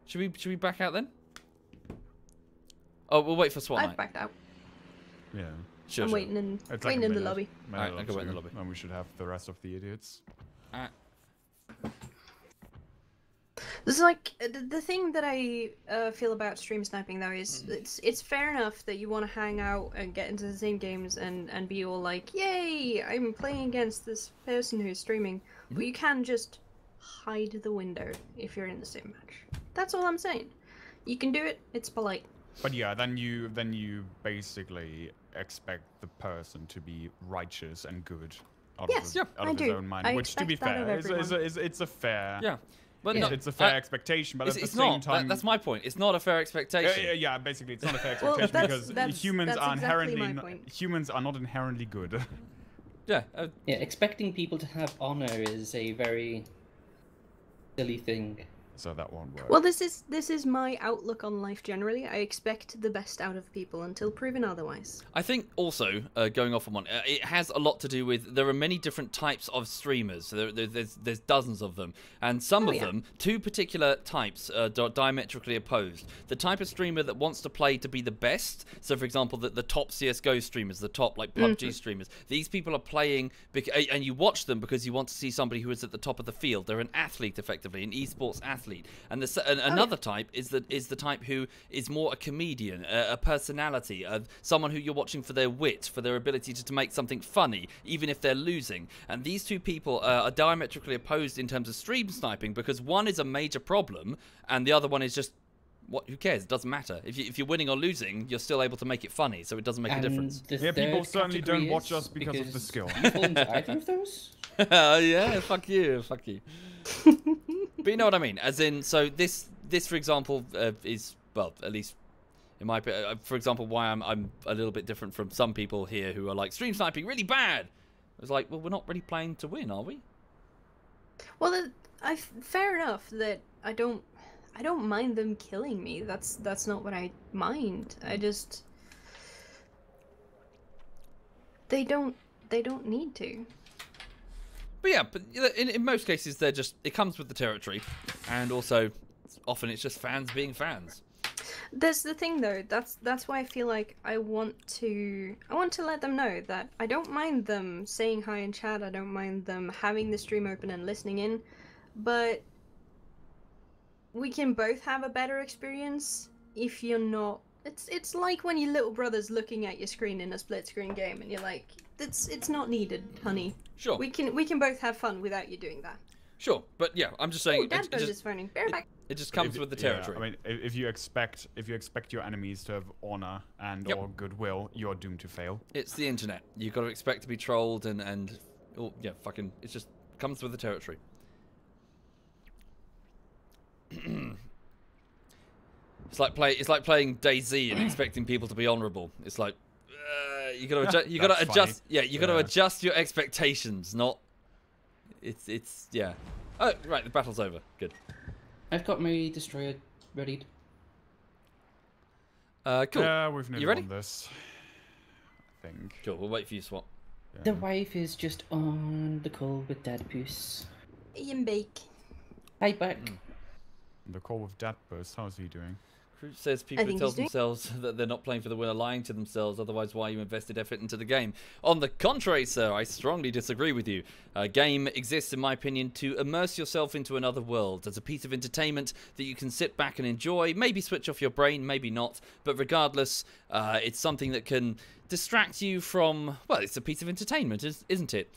should we should we back out then? Oh, we'll wait for Swan I've Night. backed out. Yeah. Sure, I'm sure. waiting in, It's like waiting a in the lobby. Alright, I'll go wait in the lobby. And we should have the rest of the idiots. Uh, This is like the, the thing that I uh, feel about stream sniping though is it's it's fair enough that you want to hang out and get into the same games and and be all like, yay, I'm playing against this person who's streaming, but you can just hide the window if you're in the same match. That's all I'm saying. You can do it. It's polite. But yeah, then you then you basically expect the person to be righteous and good out Yes, of, his, yeah, out I of his do. own mind. I which, to be expect that of fair, is, is, everyone. is, it's a fair. yeah, but Yeah. no, It's a fair uh, expectation, but it's, at the it's same not. That- time, that's my point. It's not a fair expectation. yeah, yeah, basically, it's not a fair Well, expectation that's- because that's- humans that's are exactly inherently n- humans are not inherently good. Yeah, uh, Yeah, expecting people to have honor is a very silly thing. So that won't work. Well, this is this is my outlook on life generally. I expect the best out of people until proven otherwise. I think also uh, going off on one, uh, it has a lot to do with there are many different types of streamers. So there, there, there's there's dozens of them, and some Oh, of yeah. them, two particular types, are di- diametrically opposed. The type of streamer that wants to play to be the best. So, for example, the, the top CS:GO streamers, the top like PUBG Mm-hmm. streamers. These people are playing, bec- and you watch them because you want to see somebody who is at the top of the field. They're an athlete, effectively, an esports athlete. And the se- Oh, and another type is the is the type who is more a comedian, a, a personality, a, someone who you're watching for their wit, for their ability to, to make something funny, even if they're losing. And these two people uh, are diametrically opposed in terms of stream sniping because one is a major problem and the other one is just. What? Who cares? It doesn't matter. If, you, if you're winning or losing, you're still able to make it funny, so it doesn't make a difference. Yeah, people certainly don't watch us because of the skill. you fall into either of those? yeah, fuck you, fuck you. But you know what I mean. As in, so this this for example uh, is well, at least in my uh, for example, why I'm I'm a little bit different from some people here who are like stream sniping really bad. It's like, well, we're not really playing to win, are we? Well, I fair enough that I don't I don't mind them killing me. That's that's not what I mind. I just they don't they don't need to. But yeah, but in, in most cases, they're just it comes with the territory, and also often it's just fans being fans. That's the thing though. That's that's why I feel like I want to I want to let them know that I don't mind them saying hi in chat. I don't mind them having the stream open and listening in, but we can both have a better experience if you're not. It's it's like when your little brother's looking at your screen in a split screen game and you're like, it's it's not needed, honey. Sure. We can we can both have fun without you doing that. Sure, but yeah, I'm just saying. Oh, Dad it, it just, phoning. Bear it, back. It just comes if, with the territory. Yeah, I mean, if you expect if you expect your enemies to have honor and yep. or goodwill, you're doomed to fail. It's the internet. You've got to expect to be trolled and and oh yeah, fucking. It just comes with the territory. it's like play. It's like playing DayZ and expecting people to be honorable. It's like you gotta adjust. You gotta adjust. funny. Yeah, you gotta Yeah. adjust your expectations. Not. It's it's yeah. Oh right, the battle's over. Good. I've got my destroyer readied. Uh, cool. Yeah, we've nearly ready? this. I think. Cool. We'll wait for you, Swap. Yeah. The wife is just on the call with Dad Puss. Ian Bake. Hi back. The call with Dad Bus. How's he doing? Crew says people who tell themselves that they're not playing for the win are lying to themselves. Otherwise, why you invested effort into the game? On the contrary, sir, I strongly disagree with you. A game exists, in my opinion, to immerse yourself into another world as a piece of entertainment that you can sit back and enjoy. Maybe switch off your brain, maybe not. But regardless, uh, it's something that can distract you from. Well, it's a piece of entertainment, is- isn't it?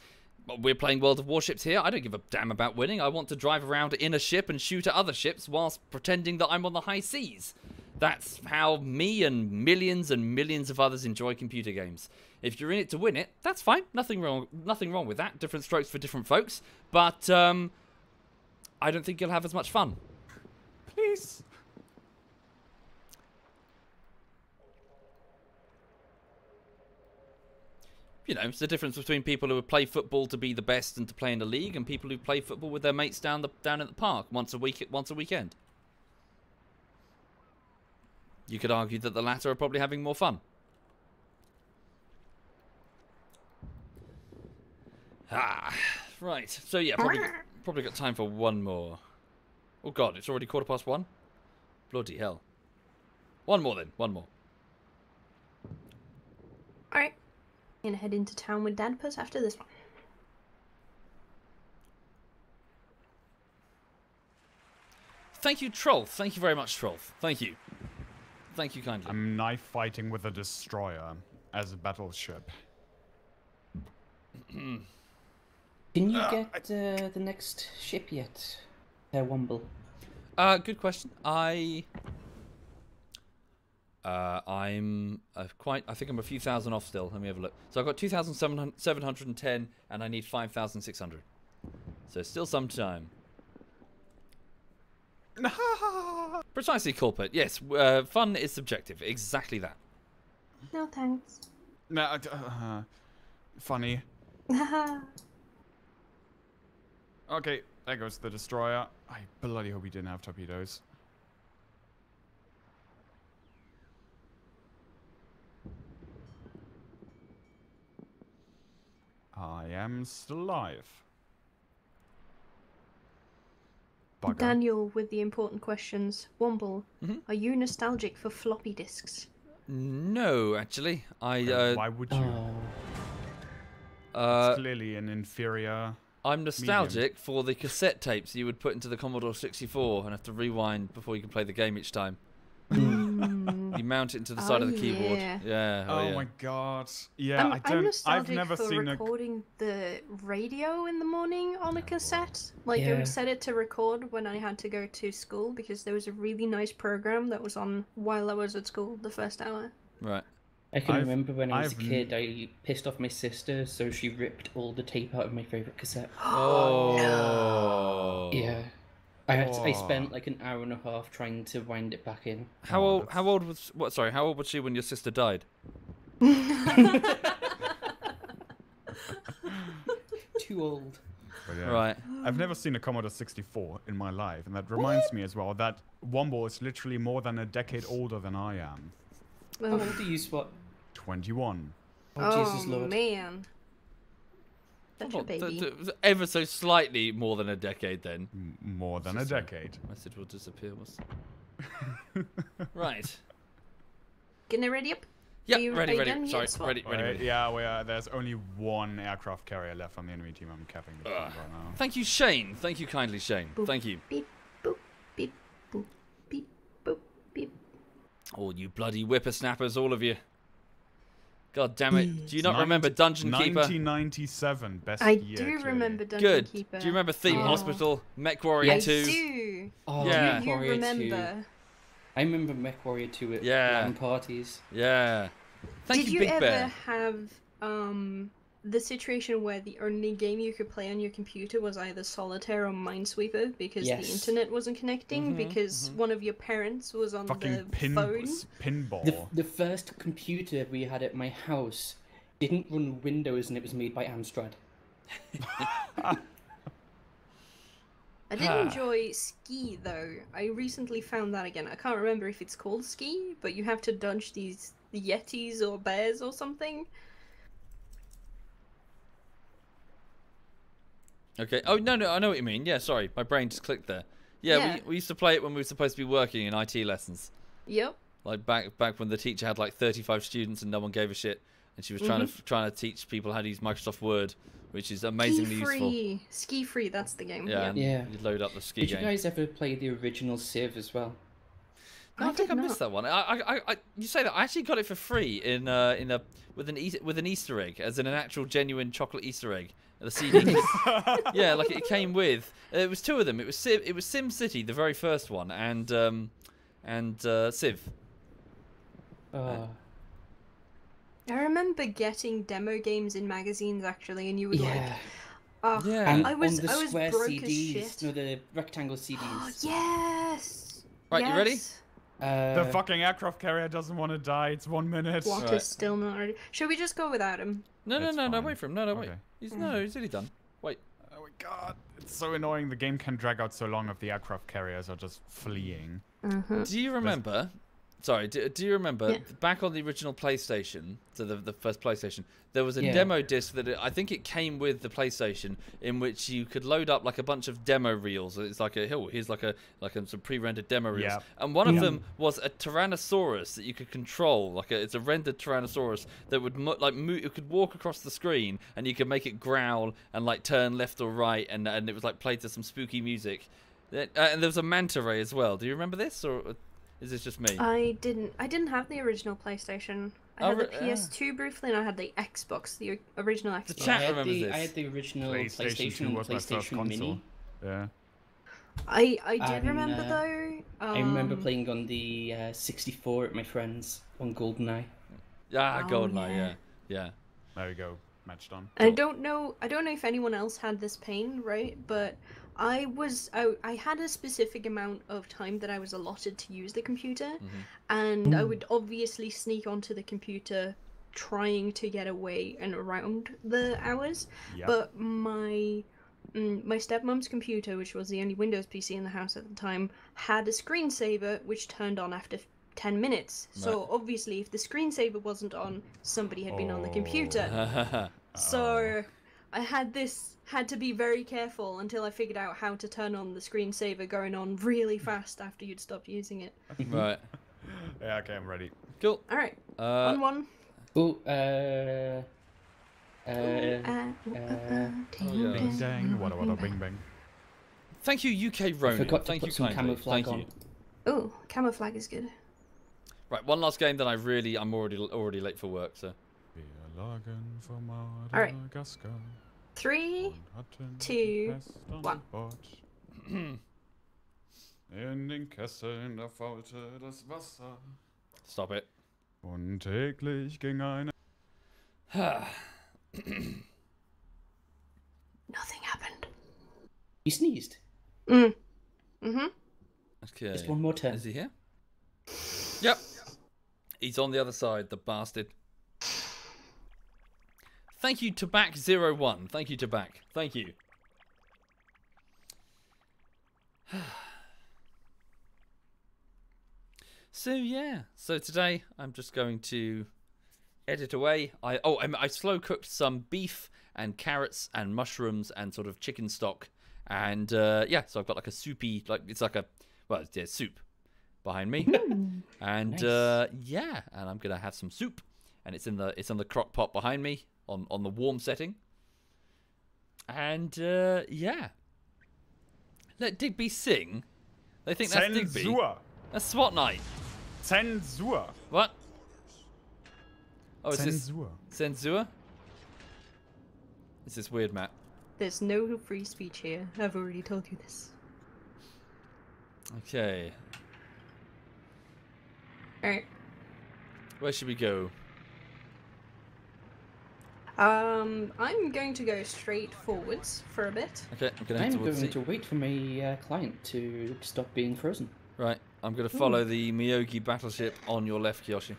We're playing World of Warships here. I don't give a damn about winning. I want to drive around in a ship and shoot at other ships whilst pretending that I'm on the high seas. That's how me and millions and millions of others enjoy computer games. If you're in it to win it, that's fine. Nothing wrong. Nothing wrong with that. Different strokes for different folks. But um, I don't think you'll have as much fun. Please. You know, it's the difference between people who play football to be the best and to play in the league, and people who play football with their mates down the down at the park once a week, once a weekend. You could argue that the latter are probably having more fun. Ah, right. So yeah, probably probably got time for one more. Oh god, it's already quarter past one. Bloody hell. One more then. One more. Alright. Gonna head into town with Dad Puss after this one. Thank you, Troll. Thank you very much, Troll. Thank you. Thank you kindly. I'm knife fighting with a destroyer as a battleship. Can you get uh, the next ship yet, Herr Womble? Uh, good question. I, uh, I'm uh, quite. I think I'm a few thousand off still. Let me have a look. So I've got two thousand seven hundred and ten, and I need five thousand six hundred. So still some time. Precisely, culprit. Yes, uh, fun is subjective. Exactly that. No thanks. No, uh, uh, funny. Okay, there goes the destroyer. I bloody hope he didn't have torpedoes. I am still alive. Bugger. Daniel with the important questions. Womble, Mhm. are you nostalgic for floppy disks? No, actually, I. Uh, Uh, Why would you? Oh, uh, it's clearly an inferior. I'm nostalgic for the cassette tapes you would put into the Commodore 64 and have to rewind before you can play the game each time. You mount it into the side of the Oh, keyboard. yeah. Yeah. Oh, oh yeah. my god. Yeah, I'm, I I'm don't. I've never for seen a. recording the radio in the morning on a cassette. Like I would set it to record when I had to go to school because there was a really nice program that was on while I was at school the first hour. Right. I can I've- remember when I was I've a kid, I pissed off my sister, so she ripped all the tape out of my favorite cassette. Oh. Yeah. I had I Oh. spent like an hour and a half trying to wind it back in. How Oh, old? that's- How old was? What? Sorry. How old was she when your sister died? Too old. Yeah. Right. I've never seen a Commodore 64 in my life, and that reminds me as well that Womble is literally more than a decade older than I am. How old are you, Swat? 21. Oh, Jesus Lord. Oh, man. Such a Well, th- baby. th- ever so slightly more than a decade. Then M- more than a Sister. decade. message will disappear. Right. Getting ready up? Yeah. you- Ready. Ready. done Sorry. yet, Swat? Ready. Ready. Uh, Ready. yeah, we are, there's only one aircraft carrier left on the enemy team. I'm capping the Ugh. right now. Thank you, Shane. Thank you kindly, Shane. Boop. Thank you. Beep, boop, beep, boop, beep, boop, beep. All you bloody whippersnappers, all of you. God damn it. Do you not Nin- remember Dungeon Keeper? 1997, best I year. do clearly. remember Dungeon Good. Keeper. Do you remember Theme Oh. Hospital? Mech Warrior I 2? do. Oh, Yeah. Do you Warrior 2. remember? I remember Mech Warrior 2 at Yeah. LAN parties. Yeah. Thank Did you, you Big ever Bear. have um the situation where the only game you could play on your computer was either Solitaire or Minesweeper because Yes. the internet wasn't connecting Mhm, because mhm. one of your parents was on Fucking the pin phone. s- pinball. The, the first computer we had at my house didn't run Windows and it was made by Amstrad. I did enjoy Ski though. I recently found that again. I can't remember if it's called Ski, but you have to dodge these yetis or bears or something. Okay. Oh no, no, I know what you mean. Yeah, sorry, my brain just clicked there. Yeah, Yeah. We, we used to play it when we were supposed to be working in IT lessons. Yep. Like back back when the teacher had like 35 students and no one gave a shit, and she was trying to trying to teach people how to use Microsoft Word, which is amazingly Ski useful. free. Ski free. That's the game. Yeah, Yeah. you load up the ski Did game. you guys ever play the original Civ as well? No, I, I think I did missed not. that one. I, I, I, I, you say that I actually got it for free in uh, in a with an Eas- with an Easter egg, as in an actual genuine chocolate Easter egg. The CD. yeah, like it came with. It was two of them. It was Civ, it was Sim City, the very first one, and um, and uh, Civ. Uh, I remember getting demo games in magazines actually, and you would like, yeah. oh, Yeah. And I was on the I was square broke CDs, as shit. no, the rectangle Oh, CDs. yes. Right, you ready? Uh, the fucking aircraft carrier doesn't want to die. It's one minute. What Right. still not ready? Should we just go without him? No, no, That's no, no, fine. wait for him. No, no, wait. Okay. He's no, he's nearly done. Wait. Oh my god, it's so annoying. The game can drag out so long if the aircraft carriers are just fleeing. Uh-huh. Do you remember? Sorry, do, do you remember Yeah. back on the original PlayStation, so the the first PlayStation, there was a Yeah. demo disc that it, I think it came with the PlayStation, in which you could load up like a bunch of demo reels. It's like a hill. Here's like a like a, some pre-rendered demo reels, Yep. and one of them was a Tyrannosaurus that you could control. Like a, it's a rendered Tyrannosaurus that would mo- like move. It could walk across the screen, and you could make it growl and like turn left or right, and and it was like played to some spooky music. Uh, and there was a manta ray as well. Do you remember this, or is this just me? I didn't. I didn't have the original PlayStation. I Oh, had the ah. PS2 briefly, and I had the Xbox, the o- original The Xbox. chat I had remembers the, this. I had the original PlayStation PlayStation, and was my first PlayStation console. Mini. Yeah. I I did And, remember uh, though. Um, I remember playing on the uh, 64 at my friend's on GoldenEye. Ah, Oh, GoldenEye, yeah. yeah. Yeah. There we go. Match done. I don't know. I don't know if anyone else had this pain, right? But I was. I, I had a specific amount of time that I was allotted to use the computer, Mhm. and I would obviously sneak onto the computer, trying to get away and around the hours. Yep. But my mm, my stepmom's computer, which was the only Windows PC in the house at the time, had a screensaver which turned on after 10 minutes. So obviously, if the screensaver wasn't on, somebody had been on the computer. Oh. So I had this had to be very careful until I figured out how to turn on the screensaver going on really fast after you'd stopped using it. right. Yeah, okay, I'm ready. Cool. All right, Uh, on one. Oh, uh, uh, Uh, uh, oh, yeah. Bing dang, wada wada bing bang. thank you, UK Ronin. forgot to Thank put you some kindly. camouflage Thank on. you. Oh, camouflage is good. Right, one last game that I really, I'm already already late for work, so. Wir lagen vor Alright. Madagaskar Three. und hatten two, die Pest an one. Bord. In den Kesseln, da faulte das Wasser. Stop it. Und täglich ging eine... Nothing happened. you sneezed. Mm. Mm-hmm. Okay. Just one more turn. Is he here? Yep. He's on the other side, the bastard. Thank you, Tobac01. Thank you, Tobac. Thank you. so yeah, so today I'm just going to edit away. I oh I, I slow cooked some beef and carrots and mushrooms and sort of chicken stock, and uh, yeah, so I've got like a soupy like it's like a well it's yeah, soup behind me, and Nice. uh, yeah, and I'm gonna have some soup, and it's in the it's on the crock pot behind me on on the warm setting, and uh, yeah, let Digby sing. They think that's Digby. Zensur! That's SWAT Knight. Zensur! What? Oh, is this Zensur. censure? Is this weird, Matt? There's no free speech here. I've already told you this. Okay, All right. where should we go? Um, I'm going to go straight forwards for a bit. Okay, I'm gonna I'm going the... to wait for my uh, client to stop being frozen. Right, I'm gonna follow the Myogi battleship on your left, Kiyoshi.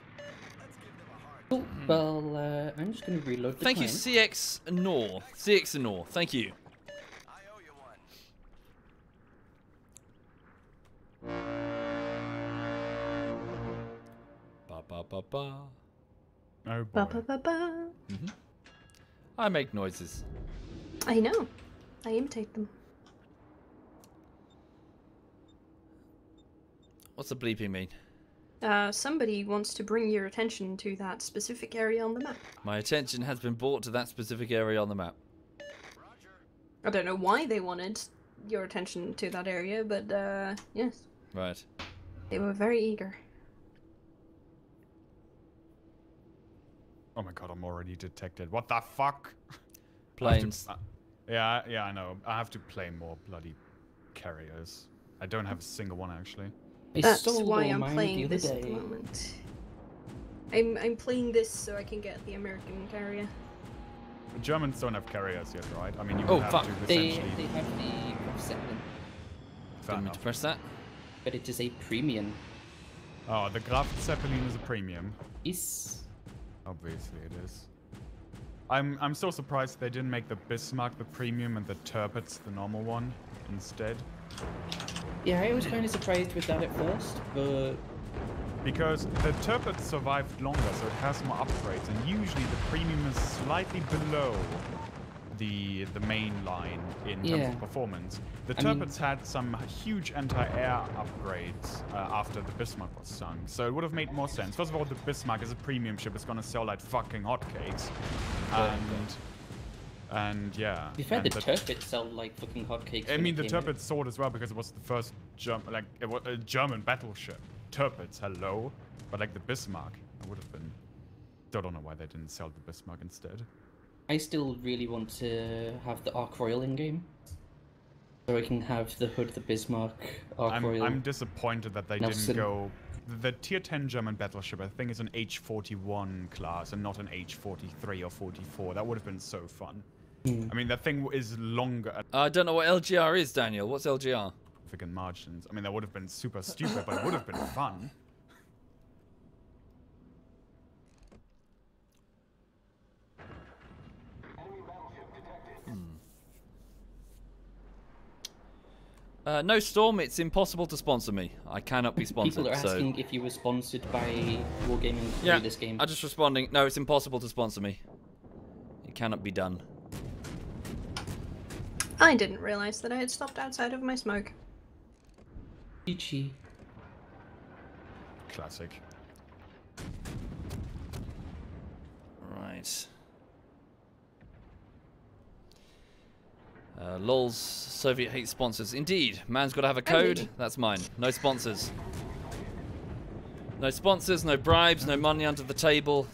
Cool. Well, uh, I'm just going to reload the Thank you. CX Nor. CX Nor. Thank you. I owe you one. Ba ba ba ba. Oh Ba boy. ba ba ba. I make noises. I know. I imitate them. What's the bleeping mean? Uh, somebody wants to bring your attention to that specific area on the map. My attention has been brought to that specific area on the map. Roger. I don't know why they wanted your attention to that area, but uh, yes, Right. they were very eager. Oh my god, I'm already detected. What the fuck? I have to- Planes. uh, yeah, yeah, I know. I have to play more bloody carriers. I don't have a single one actually. That's why I'm mine the playing other this at the moment. I'm I'm playing this so I can get the American carrier. The Germans don't have carriers yet, right? I mean, you Oh, would have fuck. to They, essentially. they have the Graf Zeppelin, Fair Didn't to press that. but it is a premium. Oh, the Graf Zeppelin is a premium. Is Obviously, it is. I'm I'm so surprised they didn't make the Bismarck the premium and the Tirpitz the normal one instead. yeah, I was kind of surprised with that at first, but Because the Tirpitz survived longer, so it has more upgrades, and usually the premium is slightly below the the main line in terms Yeah. of performance. The I mean- Tirpitz had some huge anti-air upgrades uh, after the Bismarck was sunk, so it would have made more sense. First of all, the Bismarck is a premium ship; it's gonna sell like fucking hotcakes, and and yeah. to be fair, and the Tirpitz sell like fucking hotcakes. I mean, the came. Tirpitz sold as well because it was the first German, like it was a German battleship. Tirpitz, hello, but like the Bismarck, it would have been. Still don't know why they didn't sell the Bismarck instead. I still really want to have the Ark Royal in game. So I can have the Hood, the Bismarck, Ark I'm, Royal. I'm disappointed that they Nelson. didn't go. The tier 10 German battleship, I think, is an H41 class and not an H43 or 44. That would have been so fun. Hmm. I mean, that thing is longer at I don't know what LGR is, Daniel. What's LGR? significant margins. I mean, that would have been super stupid, but it would have been fun. Uh, no, Storm, it's impossible to sponsor me. I cannot be sponsored. People are so... asking if you were sponsored by Wargaming to Yeah, this game. I'm just responding. No, it's impossible to sponsor me. It cannot be done. I didn't realize that I had stopped outside of my smoke. GG. Classic. Right. Uh, LOL's Soviet hate sponsors. Indeed, man's got to have a code. That's mine. No sponsors. No sponsors, no bribes, no money under the table.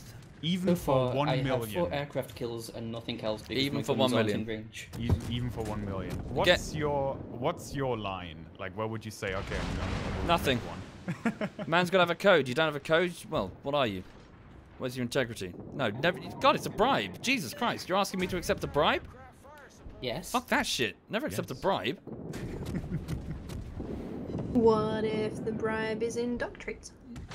Even So for far, one I million. have four aircraft kills and nothing else because Even my for guns one aren't million. range. E- even for one million. What's your what's your line? Like, where would you say, okay, I'm gonna Nothing. one? Man's got to have a code. You don't have a code? Well, what are you? Where's your integrity? No, never. God, it's a bribe. Jesus Christ, you're asking me to accept a bribe? Yes. Fuck that shit. Never accept a bribe. What if the bribe is in dog treats?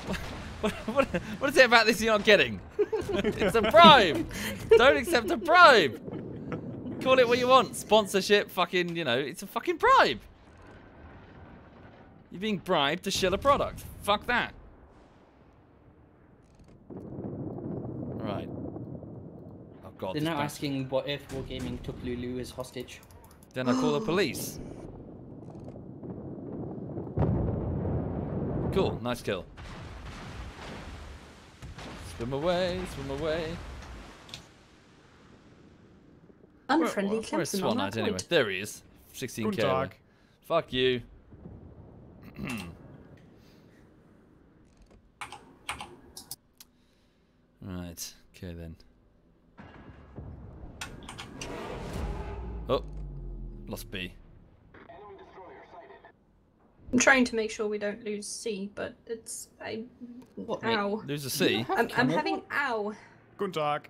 What, what, what is it about this you're not getting? it's a bribe. Don't accept a bribe. Call it what you want. Sponsorship, fucking, you know, it's a fucking bribe. You're being bribed to shill a product. Fuck that. Right. Oh Oh, god. They're now bastard. asking what if Wargaming took Lulu as hostage. Then I call the police. Cool, nice kill. Swim away, swim away. Unfriendly Where- Where's Clemson Swan on Knight that anyway? point. There he is. 16k. Guten away. Fuck you. right. Okay then. Oh, lost B. I'm trying to make sure we don't lose C, but it's I. What, mate? Ow. Lose a C. I'm, I'm having ow. Guten Tag.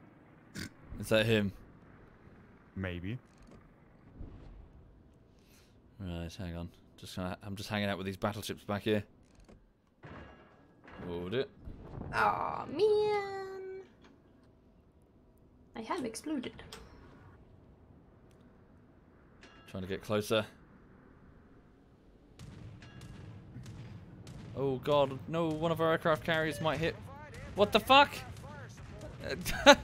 Is that him? Maybe. Right, hang on. Just gonna, I'm just hanging out with these battleships back here. Hold it. Aw, man. I have exploded. Trying to get closer. Oh god, no, one of our aircraft carriers might hit. What the fuck?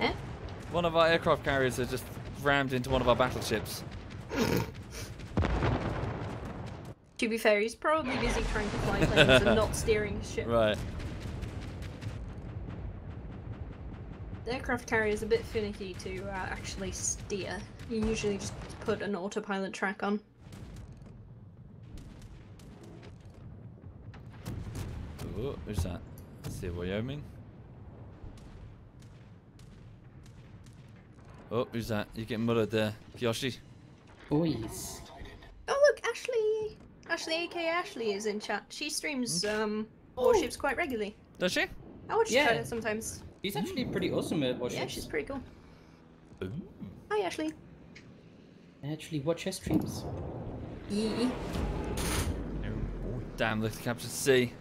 Eh? one of our aircraft carriers has just rammed into one of our battleships. To be fair, he's probably busy trying to fly planes and not steering his ship. Right. The aircraft carrier is a bit finicky to uh, actually steer. You usually just put an autopilot track on. Oh, who's that? Let's see, Wyoming. Oh, who's that? You're getting murdered there, Kiyoshi. Oh, yes. Oh look, Ashley! Ashley, aka Ashley, is in chat. She streams um, warships quite regularly. Does she? I watch Yeah. her sometimes. She's actually pretty awesome at warships. Yeah, she's pretty cool. Ooh. Hi, Ashley. I actually watch her streams. Yee. Oh. Damn, look, the Captain C.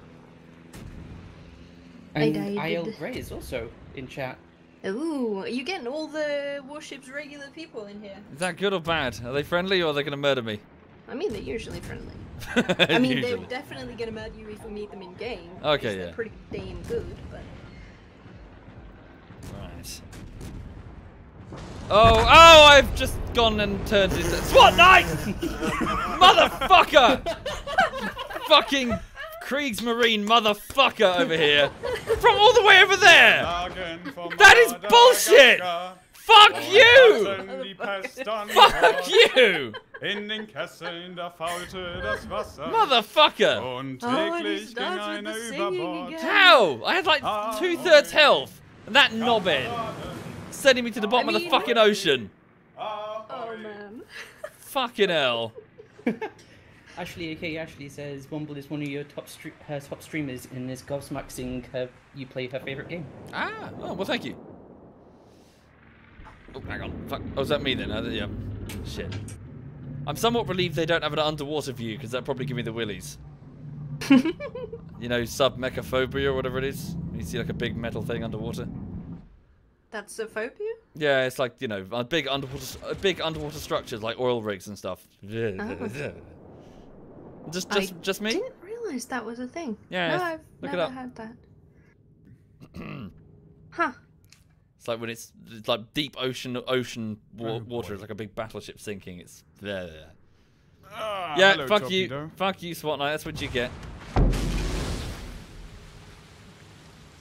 I And died. IL Grey is also in chat. Ooh, are you getting all the warships regular people in here? Is that good or bad? Are they friendly or are they going to murder me? I mean, they're usually friendly. I mean, they're definitely gonna murder you if we meet them in game. Okay, because they're yeah. pretty damn good, but. Right. Oh, oh, I've just gone and turned into SWAT Knight! motherfucker! Fucking Kriegsmarine motherfucker over here. From all the way over there! That is bullshit! Fuck you! Fuck you! In den Kesseln, da faulte das Wasser. Mother-fucker! Und Oh, and he täglich ging starts with einer über Bord. How? I had like two thirds health. And that knobhead sending me to the bottom of the fucking ocean. Oh man. Fucking hell. Ashley, okay, Ashley, says Womble is one of your top stre- her top streamers and is gobsmaxing her you play her favorite game. Ah, oh, well, thank you. Oh, hang on. Fuck. Oh, is that me then? Uh, yeah. Shit. I'm somewhat relieved they don't have an underwater view because that'd probably give me the willies. you know, submechanophobia or whatever it is. You see like a big metal thing underwater. That's a phobia? Yeah, it's like you know, uh, big underwater, big underwater structures like oil rigs and stuff. Just, I just, just me. I didn't realize that was a thing. Yeah, No, I've look it never up. had that. huh. It's like when it's, it's like deep ocean, ocean wa- Oh, water. boy. It's like a big battleship sinking. It's yeah, Ah, yeah. hello, fuck you, torpedo. fuck you, SWAT Knight. That's what you get.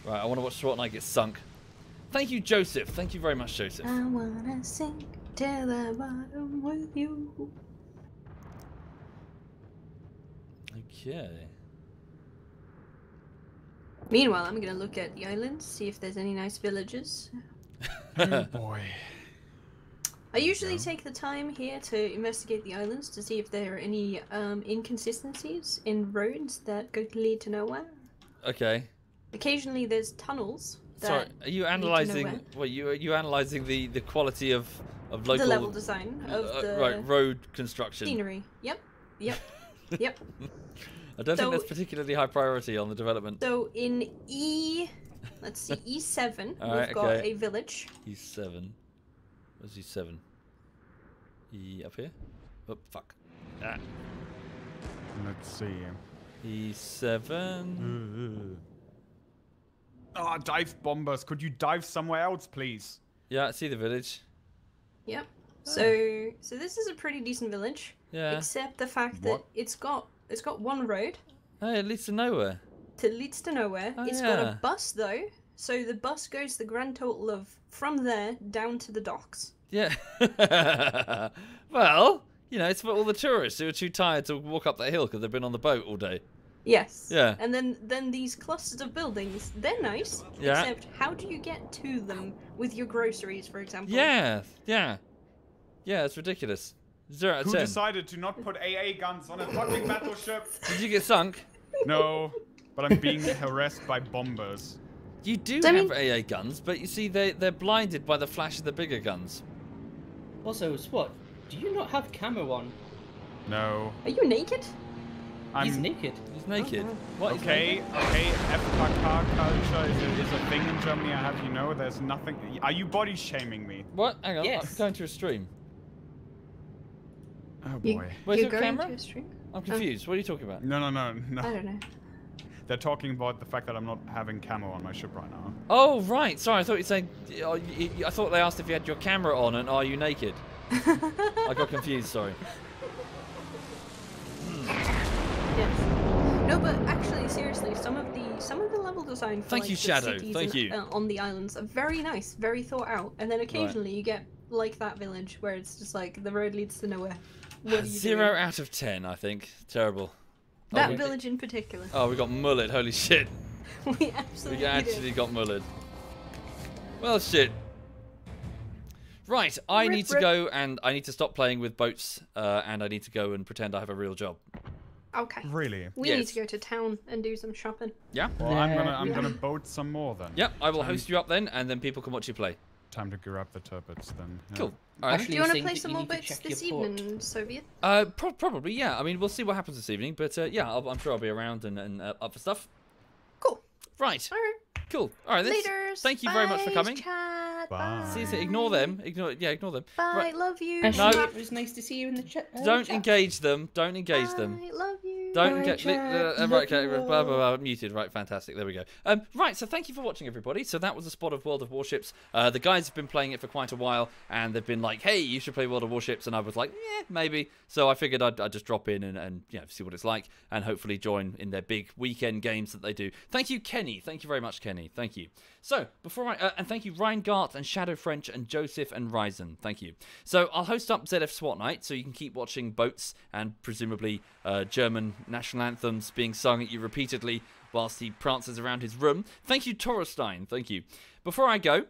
Right, I want to watch SWAT Knight get sunk. Thank you, Joseph. Thank you very much, Joseph. I wanna sink to the bottom with you. Okay. Meanwhile, I'm gonna look at the islands, see if there's any nice villages. Oh boy. I usually take the time here to investigate the islands to see if there are any um, inconsistencies in roads that could lead to nowhere. Okay. Occasionally, there's tunnels that Sorry, are you analyzing? where. What you are you analyzing the the quality of of local the level design of uh, the right road construction? scenery. Yep, yep, yep. I don't So- think that's particularly high priority on the development. So in E, let's see, E7, we've got okay. a village. He's seven. Where's he seven? He up here? Oh fuck. Ah. Let's see. He's seven. Ah, dive bombers. Could you dive somewhere else, please? Yeah, I see the village. Yep. So, so this is a pretty decent village, Yeah. except the fact that What? it's got it's got one road Hey, it leads to nowhere. that leads to nowhere. Oh, It's got yeah. a bus though, so the bus goes the grand total of from there down to the docks. Yeah. well, you know, it's for all the tourists who are too tired to walk up that hill because they've been on the boat all day. Yes. Yeah. And then then these clusters of buildings, they're nice. Yeah. Except how do you get to them with your groceries, for example? Yeah, yeah. Yeah, it's ridiculous. Zero out of Who ten. decided to not put AA guns on a fucking battleship? Did you get sunk? No, but I'm being harassed by bombers. You do I have mean- AA guns, but you see, they they're blinded by the flash of the bigger guns. Also, Swat, do you not have camo on? No. Are you naked? He's I'm naked. He's naked. wow. What? He's okay. naked? Okay. FKK culture is a, is a thing in Germany. I have you know. There's nothing. Are you body shaming me? What? Hang on. I'm going to a stream. Oh You- boy. Where's You're your going camera? to a stream? I'm confused. Oh. What are you talking about? No, no, no, no. I don't know. They're talking about the fact that I'm not having camo on my ship right now. Oh right. Sorry, I thought you saying. Oh, you, you- I thought they asked if you had your camera on and are you naked. I got confused. Sorry. Yes. No, but actually, seriously, some of the some of the level design for Thank like, you, the Shadow. cities Thank and, you. uh, on the islands are very nice, very thought out. And then occasionally you get like that village where it's just like the road leads to nowhere. What are you Zero doing? out of ten, I think. Terrible. That we- village in particular. Oh, we got mullet. Holy shit. we absolutely. We actually did. got mullered. Well, shit. Right, I Rip, need to rip. go and I need to stop playing with boats, uh, and I need to go and pretend I have a real job. Okay. Really? We need to go to town and do some shopping. Yeah. Well, I'm gonna I'm yeah. gonna boat some more then. Yep. I will Time- host you up then, and then people can watch you play. Time to grab the turbits then. yeah. Cool. All right. Actually, Do you want to play some more need boats this evening, Soviet? Uh, pro- probably yeah. I mean, we'll see what happens this evening, but uh, yeah, I'll, I'm sure I'll be around and, and uh, up for stuff. Cool. Right. All right. Cool. All right. Let's, Later. thank you very much for coming. Chat. Bye. See you. Ignore them. Ignore. Yeah, ignore them. Bye. Right. Love you. No. it was nice to see you in the chat. uh, Don't chat. engage them. Don't engage them. Bye. Love you. Don't Bye, get chat. uh, right. Okay, you blah, blah, blah, muted. Right, fantastic. There we go. Um, right. So thank you for watching, everybody. So that was a spot of World of Warships. Uh, the guys have been playing it for quite a while, and they've been like, "Hey, you should play World of Warships," and I was like, "Yeah, maybe." So I figured I'd, I'd just drop in and, and you know see what it's like, and hopefully join in their big weekend games that they do. Thank you, Kenny. Thank you very much, Kenny. Thank you. So before I uh, and thank you, Ryan Gart and Shadow French and Joseph and Ryzen. Thank you. So I'll host up ZF SWAT Knight, so you can keep watching boats and presumably uh, German national anthems being sung at you repeatedly whilst he prances around his room. Thank you, Torstein. Thank you. Before I go,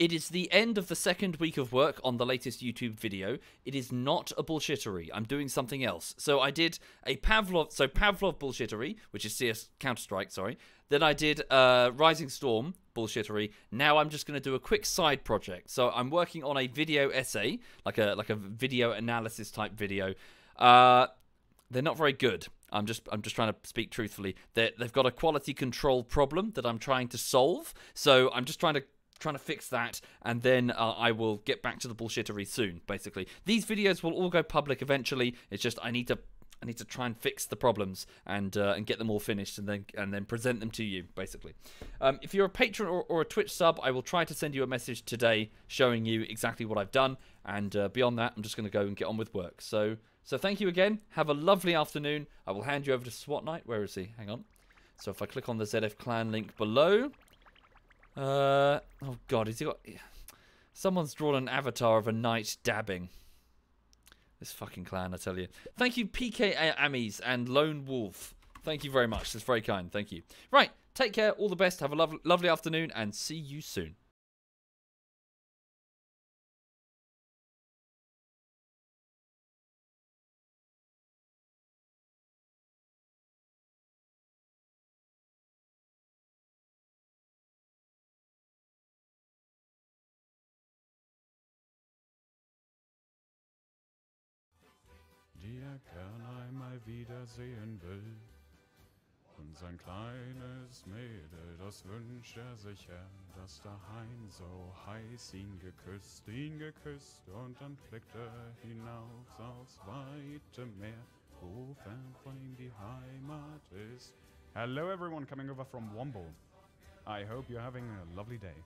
it is the end of the second week of work on the latest YouTube video. It is not a bullshittery. I'm doing something else. So I did a Pavlov, so Pavlov bullshittery, which is CS Counter Strike. Sorry. Then I did uh, Rising Storm bullshittery. Now I'm just going to do a quick side project. So I'm working on a video essay, like a like a video analysis type video. Uh, they're not very good. I'm just I'm just trying to speak truthfully. They they've got a quality control problem that I'm trying to solve. So I'm just trying to trying to fix that, and then uh, I will get back to the bullshittery soon. Basically, these videos will all go public eventually. It's just I need to. I need to try and fix the problems and uh, and get them all finished and then and then present them to you basically. Um, if you're a patron or, or a Twitch sub, I will try to send you a message today showing you exactly what I've done. And uh, beyond that, I'm just going to go and get on with work. So so thank you again. Have a lovely afternoon. I will hand you over to SWAT Knight. Where is he? Hang on. So if I click on the ZF Clan link below, uh oh god, has he got? Someone's drawn an avatar of a knight dabbing. This fucking clan, I tell you. Thank you, PK Amis and Lone Wolf. Thank you very much. That's very kind. Thank you. Right, take care. All the best. Have a lovely, lovely afternoon, and see you soon. Er gern einmal wiedersehen will. Und sein kleines Mädel, das wünscht er sich her, dass der Hein so heiß ihn geküsst, ihn geküsst, und dann flickt er hinaus aufs weite Meer, wo fern von ihm die Heimat ist. Hello everyone coming over from Womble. I hope you're having a lovely day.